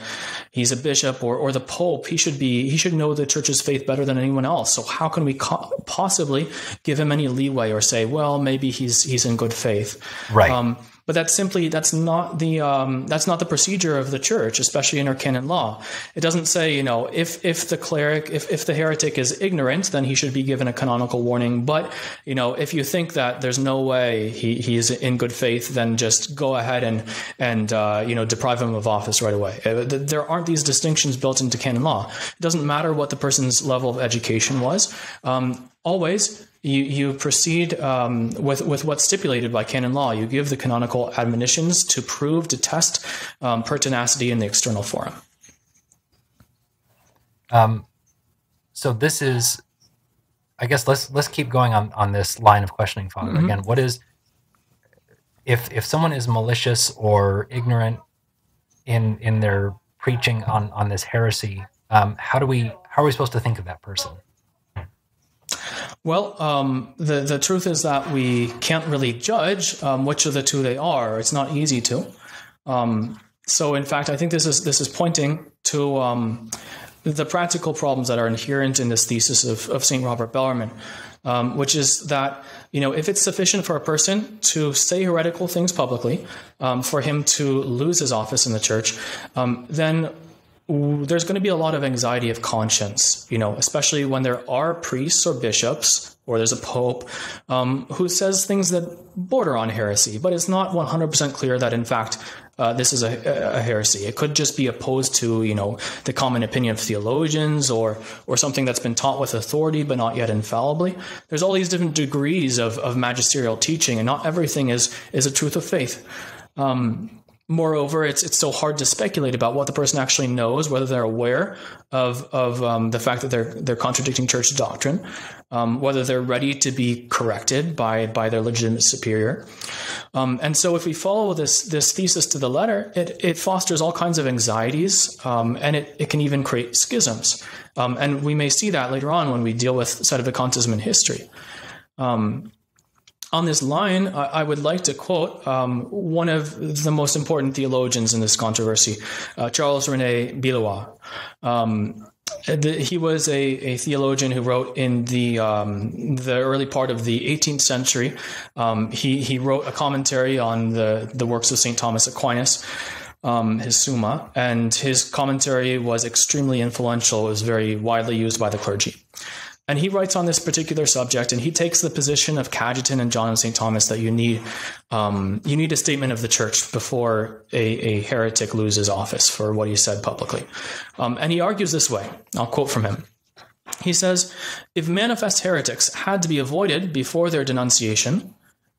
he's a bishop or, or the pope he should be he should know the church's faith better than anyone else. So how can we co- possibly give him any leeway or say well maybe he's he's in good faith? Right. Um, but that's simply that's not the um, that's not the procedure of the church, especially in our canon law. It doesn't say you know if if the cleric if if the heretic is ignorant, then he should be given a canonical warning. But you know if you think that there's no way he he is in good faith, then just go ahead and and uh, you know deprive him of office right away. Uh, there aren't these distinctions built into canon law. It doesn't matter what the person's level of education was. Um, always you, you proceed um, with, with what's stipulated by canon law. You give the canonical admonitions to prove, to test um, pertinacity in the external forum. Um, so this is, I guess let's let's keep going on on this line of questioning, Father. Mm-hmm. Again, what is if if someone is malicious or ignorant in in their preaching on on this heresy? Um, how do we how are we supposed to think of that person? Well, um, the the truth is that we can't really judge um, which of the two they are. It's not easy to. Um, so, in fact, I think this is this is pointing to um, the practical problems that are inherent in this thesis of, of Saint Robert Bellarmine, um, which is that you know if it's sufficient for a person to say heretical things publicly, um, for him to lose his office in the church, then there's going to be a lot of anxiety of conscience, you know, especially when there are priests or bishops or there's a pope um, who says things that border on heresy, but it's not 100% clear that in fact uh, this is a, a, heresy. It could just be opposed to, you know, the common opinion of theologians or or something that's been taught with authority but not yet infallibly. There's all these different degrees of, of magisterial teaching, and not everything is is a truth of faith. Um, Moreover, it's it's so hard to speculate about what the person actually knows, whether they're aware of of um, the fact that they're they're contradicting church doctrine, um, whether they're ready to be corrected by by their legitimate superior. Um, and so, if we follow this this thesis to the letter, it it fosters all kinds of anxieties, um, and it it can even create schisms. Um, and we may see that later on when we deal with sedevacantism in history. Um, on this line, I would like to quote um, one of the most important theologians in this controversy, uh, Charles Rene Billuart. Um, the, he was a, a, theologian who wrote in the um, the early part of the 18th century. Um, he he wrote a commentary on the the works of Saint Thomas Aquinas. Um, his Summa, and his commentary was extremely influential. It was very widely used by the clergy. And he writes on this particular subject, and he takes the position of Cajetan and John of St. Thomas that you need um, you need a statement of the church before a, a, heretic loses office for what he said publicly. Um, and he argues this way. I'll quote from him. He says, If manifest heretics had to be avoided before their denunciation,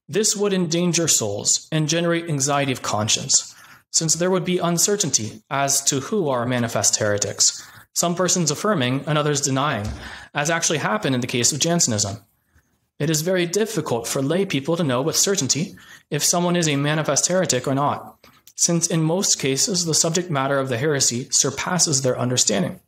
this would endanger souls and generate anxiety of conscience, since there would be uncertainty as to who are manifest heretics some persons affirming and others denying, as actually happened in the case of Jansenism. It is very difficult for lay people to know with certainty if someone is a manifest heretic or not, since in most cases the subject matter of the heresy surpasses their understanding.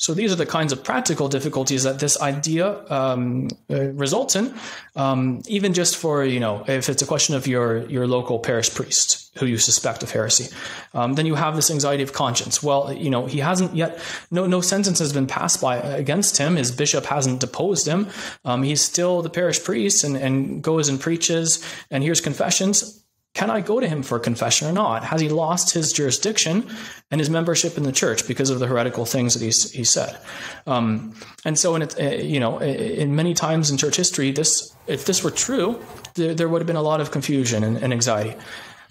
So these are the kinds of practical difficulties that this idea um, uh, results in, um, even just for you know if it's a question of your your local parish priest who you suspect of heresy, um, then you have this anxiety of conscience. Well, you know he hasn't yet no no sentence has been passed by against him. His bishop hasn't deposed him. Um, he's still the parish priest and and goes and preaches and hears confessions can I go to him for confession or not? Has he lost his jurisdiction and his membership in the church because of the heretical things that he's he said? Um, and so, in it, uh, you know, in many times in church history, this if this were true, there, there would have been a lot of confusion and, and anxiety.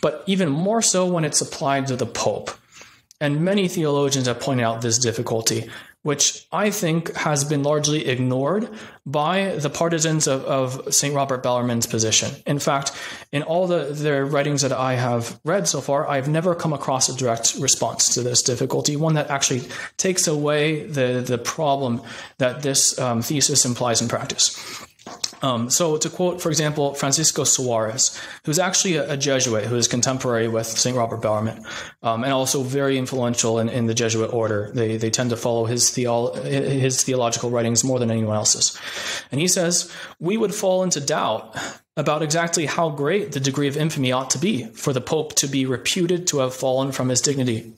But even more so when it's applied to the Pope. And many theologians have pointed out this difficulty which I think has been largely ignored by the partisans of, of St. Robert Bellarmine's position. In fact, in all the their writings that I have read so far, I've never come across a direct response to this difficulty, one that actually takes away the, the problem that this um, thesis implies in practice. Um, so, to quote, for example, Francisco Suarez, who's actually a, a Jesuit who is contemporary with St. Robert Bellarmine, um, and also very influential in, in, the Jesuit order. They, they tend to follow his, theo- his theological writings more than anyone else's. And he says, We would fall into doubt about exactly how great the degree of infamy ought to be for the Pope to be reputed to have fallen from his dignity.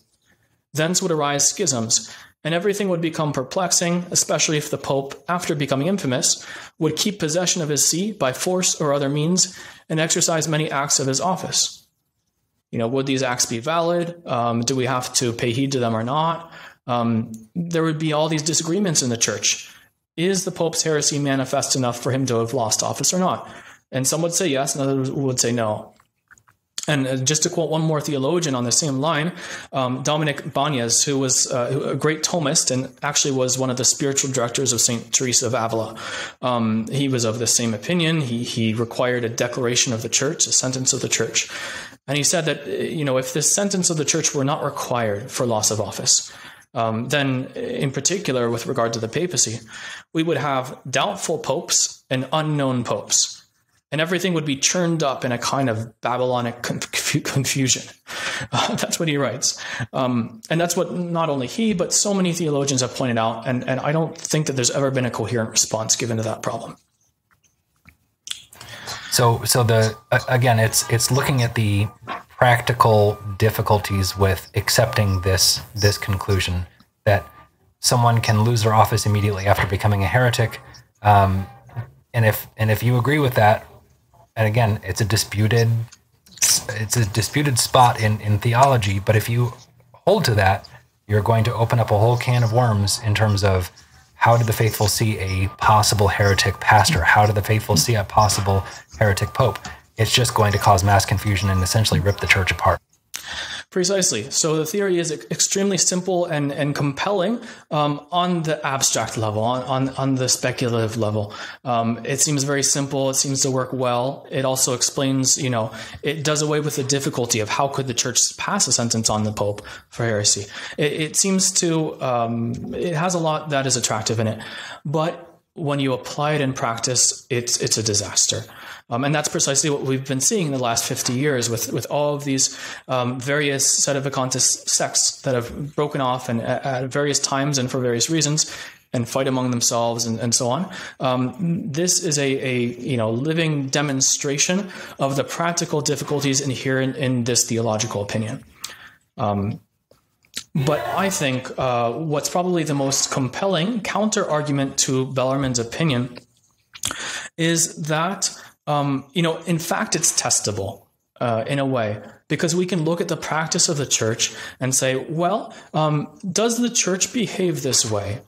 Thence would arise schisms and everything would become perplexing, especially if the Pope, after becoming infamous, would keep possession of his see by force or other means and exercise many acts of his office. You know, would these acts be valid? Um, do we have to pay heed to them or not? Um, there would be all these disagreements in the church. Is the Pope's heresy manifest enough for him to have lost office or not? And some would say yes, and others would say no. And uh, just to quote one more theologian on the same line, um, Dominic Banez, who was uh, a great Thomist and actually was one of the spiritual directors of St. Teresa of Avila, um, he was of the same opinion. He, he required a declaration of the church, a sentence of the church. And he said that, uh, you know, if this sentence of the church were not required for loss of office, um, then in particular with regard to the papacy, we would have doubtful popes and unknown popes and everything would be churned up in a kind of Babylonic confusion. Uh, that's what he writes. Um, and that's what not only he, but so many theologians have pointed out. And, and I don't think that there's ever been a coherent response given to that problem. So, so the again, it's it's looking at the practical difficulties with accepting this this conclusion that someone can lose their office immediately after becoming a heretic, um, and if and if you agree with that, and again, it's a disputed it's a disputed spot in in theology. But if you hold to that, you're going to open up a whole can of worms in terms of how did the faithful see a possible heretic pastor? How did the faithful see a possible heretic pope? It's just going to cause mass confusion and essentially rip the church apart. Precisely. So the theory is extremely simple and, and compelling um, on the abstract level, on, on, on the speculative level. Um, it seems very simple. It seems to work well. It also explains, you know, it does away with the difficulty of how could the church pass a sentence on the Pope for heresy. It, it seems to, um, it has a lot that is attractive in it. But when you apply it in practice, it's, it's a disaster. Um, and that's precisely what we've been seeing in the last 50 years with, with all of these um, various sedevacantist sects that have broken off and at, at, various times and for various reasons and fight among themselves and, and so on. Um, this is a, a you know living demonstration of the practical difficulties inherent in this theological opinion. Um, but I think uh, what's probably the most compelling counter argument to Bellarmine's opinion is that um, you know, in fact, it's testable uh, in a way because we can look at the practice of the church and say, well, um, does the church behave this way?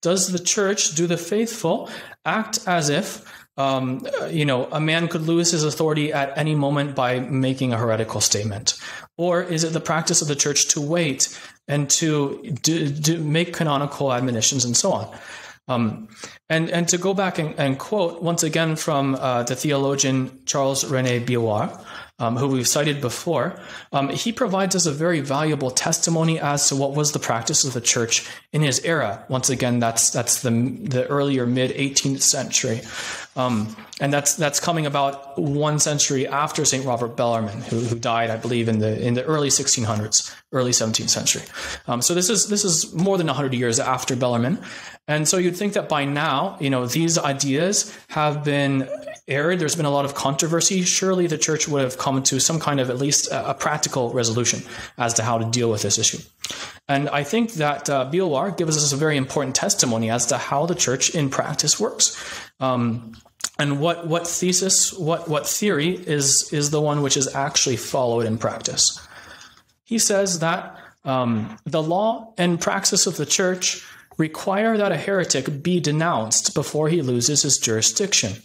Does the church, do the faithful, act as if um, you know, a man could lose his authority at any moment by making a heretical statement? Or is it the practice of the church to wait and to do, do make canonical admonitions and so on? Um, and, and to go back and, and quote once again from uh, the theologian Charles Rene Billuart, um, who we've cited before, um, he provides us a very valuable testimony as to what was the practice of the church in his era. Once again, that's that's the the earlier mid 18th century, um, and that's that's coming about one century after Saint Robert Bellarmine, who, who died, I believe, in the in the early 1600s, early 17th century. Um, so this is this is more than 100 years after Bellarmine, and so you'd think that by now, you know, these ideas have been aired. There's been a lot of controversy. Surely the church would have come to some kind of at least a, a practical resolution as to how to deal with this issue. And I think that uh, gives us a very important testimony as to how the church in practice works. Um, and what, what thesis, what, what theory is, is the one which is actually followed in practice. He says that um, the law and praxis of the church require that a heretic be denounced before he loses his jurisdiction.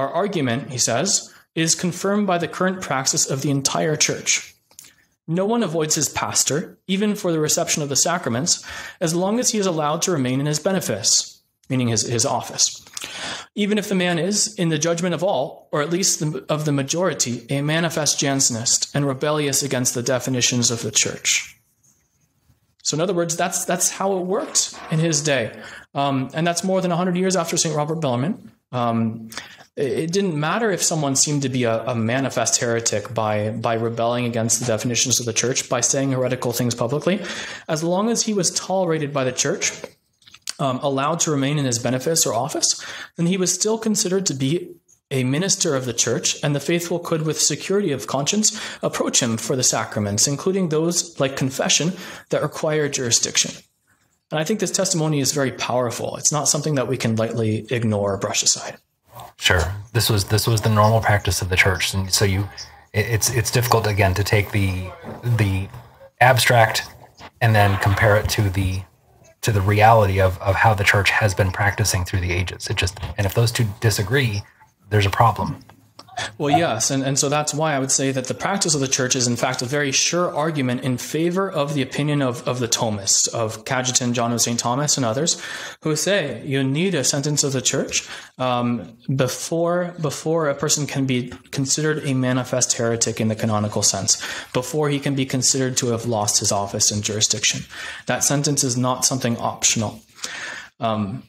Our argument, he says, is confirmed by the current praxis of the entire church. No one avoids his pastor, even for the reception of the sacraments, as long as he is allowed to remain in his benefice, meaning his, his office. Even if the man is, in the judgment of all, or at least the, of the majority, a manifest Jansenist and rebellious against the definitions of the church. So, in other words, that's that's how it worked in his day, um, and that's more than hundred years after Saint Robert Bellarmine. Um, it didn't matter if someone seemed to be a, a, manifest heretic by by rebelling against the definitions of the church, by saying heretical things publicly, as long as he was tolerated by the church, um, allowed to remain in his benefice or office, then he was still considered to be a minister of the church, and the faithful could, with security of conscience, approach him for the sacraments, including those like confession that require jurisdiction. And I think this testimony is very powerful. It's not something that we can lightly ignore or brush aside. Sure, this was this was the normal practice of the church, and so you, it's it's difficult again to take the the abstract and then compare it to the to the reality of, of how the church has been practicing through the ages. It just and if those two disagree, there's a problem. Well, yes. And, and so that's why I would say that the practice of the church is, in fact, a very sure argument in favor of the opinion of, of the Thomists, of Cajetan, John of St. Thomas, and others, who say you need a sentence of the church um, before, before a person can be considered a manifest heretic in the canonical sense, before he can be considered to have lost his office and jurisdiction. That sentence is not something optional. Um,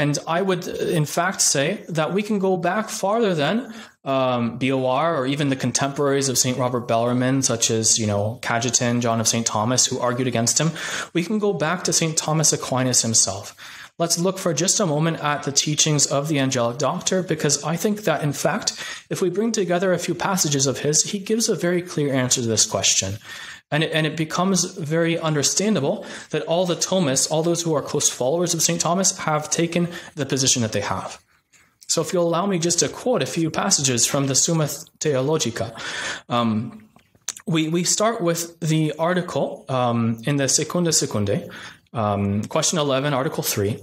and I would, in fact, say that we can go back farther than um, Billuart or even the contemporaries of St. Robert Bellarmine, such as, you know, Cajetan, John of St. Thomas, who argued against him. We can go back to St. Thomas Aquinas himself. Let's look for just a moment at the teachings of the angelic doctor, because I think that, in fact, if we bring together a few passages of his, he gives a very clear answer to this question. And it, and it becomes very understandable that all the Thomists, all those who are close followers of St. Thomas, have taken the position that they have. So, if you'll allow me just to quote a few passages from the Summa Theologica. Um, we, we start with the article um, in the Secunda Secundae, um, question 11, article 3,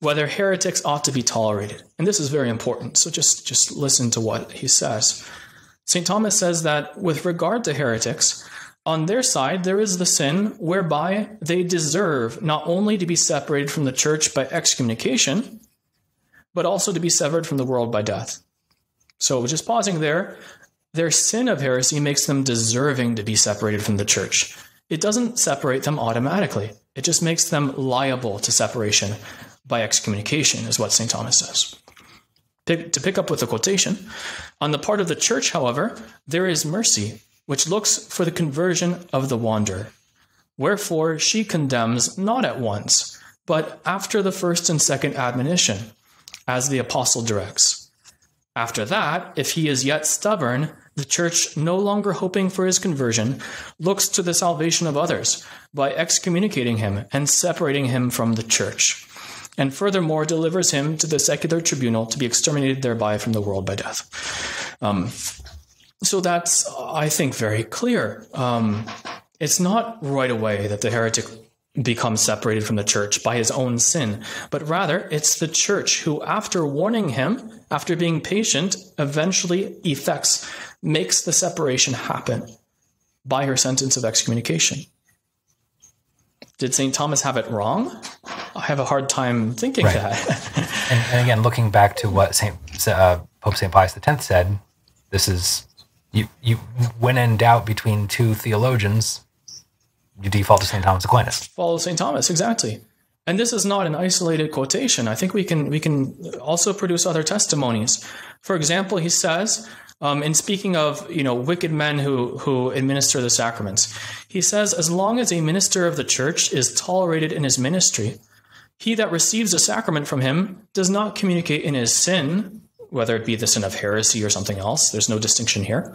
whether heretics ought to be tolerated. And this is very important. So just, just listen to what he says. St. Thomas says that with regard to heretics, on their side, there is the sin whereby they deserve not only to be separated from the church by excommunication, but also to be severed from the world by death. So, just pausing there, their sin of heresy makes them deserving to be separated from the church. It doesn't separate them automatically, it just makes them liable to separation by excommunication, is what St. Thomas says. To pick up with the quotation, on the part of the church, however, there is mercy which looks for the conversion of the wanderer. Wherefore she condemns not at once, but after the first and second admonition, as the apostle directs. After that, if he is yet stubborn, the church, no longer hoping for his conversion, looks to the salvation of others by excommunicating him and separating him from the church, and furthermore delivers him to the secular tribunal to be exterminated thereby from the world by death. Um, so that's, I think, very clear. Um, it's not right away that the heretic becomes separated from the church by his own sin, but rather it's the church who, after warning him, after being patient, eventually effects, makes the separation happen by her sentence of excommunication. Did St. Thomas have it wrong? I have a hard time thinking right. that. and, and, again, looking back to what Saint uh, Pope St. Pius X said, this is you, you when in doubt between two theologians, you default to St. Thomas Aquinas. Follow St. Thomas, exactly. And this is not an isolated quotation. I think we can we can also produce other testimonies. For example, he says, um, in speaking of you know wicked men who who administer the sacraments, he says, as long as a minister of the church is tolerated in his ministry, he that receives a sacrament from him does not communicate in his sin, whether it be the sin of heresy or something else. There's no distinction here.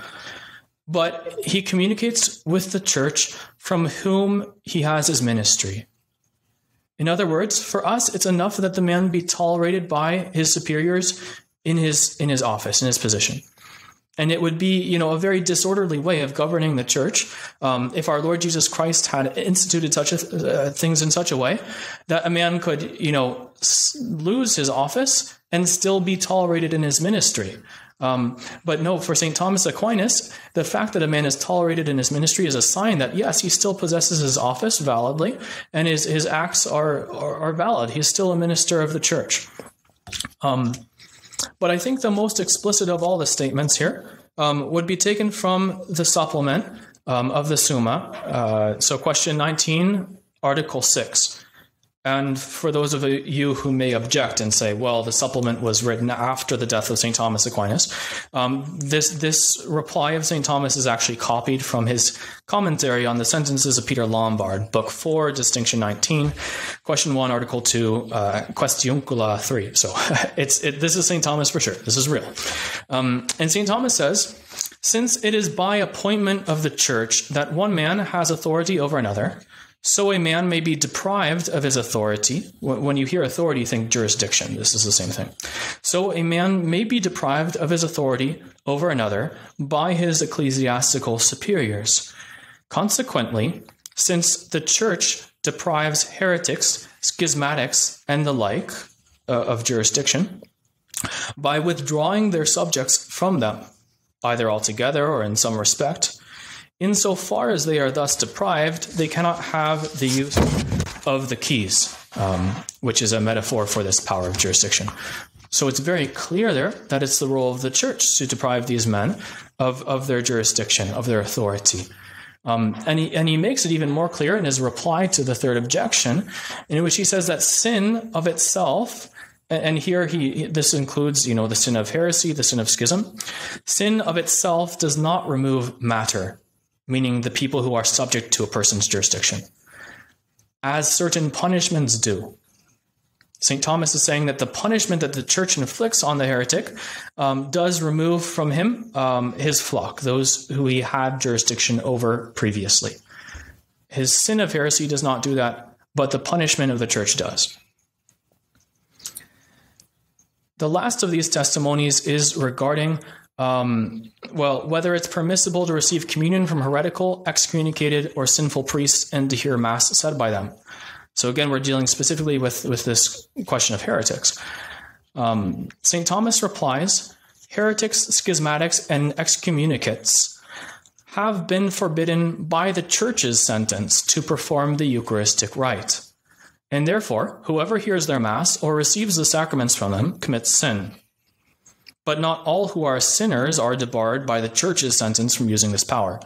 But he communicates with the church from whom he has his ministry. In other words, for us, it's enough that the man be tolerated by his superiors in his in his office, in his position. And it would be, you know, a very disorderly way of governing the church um, if our Lord Jesus Christ had instituted such a, uh, things in such a way that a man could, you know, s- lose his office and still be tolerated in his ministry. Um, but no, for St. Thomas Aquinas, the fact that a man is tolerated in his ministry is a sign that, yes, he still possesses his office validly and his, his acts are, are, are valid. He's still a minister of the church. Um, but I think the most explicit of all the statements here um, would be taken from the supplement um, of the Summa. Uh, so, question 19, Article 6. And for those of you who may object and say, well, the supplement was written after the death of St. Thomas Aquinas, um, this, this reply of St. Thomas is actually copied from his commentary on the sentences of Peter Lombard, Book 4, Distinction 19, Question 1, Article 2, uh, Quaestiuncula 3. So it's, it, this is St. Thomas for sure. This is real. Um, and St. Thomas says, since it is by appointment of the church that one man has authority over another, so a man may be deprived of his authority. When you hear authority, you think jurisdiction. This is the same thing. So a man may be deprived of his authority over another by his ecclesiastical superiors. Consequently, since the church deprives heretics, schismatics, and the like uh, of jurisdiction by withdrawing their subjects from them, either altogether or in some respect, Insofar as they are thus deprived, they cannot have the use of the keys, um, which is a metaphor for this power of jurisdiction. So it's very clear there that it's the role of the church to deprive these men of, of their jurisdiction, of their authority. Um, and, he, and he makes it even more clear in his reply to the third objection, in which he says that sin of itself, and here he this includes you know the sin of heresy, the sin of schism, sin of itself does not remove matter meaning the people who are subject to a person's jurisdiction, as certain punishments do. St. Thomas is saying that the punishment that the church inflicts on the heretic um, does remove from him um, his flock, those who he had jurisdiction over previously. His sin of heresy does not do that, but the punishment of the church does. The last of these testimonies is regarding um, well, whether it's permissible to receive communion from heretical, excommunicated, or sinful priests and to hear Mass said by them. So again, we're dealing specifically with, with this question of heretics. Um, St. Thomas replies Heretics, schismatics, and excommunicates have been forbidden by the Church's sentence to perform the Eucharistic rite. And therefore, whoever hears their Mass or receives the sacraments from them commits sin. But not all who are sinners are debarred by the church's sentence from using this power.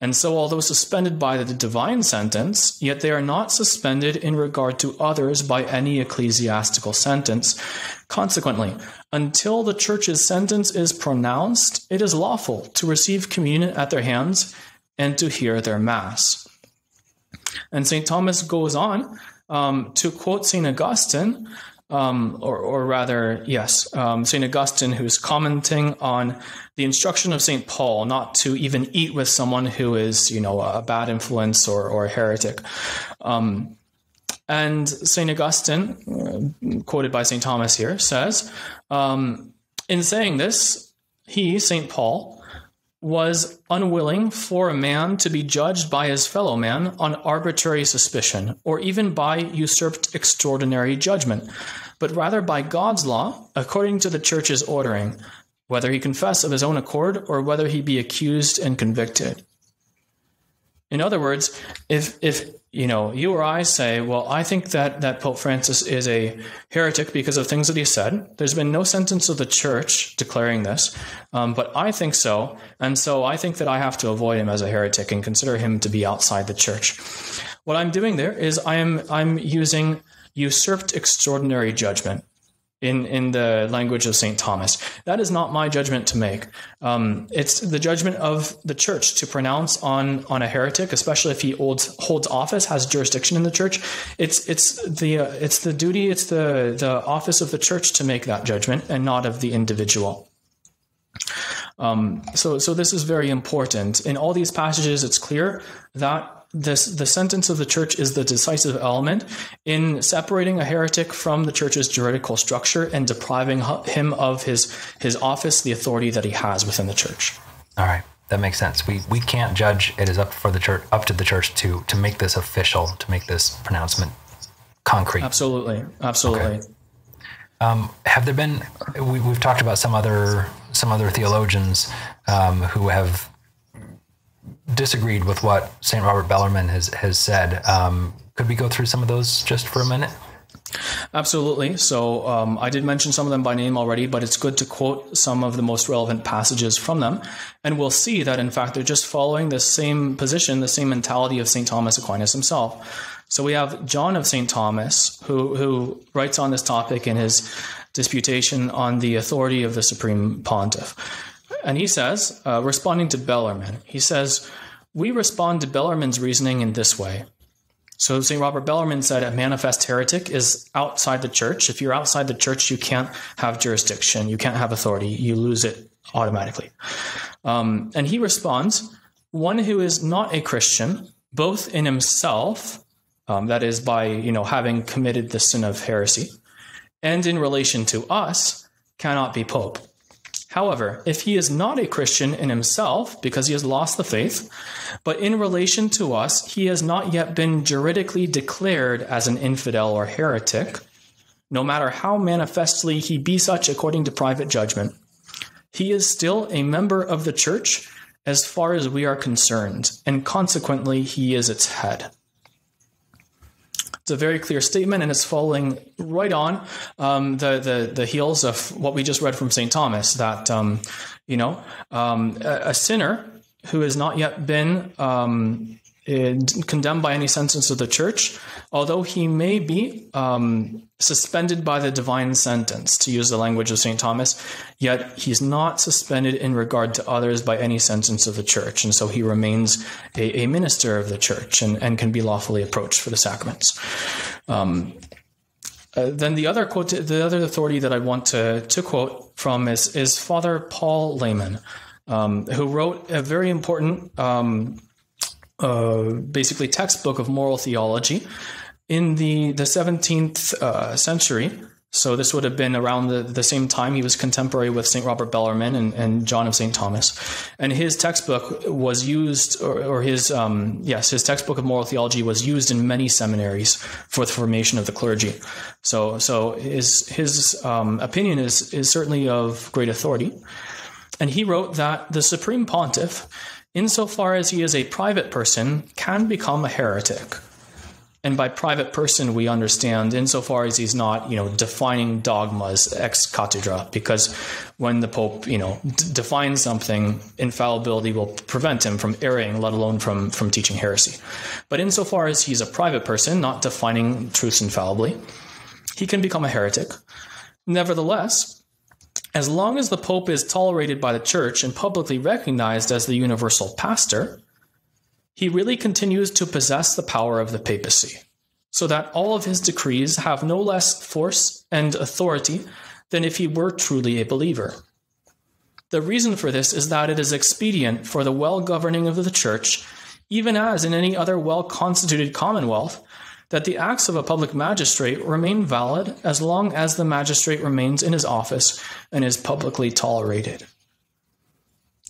And so, although suspended by the divine sentence, yet they are not suspended in regard to others by any ecclesiastical sentence. Consequently, until the church's sentence is pronounced, it is lawful to receive communion at their hands and to hear their Mass. And St. Thomas goes on um, to quote St. Augustine um, or, or, rather, yes, um, St. Augustine, who's commenting on the instruction of St. Paul not to even eat with someone who is, you know, a bad influence or, or a heretic. Um, and St. Augustine, uh, quoted by St. Thomas here, says, um, in saying this, he, St. Paul, was unwilling for a man to be judged by his fellow man on arbitrary suspicion, or even by usurped extraordinary judgment, but rather by God's law, according to the church's ordering, whether he confess of his own accord or whether he be accused and convicted. In other words, if if you know you or I say, well, I think that that Pope Francis is a heretic because of things that he said. There's been no sentence of the Church declaring this, um, but I think so, and so I think that I have to avoid him as a heretic and consider him to be outside the Church. What I'm doing there is I am I'm using usurped extraordinary judgment in in the language of Saint Thomas. That is not my judgment to make. Um, it's the judgment of the church to pronounce on on a heretic, especially if he holds holds office, has jurisdiction in the church. It's it's the uh, it's the duty, it's the the office of the church to make that judgment, and not of the individual. Um, so so this is very important. In all these passages, it's clear that this, the sentence of the church is the decisive element in separating a heretic from the church's juridical structure and depriving him of his his office, the authority that he has within the church. All right, that makes sense. We we can't judge. It is up for the church, up to the church to to make this official, to make this pronouncement concrete. Absolutely, absolutely. Okay. Um, have there been? We, have talked about some other some other theologians um, who have disagreed with what St. Robert Bellarmine has, has said. Um, could we go through some of those just for a minute? Absolutely. So um, I did mention some of them by name already, but it's good to quote some of the most relevant passages from them. And we'll see that, in fact, they're just following the same position, the same mentality of St. Thomas Aquinas himself. So we have John of St. Thomas, who, who writes on this topic in his disputation on the authority of the Supreme Pontiff. And he says, uh, responding to Bellarmine, he says, We respond to Bellarmine's reasoning in this way. So St. Robert Bellarmine said a manifest heretic is outside the church. If you're outside the church, you can't have jurisdiction, you can't have authority, you lose it automatically. Um, and he responds, one who is not a Christian, both in himself, um, that is by you know having committed the sin of heresy, and in relation to us, cannot be pope. However, if he is not a Christian in himself because he has lost the faith, but in relation to us, he has not yet been juridically declared as an infidel or heretic, no matter how manifestly he be such according to private judgment, he is still a member of the church as far as we are concerned, and consequently, he is its head. It's a very clear statement, and it's following right on um, the, the, the heels of what we just read from St. Thomas that, um, you know, um, a, a, sinner who has not yet been um, condemned by any sentence of the church, although he may be um, suspended by the divine sentence, to use the language of St. Thomas, yet he's not suspended in regard to others by any sentence of the church. And so he remains a, a minister of the church and, and can be lawfully approached for the sacraments. Um, uh, then the other quote, the other authority that I want to, to quote from is, is Father Paul Laymann, um, who wrote a very important um, uh, basically textbook of moral theology in the the 17th uh, century. So this would have been around the, the same time he was contemporary with St. Robert Bellarmine and, and John of St. Thomas. And his textbook was used, or, or his, um, yes, his textbook of moral theology was used in many seminaries for the formation of the clergy. So, so his, his um, opinion is, is certainly of great authority. And he wrote that the Supreme Pontiff insofar as he is a private person, can become a heretic. And by private person, we understand insofar as he's not, you know, defining dogmas ex cathedra, because when the Pope, you know, defines something, infallibility will prevent him from erring, let alone from, from teaching heresy. But insofar as he's a private person, not defining truths infallibly, he can become a heretic. Nevertheless, as long as the Pope is tolerated by the Church and publicly recognized as the universal pastor, he really continues to possess the power of the papacy, so that all of his decrees have no less force and authority than if he were truly a believer. The reason for this is that it is expedient for the well governing of the Church, even as in any other well constituted commonwealth, that the acts of a public magistrate remain valid as long as the magistrate remains in his office and is publicly tolerated.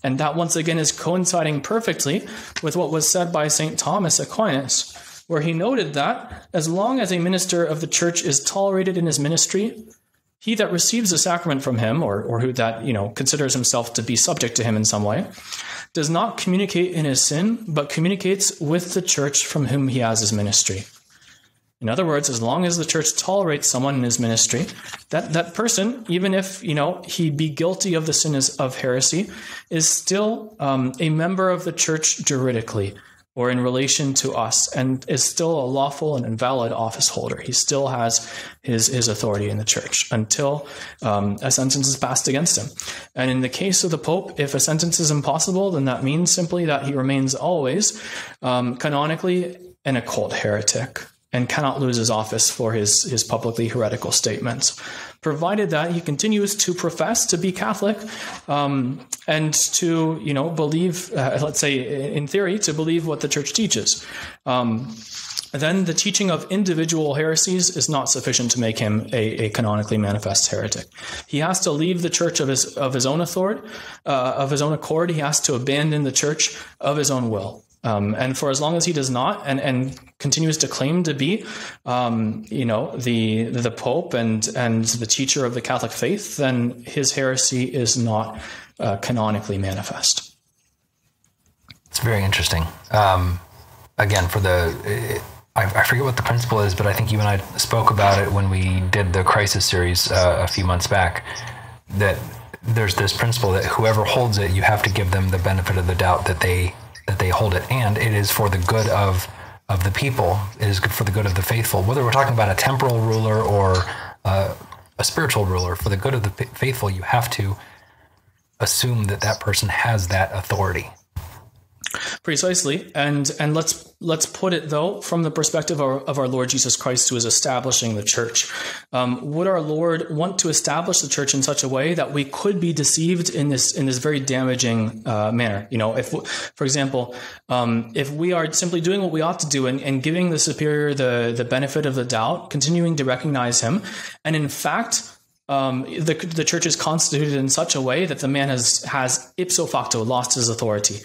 And that once again is coinciding perfectly with what was said by St. Thomas Aquinas, where he noted that as long as a minister of the church is tolerated in his ministry, he that receives a sacrament from him, or, or who that you know considers himself to be subject to him in some way, does not communicate in his sin, but communicates with the church from whom he has his ministry. In other words, as long as the church tolerates someone in his ministry, that, that person, even if you know he be guilty of the sin of heresy, is still um, a member of the church juridically or in relation to us, and is still a lawful and invalid office holder. He still has his his authority in the church until um, a sentence is passed against him. And in the case of the Pope, if a sentence is impossible, then that means simply that he remains always um, canonically an occult heretic and cannot lose his office for his, his publicly heretical statements, provided that he continues to profess to be Catholic um, and to, you know, believe, uh, let's say, in theory, to believe what the church teaches. Um, then the teaching of individual heresies is not sufficient to make him a, a, canonically manifest heretic. He has to leave the church of his of his own authority, uh, of his own accord. He has to abandon the church of his own will. Um, and for as long as he does not, and, and continues to claim to be, um, you know, the the Pope and and the teacher of the Catholic faith, then his heresy is not uh, canonically manifest. It's very interesting. Um, again, for the. I, I forget what the principle is, but I think you and I spoke about it when we did the crisis series uh, a few months back. That there's this principle that whoever holds it, you have to give them the benefit of the doubt that they that they hold it, and it is for the good of of the people. It is for the good of the faithful. Whether we're talking about a temporal ruler or uh, a spiritual ruler, for the good of the faithful, you have to assume that that person has that authority. Precisely, and and let's let's put it though from the perspective of, of our Lord Jesus Christ, who is establishing the church. Um, would our Lord want to establish the church in such a way that we could be deceived in this in this very damaging uh, manner? You know, if for example, um, if we are simply doing what we ought to do and, and giving the superior the the benefit of the doubt, continuing to recognize him, and in fact um, the, the church is constituted in such a way that the man has has ipso facto lost his authority.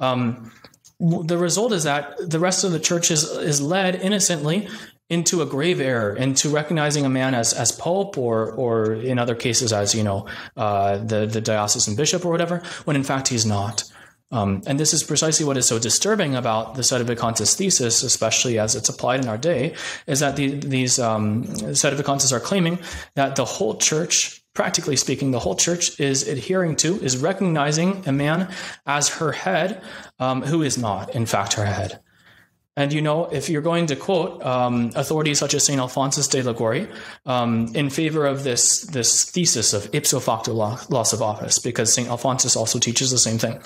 Um, the result is that the rest of the church is, is led innocently into a grave error, into recognizing a man as, as pope or, or in other cases as, you know, uh, the, the diocesan bishop or whatever, when in fact he's not. Um, and this is precisely what is so disturbing about the Sedevacantists thesis, especially as it's applied in our day, is that the, these um, Sedevacantists are claiming that the whole church practically speaking, the whole church is adhering to, is recognizing a man as her head, um, who is not, in fact, her head. And you know, if you're going to quote um, authorities such as Saint Alphonsus de Liguori um, in favor of this this thesis of ipso facto loss of office, because Saint Alphonsus also teaches the same thing,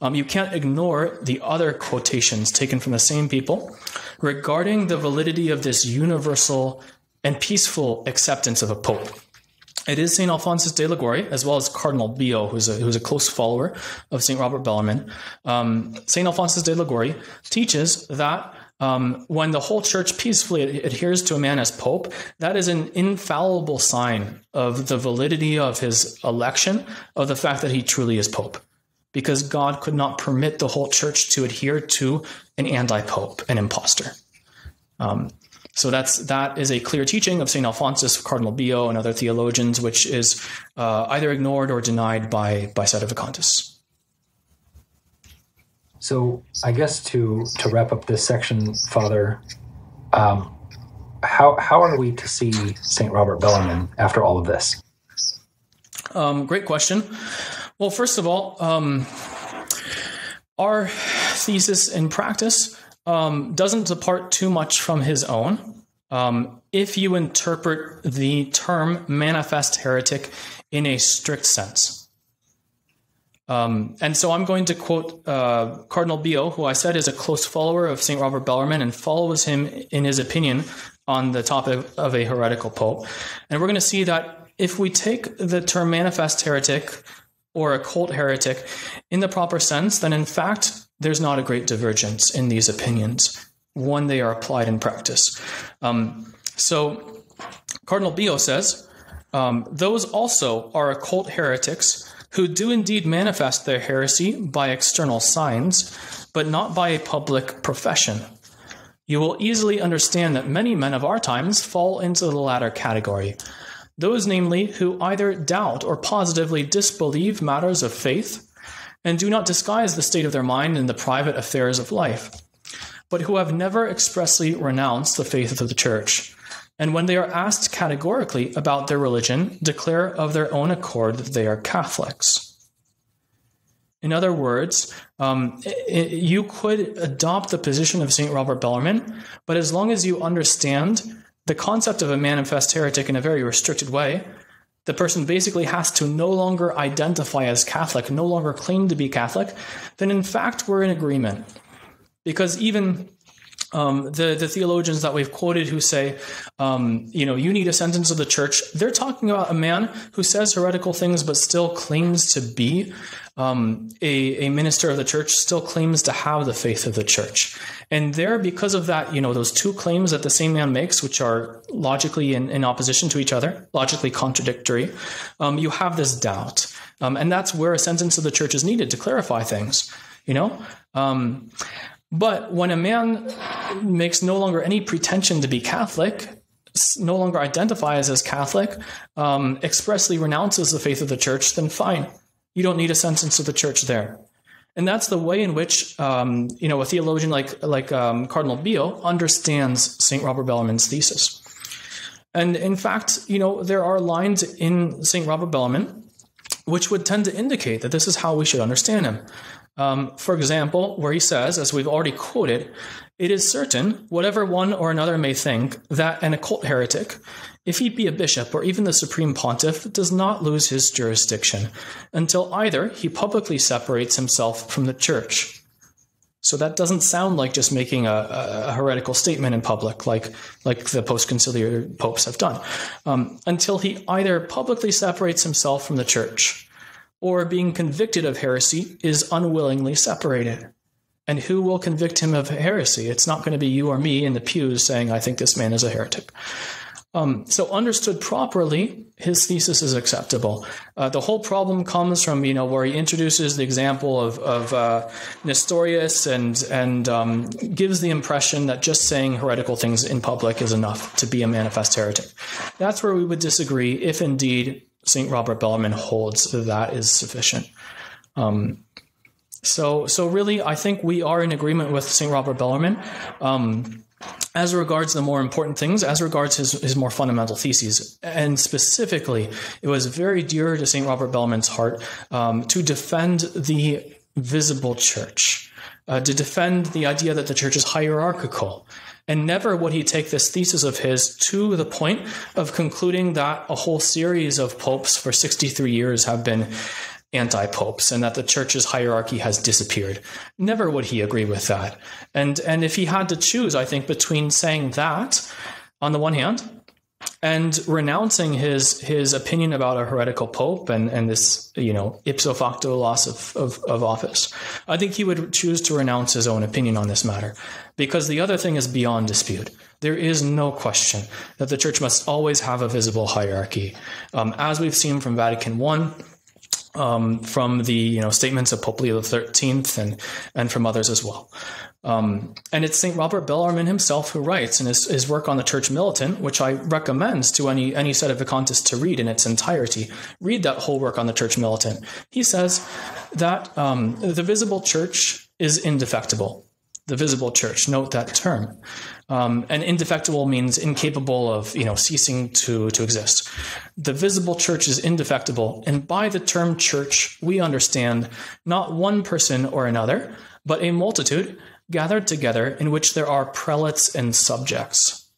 um, you can't ignore the other quotations taken from the same people regarding the validity of this universal and peaceful acceptance of a pope. It is St. Alphonsus de Liguori, as well as Cardinal Billot, who's a, who's a close follower of St. Robert Bellarmine. Um, St. Alphonsus de Liguori teaches that um, when the whole church peacefully adheres to a man as pope, that is an infallible sign of the validity of his election, of the fact that he truly is pope. Because God could not permit the whole church to adhere to an anti pope, an impostor. Um, so that's that is a clear teaching of Saint Alphonsus, Cardinal Billot, and other theologians, which is uh, either ignored or denied by by Sedevacantists. So I guess to to wrap up this section, Father, um, how how are we to see Saint Robert Bellarmine after all of this? Um, great question. Well, first of all, um, our thesis in practice um, doesn't depart too much from his own. Um, if you interpret the term manifest heretic in a strict sense. Um, and so I'm going to quote uh, Cardinal Billot, who I said is a close follower of St. Robert Bellarmine and follows him in his opinion on the topic of a heretical pope. And we're going to see that if we take the term manifest heretic or occult heretic in the proper sense, then in fact, there's not a great divergence in these opinions when they are applied in practice. Um, so, Cardinal Billot says, um, those also are occult heretics who do indeed manifest their heresy by external signs, but not by a public profession. You will easily understand that many men of our times fall into the latter category. Those, namely, who either doubt or positively disbelieve matters of faith, and do not disguise the state of their mind in the private affairs of life, but who have never expressly renounced the faith of the church, and when they are asked categorically about their religion, declare of their own accord that they are Catholics. In other words, um, it, you could adopt the position of St. Robert Bellarmine, but as long as you understand the concept of a manifest heretic in a very restricted way, the person basically has to no longer identify as Catholic, no longer claim to be Catholic, then in fact we're in agreement. Because even um, the the theologians that we've quoted who say, um, you know, you need a sentence of the church. They're talking about a man who says heretical things but still claims to be um, a, a minister of the church, still claims to have the faith of the church. And there, because of that, you know, those two claims that the same man makes, which are logically in, in opposition to each other, logically contradictory, um, you have this doubt, um, and that's where a sentence of the church is needed to clarify things. You know. Um, but when a man makes no longer any pretension to be Catholic, no longer identifies as Catholic, um, expressly renounces the faith of the church, then fine. You don't need a sentence of the church there. And that's the way in which um, you know a theologian like like um, Cardinal Billot understands Saint Robert Bellarmine's thesis. And in fact, you know there are lines in Saint Robert Bellarmine which would tend to indicate that this is how we should understand him. Um, for example, where he says, as we've already quoted, it is certain, whatever one or another may think, that an occult heretic, if he be a bishop or even the supreme pontiff, does not lose his jurisdiction until either he publicly separates himself from the church. So that doesn't sound like just making a, a heretical statement in public, like like the post-conciliar popes have done, um, until he either publicly separates himself from the church or being convicted of heresy is unwillingly separated. And who will convict him of heresy? It's not going to be you or me in the pews saying, I think this man is a heretic. Um, so, understood properly, his thesis is acceptable. Uh, the whole problem comes from, you know, where he introduces the example of, of uh, Nestorius and and um, gives the impression that just saying heretical things in public is enough to be a manifest heretic. That's where we would disagree, if indeed St. Robert Bellarmine holds that that is sufficient. Um, so, so really, I think we are in agreement with St. Robert Bellarmine. Um, as regards the more important things, as regards his, his more fundamental theses, and specifically, it was very dear to St. Robert Bellarmine's heart um, to defend the visible church, uh, to defend the idea that the church is hierarchical, and never would he take this thesis of his to the point of concluding that a whole series of popes for 63 years have been anti popes and that the church's hierarchy has disappeared. Never would he agree with that. And, and if he had to choose, I think, between saying that on the one hand and renouncing his his opinion about a heretical pope and, and this you know ipso facto loss of, of, of office, I think he would choose to renounce his own opinion on this matter because the other thing is beyond dispute. There is no question that the church must always have a visible hierarchy, um, as we've seen from Vatican One. Um, from the you know statements of Pope Leo XIII and and from others as well. Um, and it's St. Robert Bellarmine himself who writes in his, his work on the Church Militant, which I recommend to any, any set of sedevacantist to read in its entirety. Read that whole work on the Church Militant. He says that um, the visible church is indefectible. The visible church, note that term. Um, and indefectible means incapable of, you know, ceasing to, to exist. The visible church is indefectible, and by the term church, we understand not one person or another, but a multitude gathered together in which there are prelates and subjects.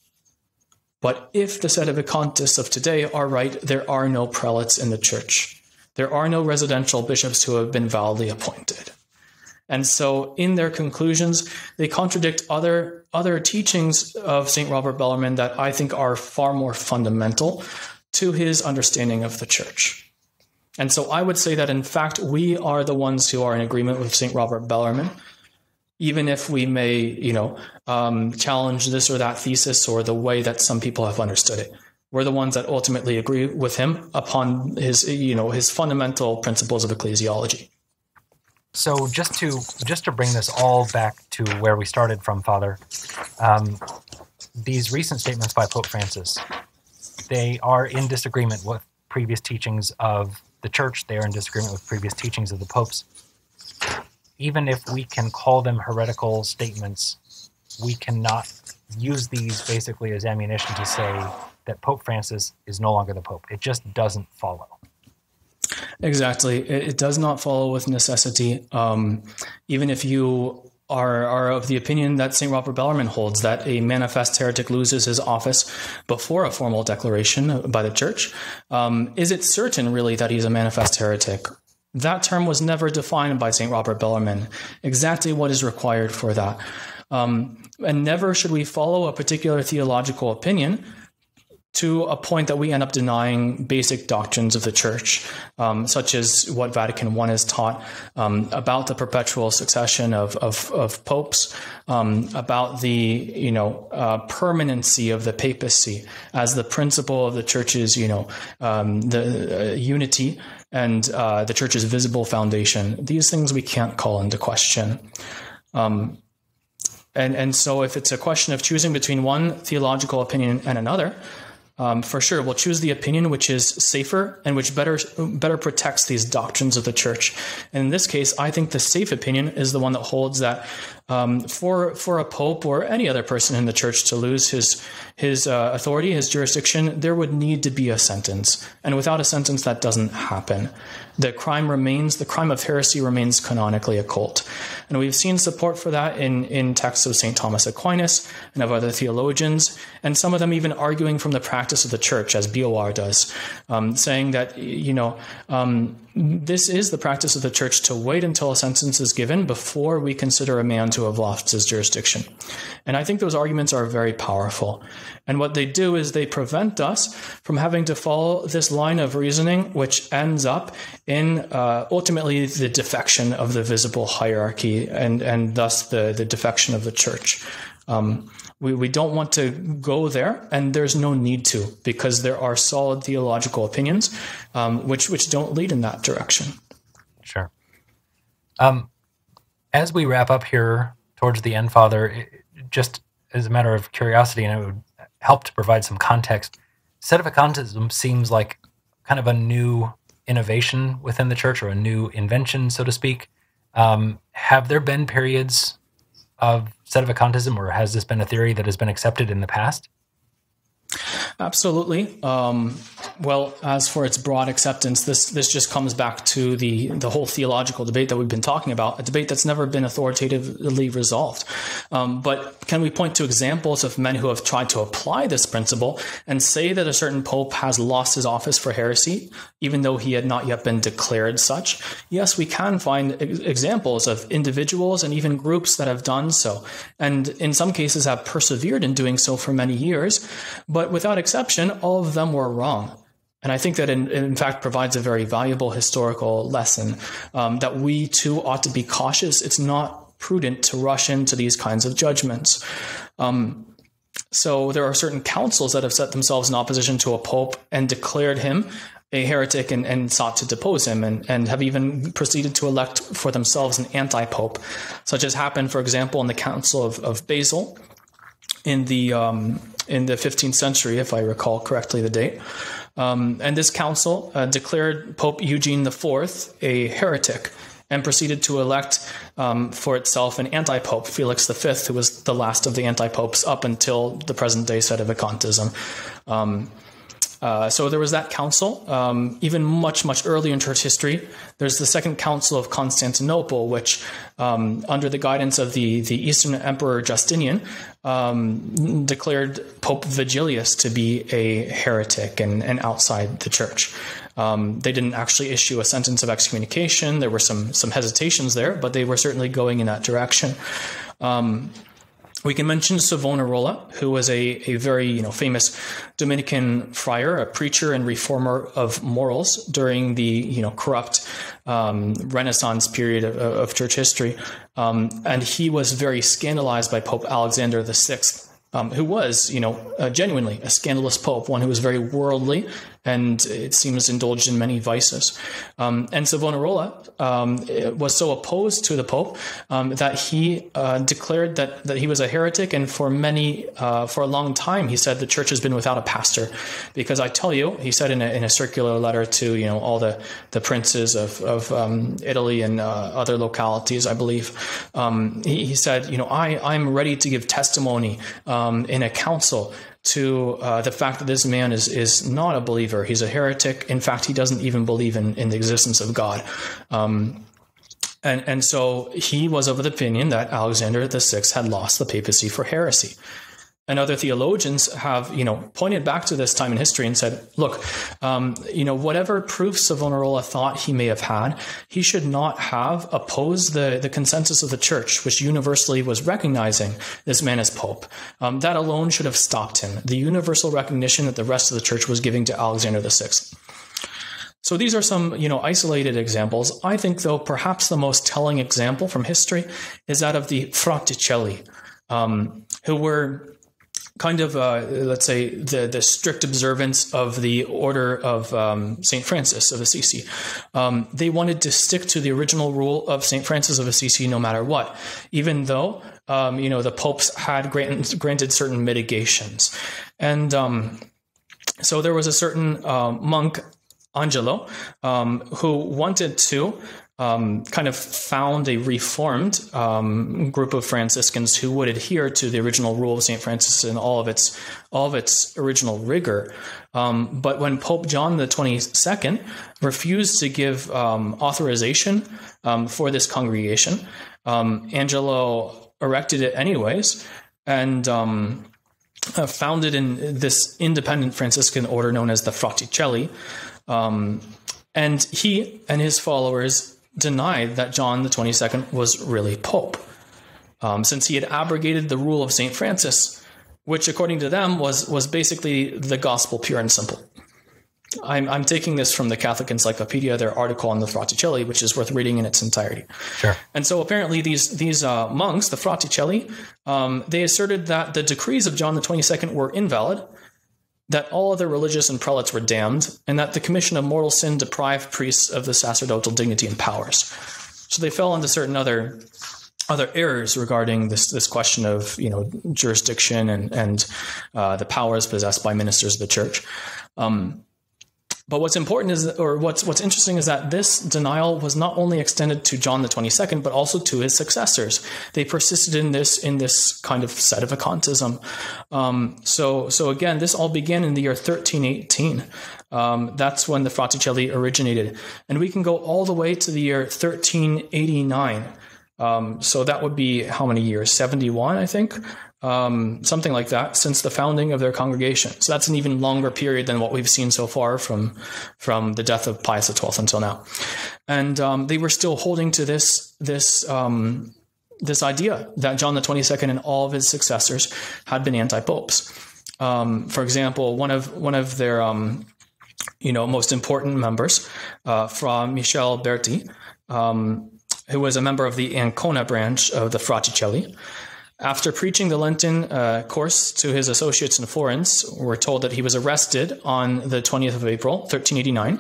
But if the sedevacantists of today are right, there are no prelates in the church. There are no residential bishops who have been validly appointed. And so, in their conclusions, they contradict other, other teachings of St. Robert Bellarmine that I think are far more fundamental to his understanding of the church. And so, I would say that in fact, we are the ones who are in agreement with St. Robert Bellarmine even if we may, you know, um, challenge this or that thesis or the way that some people have understood it. We're the ones that ultimately agree with him upon his, you know, his fundamental principles of ecclesiology. So just to just to bring this all back to where we started from, Father, um, these recent statements by Pope Francis, they are in disagreement with previous teachings of the Church. They are in disagreement with previous teachings of the popes. even if we can call them heretical statements, we cannot use these basically as ammunition to say that Pope Francis is no longer the Pope. It just doesn't follow. Exactly. It, it does not follow with necessity. Um, even if you are, are of the opinion that St. Robert Bellarmine holds that a manifest heretic loses his office before a formal declaration by the church, um, is it certain really that he's a manifest heretic? That term was never defined by St. Robert Bellarmine. Exactly what is required for that. Um, and never should we follow a particular theological opinion to a point that we end up denying basic doctrines of the church, um, such as what Vatican I has taught um, about the perpetual succession of, of, of popes, um, about the you know uh, permanency of the papacy as the principle of the church's you know um, the uh, unity and uh, the church's visible foundation. These things we can't call into question. Um, and, and so, if it's a question of choosing between one theological opinion and another, um, for sure, we'll choose the opinion which is safer and which better better protects these doctrines of the church. And in this case, I think the safe opinion is the one that holds that um, for for a pope or any other person in the church to lose his his uh, authority, his jurisdiction, there would need to be a sentence, and without a sentence, that doesn't happen the crime remains, the crime of heresy remains canonically occult. And we've seen support for that in, in texts of St. Thomas Aquinas and of other theologians, and some of them even arguing from the practice of the church, as Billuart does, um, saying that, you know, um, this is the practice of the church to wait until a sentence is given before we consider a man to have lost his jurisdiction. And I think those arguments are very powerful. And what they do is they prevent us from having to follow this line of reasoning, which ends up in uh, ultimately the defection of the visible hierarchy and, and thus the, the defection of the church. Um, we, we don't want to go there, and there's no need to because there are solid theological opinions um, which, which don't lead in that direction. Sure. Um, as we wrap up here towards the end, Father, just as a matter of curiosity, and it would help to provide some context, sedevacantism seems like kind of a new innovation within the church or a new invention, so to speak. Um, have there been periods of set sedevacantism, or has this been a theory that has been accepted in the past? Absolutely. Um, well, as for its broad acceptance, this this just comes back to the the whole theological debate that we've been talking about, a debate that's never been authoritatively resolved. Um, but can we point to examples of men who have tried to apply this principle and say that a certain pope has lost his office for heresy, even though he had not yet been declared such? Yes, we can find ex- examples of individuals and even groups that have done so, and in some cases have persevered in doing so for many years. But without exception, all of them were wrong. And I think that in, in fact provides a very valuable historical lesson um, that we too ought to be cautious. It's not prudent to rush into these kinds of judgments. Um, so there are certain councils that have set themselves in opposition to a pope and declared him a heretic and, and sought to depose him and, and have even proceeded to elect for themselves an anti-pope, such as happened, for example, in the Council of, of Basel in the um, in the 15th century, if I recall correctly the date. Um, and this council uh, declared Pope Eugene IV a heretic and proceeded to elect um, for itself an anti pope, Felix V, who was the last of the anti popes up until the present day sedevacantism. Um, uh, so there was that council. Um, even much, much earlier in church history, there's the Second Council of Constantinople, which, um, under the guidance of the, the Eastern Emperor Justinian, um, declared Pope Vigilius to be a heretic and, and outside the church. Um, they didn't actually issue a sentence of excommunication. There were some some hesitations there, but they were certainly going in that direction. Um, we can mention Savonarola, who was a, a very you know famous Dominican friar, a preacher and reformer of morals during the you know corrupt um, Renaissance period of, of church history, um, and he was very scandalized by Pope Alexander VI. Um, who was, you know, uh, genuinely a scandalous pope, one who was very worldly and it seems indulged in many vices. Um, and Savonarola um, was so opposed to the Pope um, that he uh, declared that, that he was a heretic, and for many, uh, for a long time, he said the church has been without a pastor. Because I tell you, he said in a, in a circular letter to you know all the, the princes of, of um, Italy and uh, other localities, I believe, um, he, he, said, you know, I, I'm ready to give testimony um, in a council to uh, the fact that this man is is not a believer. He's a heretic. In fact, he doesn't even believe in, in the existence of God. Um, and, and so he was of the opinion that Alexander VI had lost the papacy for heresy and other theologians have, you know, pointed back to this time in history and said, look, um, you know, whatever proofs Savonarola thought he may have had, he should not have opposed the, the consensus of the church, which universally was recognizing this man as pope. Um, that alone should have stopped him. The universal recognition that the rest of the church was giving to Alexander VI. So these are some, you know, isolated examples. I think, though, perhaps the most telling example from history is that of the Fraticelli, um, who were kind of uh, let's say the the strict observance of the order of um, Saint Francis of Assisi. Um, they wanted to stick to the original rule of Saint Francis of Assisi no matter what, even though um, you know the popes had granted, granted certain mitigations, and um, so there was a certain uh, monk Angelo, um, who wanted to um, kind of found a reformed um, group of Franciscans who would adhere to the original rule of Saint Francis in all of its all of its original rigor. Um, but when Pope John the Twenty Second refused to give um, authorization um, for this congregation, um, Angelo erected it anyways, and. Uh, founded in this independent Franciscan order known as the Fraticelli, and he and his followers denied that John the 22nd was really Pope, um, since he had abrogated the rule of St. Francis, which, according to them, was, was basically the gospel pure and simple. I'm, I'm taking this from the Catholic Encyclopedia, their article on the Fraticelli, which is worth reading in its entirety. Sure. And so apparently these these uh, monks, the Fraticelli, um, they asserted that the decrees of John the 22nd were invalid that all other religious and prelates were damned, and that the commission of mortal sin deprived priests of the sacerdotal dignity and powers. So they fell into certain other other errors regarding this this question of you know jurisdiction and and uh, the powers possessed by ministers of the church. Um, but what's important is, or what's what's interesting is that this denial was not only extended to John the Twenty Second, but also to his successors. They persisted in this in this kind of set sedevacantism. Um, so so again, this all began in the year thirteen eighteen. Um, that's when the Fraticelli originated, and we can go all the way to the year thirteen eighty nine. Um, so that would be how many years? 71, I think, um, something like that, since the founding of their congregation. So that's an even longer period than what we've seen so far from from the death of Pius XII until now. And um, they were still holding to this this um, this idea that John the Twenty Second and all of his successors had been anti popes. Um, for example, one of one of their um, you know most important members, uh, Fra Michel Berti, um, who was a member of the Ancona branch of the Fraticelli. After preaching the Lenten uh, course to his associates in Florence, we're told that he was arrested on the 20th of April, 1389,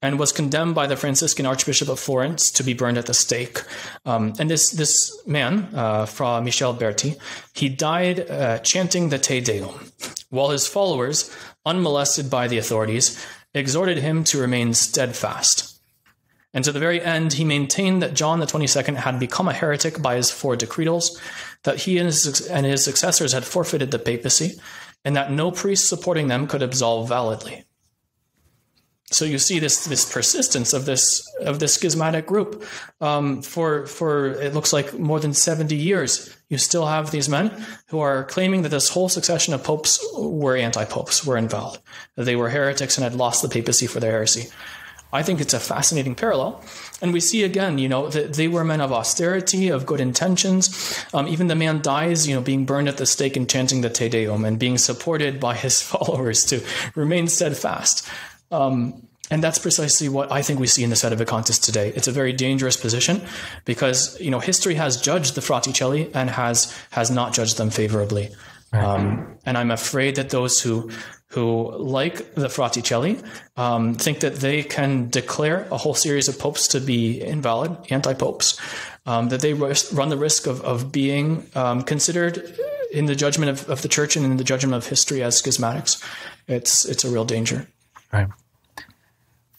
and was condemned by the Franciscan Archbishop of Florence to be burned at the stake. Um, and this this man, uh, Fra Michel Berti, he died uh, chanting the Te Deum, while his followers, unmolested by the authorities, exhorted him to remain steadfast. And to the very end, he maintained that John the 22nd had become a heretic by his four decretals, that he and his, and his successors had forfeited the papacy, and that no priest supporting them could absolve validly. So you see this this persistence of this of this schismatic group um, for for it looks like more than seventy years. You still have these men who are claiming that this whole succession of popes were anti popes, were invalid, that they were heretics and had lost the papacy for their heresy. I think it's a fascinating parallel. And we see again, you know, that they were men of austerity, of good intentions. Um, even the man dies, you know, being burned at the stake and chanting the Te Deum and being supported by his followers to remain steadfast. Um, and that's precisely what I think we see in the Sedevacantists today. It's a very dangerous position because, you know, history has judged the Fraticelli and has, has not judged them favorably. Um, and I'm afraid that those who who, like the Fraticelli, um, think that they can declare a whole series of popes to be invalid, anti popes, um, that they run the risk of, of being um, considered in the judgment of, of the church and in the judgment of history as schismatics. It's, it's a real danger. Right.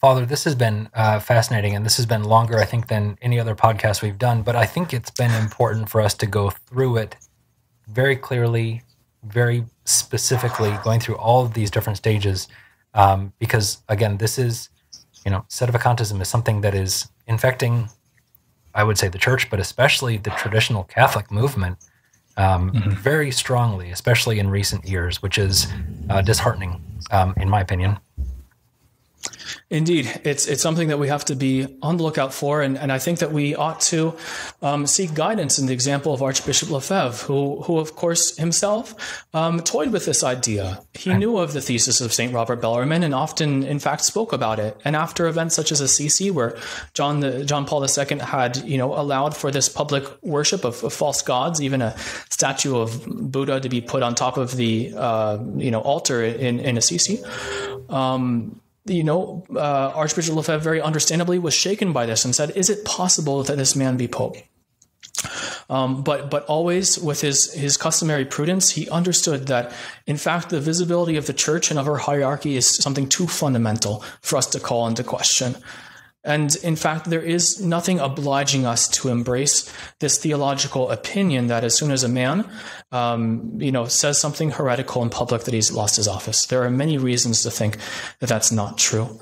Father, this has been uh, fascinating, and this has been longer, I think, than any other podcast we've done. But I think it's been important for us to go through it very clearly, very specifically, going through all of these different stages, um, because again, this is, you know, sedevacantism is something that is infecting, I would say, the church, but especially the traditional Catholic movement. Um, mm-hmm. Very strongly, especially in recent years, which is uh, disheartening, um, in my opinion. Indeed, it's it's something that we have to be on the lookout for, and, and I think that we ought to um, seek guidance in the example of Archbishop Lefebvre, who who of course himself um, toyed with this idea. He knew of the thesis of Saint Robert Bellarmine, and often, in fact, spoke about it. And after events such as Assisi, where John the, John Paul II had you know allowed for this public worship of, of false gods, even a statue of Buddha to be put on top of the uh, you know altar in in Assisi. Um, you know, uh, Archbishop Lefebvre very understandably was shaken by this and said, "Is it possible that this man be pope?" Um, but but always with his his customary prudence, he understood that in fact the visibility of the church and of her hierarchy is something too fundamental for us to call into question. And in fact, there is nothing obliging us to embrace this theological opinion that as soon as a man, um, you know, says something heretical in public, that he's lost his office. There are many reasons to think that that's not true.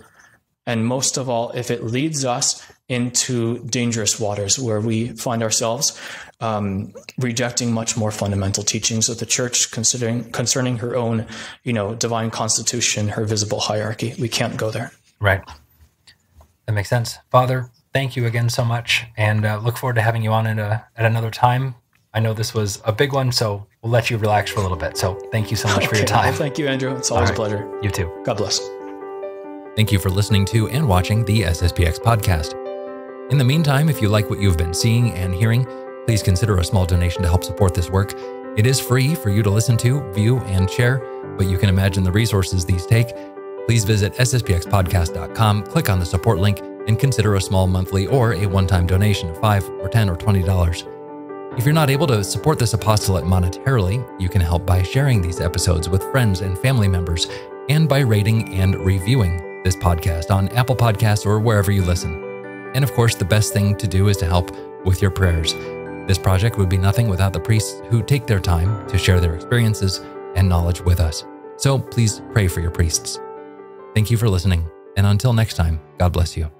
And most of all, if it leads us into dangerous waters where we find ourselves um, rejecting much more fundamental teachings of the church, considering concerning her own, you know, divine constitution, her visible hierarchy. We can't go there. Right. That makes sense. Father, thank you again so much, and uh, look forward to having you on at, a, at another time. I know this was a big one, so we'll let you relax for a little bit. So thank you so much okay. for your time. Well, thank you, Andrew. It's always right. a pleasure. You too. God bless. Thank you for listening to and watching the SSPX podcast. In the meantime, if you like what you've been seeing and hearing, please consider a small donation to help support this work. It is free for you to listen to, view, and share, but you can imagine the resources these take please visit sspxpodcast.com, click on the support link, and consider a small monthly or a one time donation of 5 or 10 or $20. If you're not able to support this apostolate monetarily, you can help by sharing these episodes with friends and family members and by rating and reviewing this podcast on Apple Podcasts or wherever you listen. And of course, the best thing to do is to help with your prayers. This project would be nothing without the priests who take their time to share their experiences and knowledge with us. So please pray for your priests. Thank you for listening, and until next time, God bless you.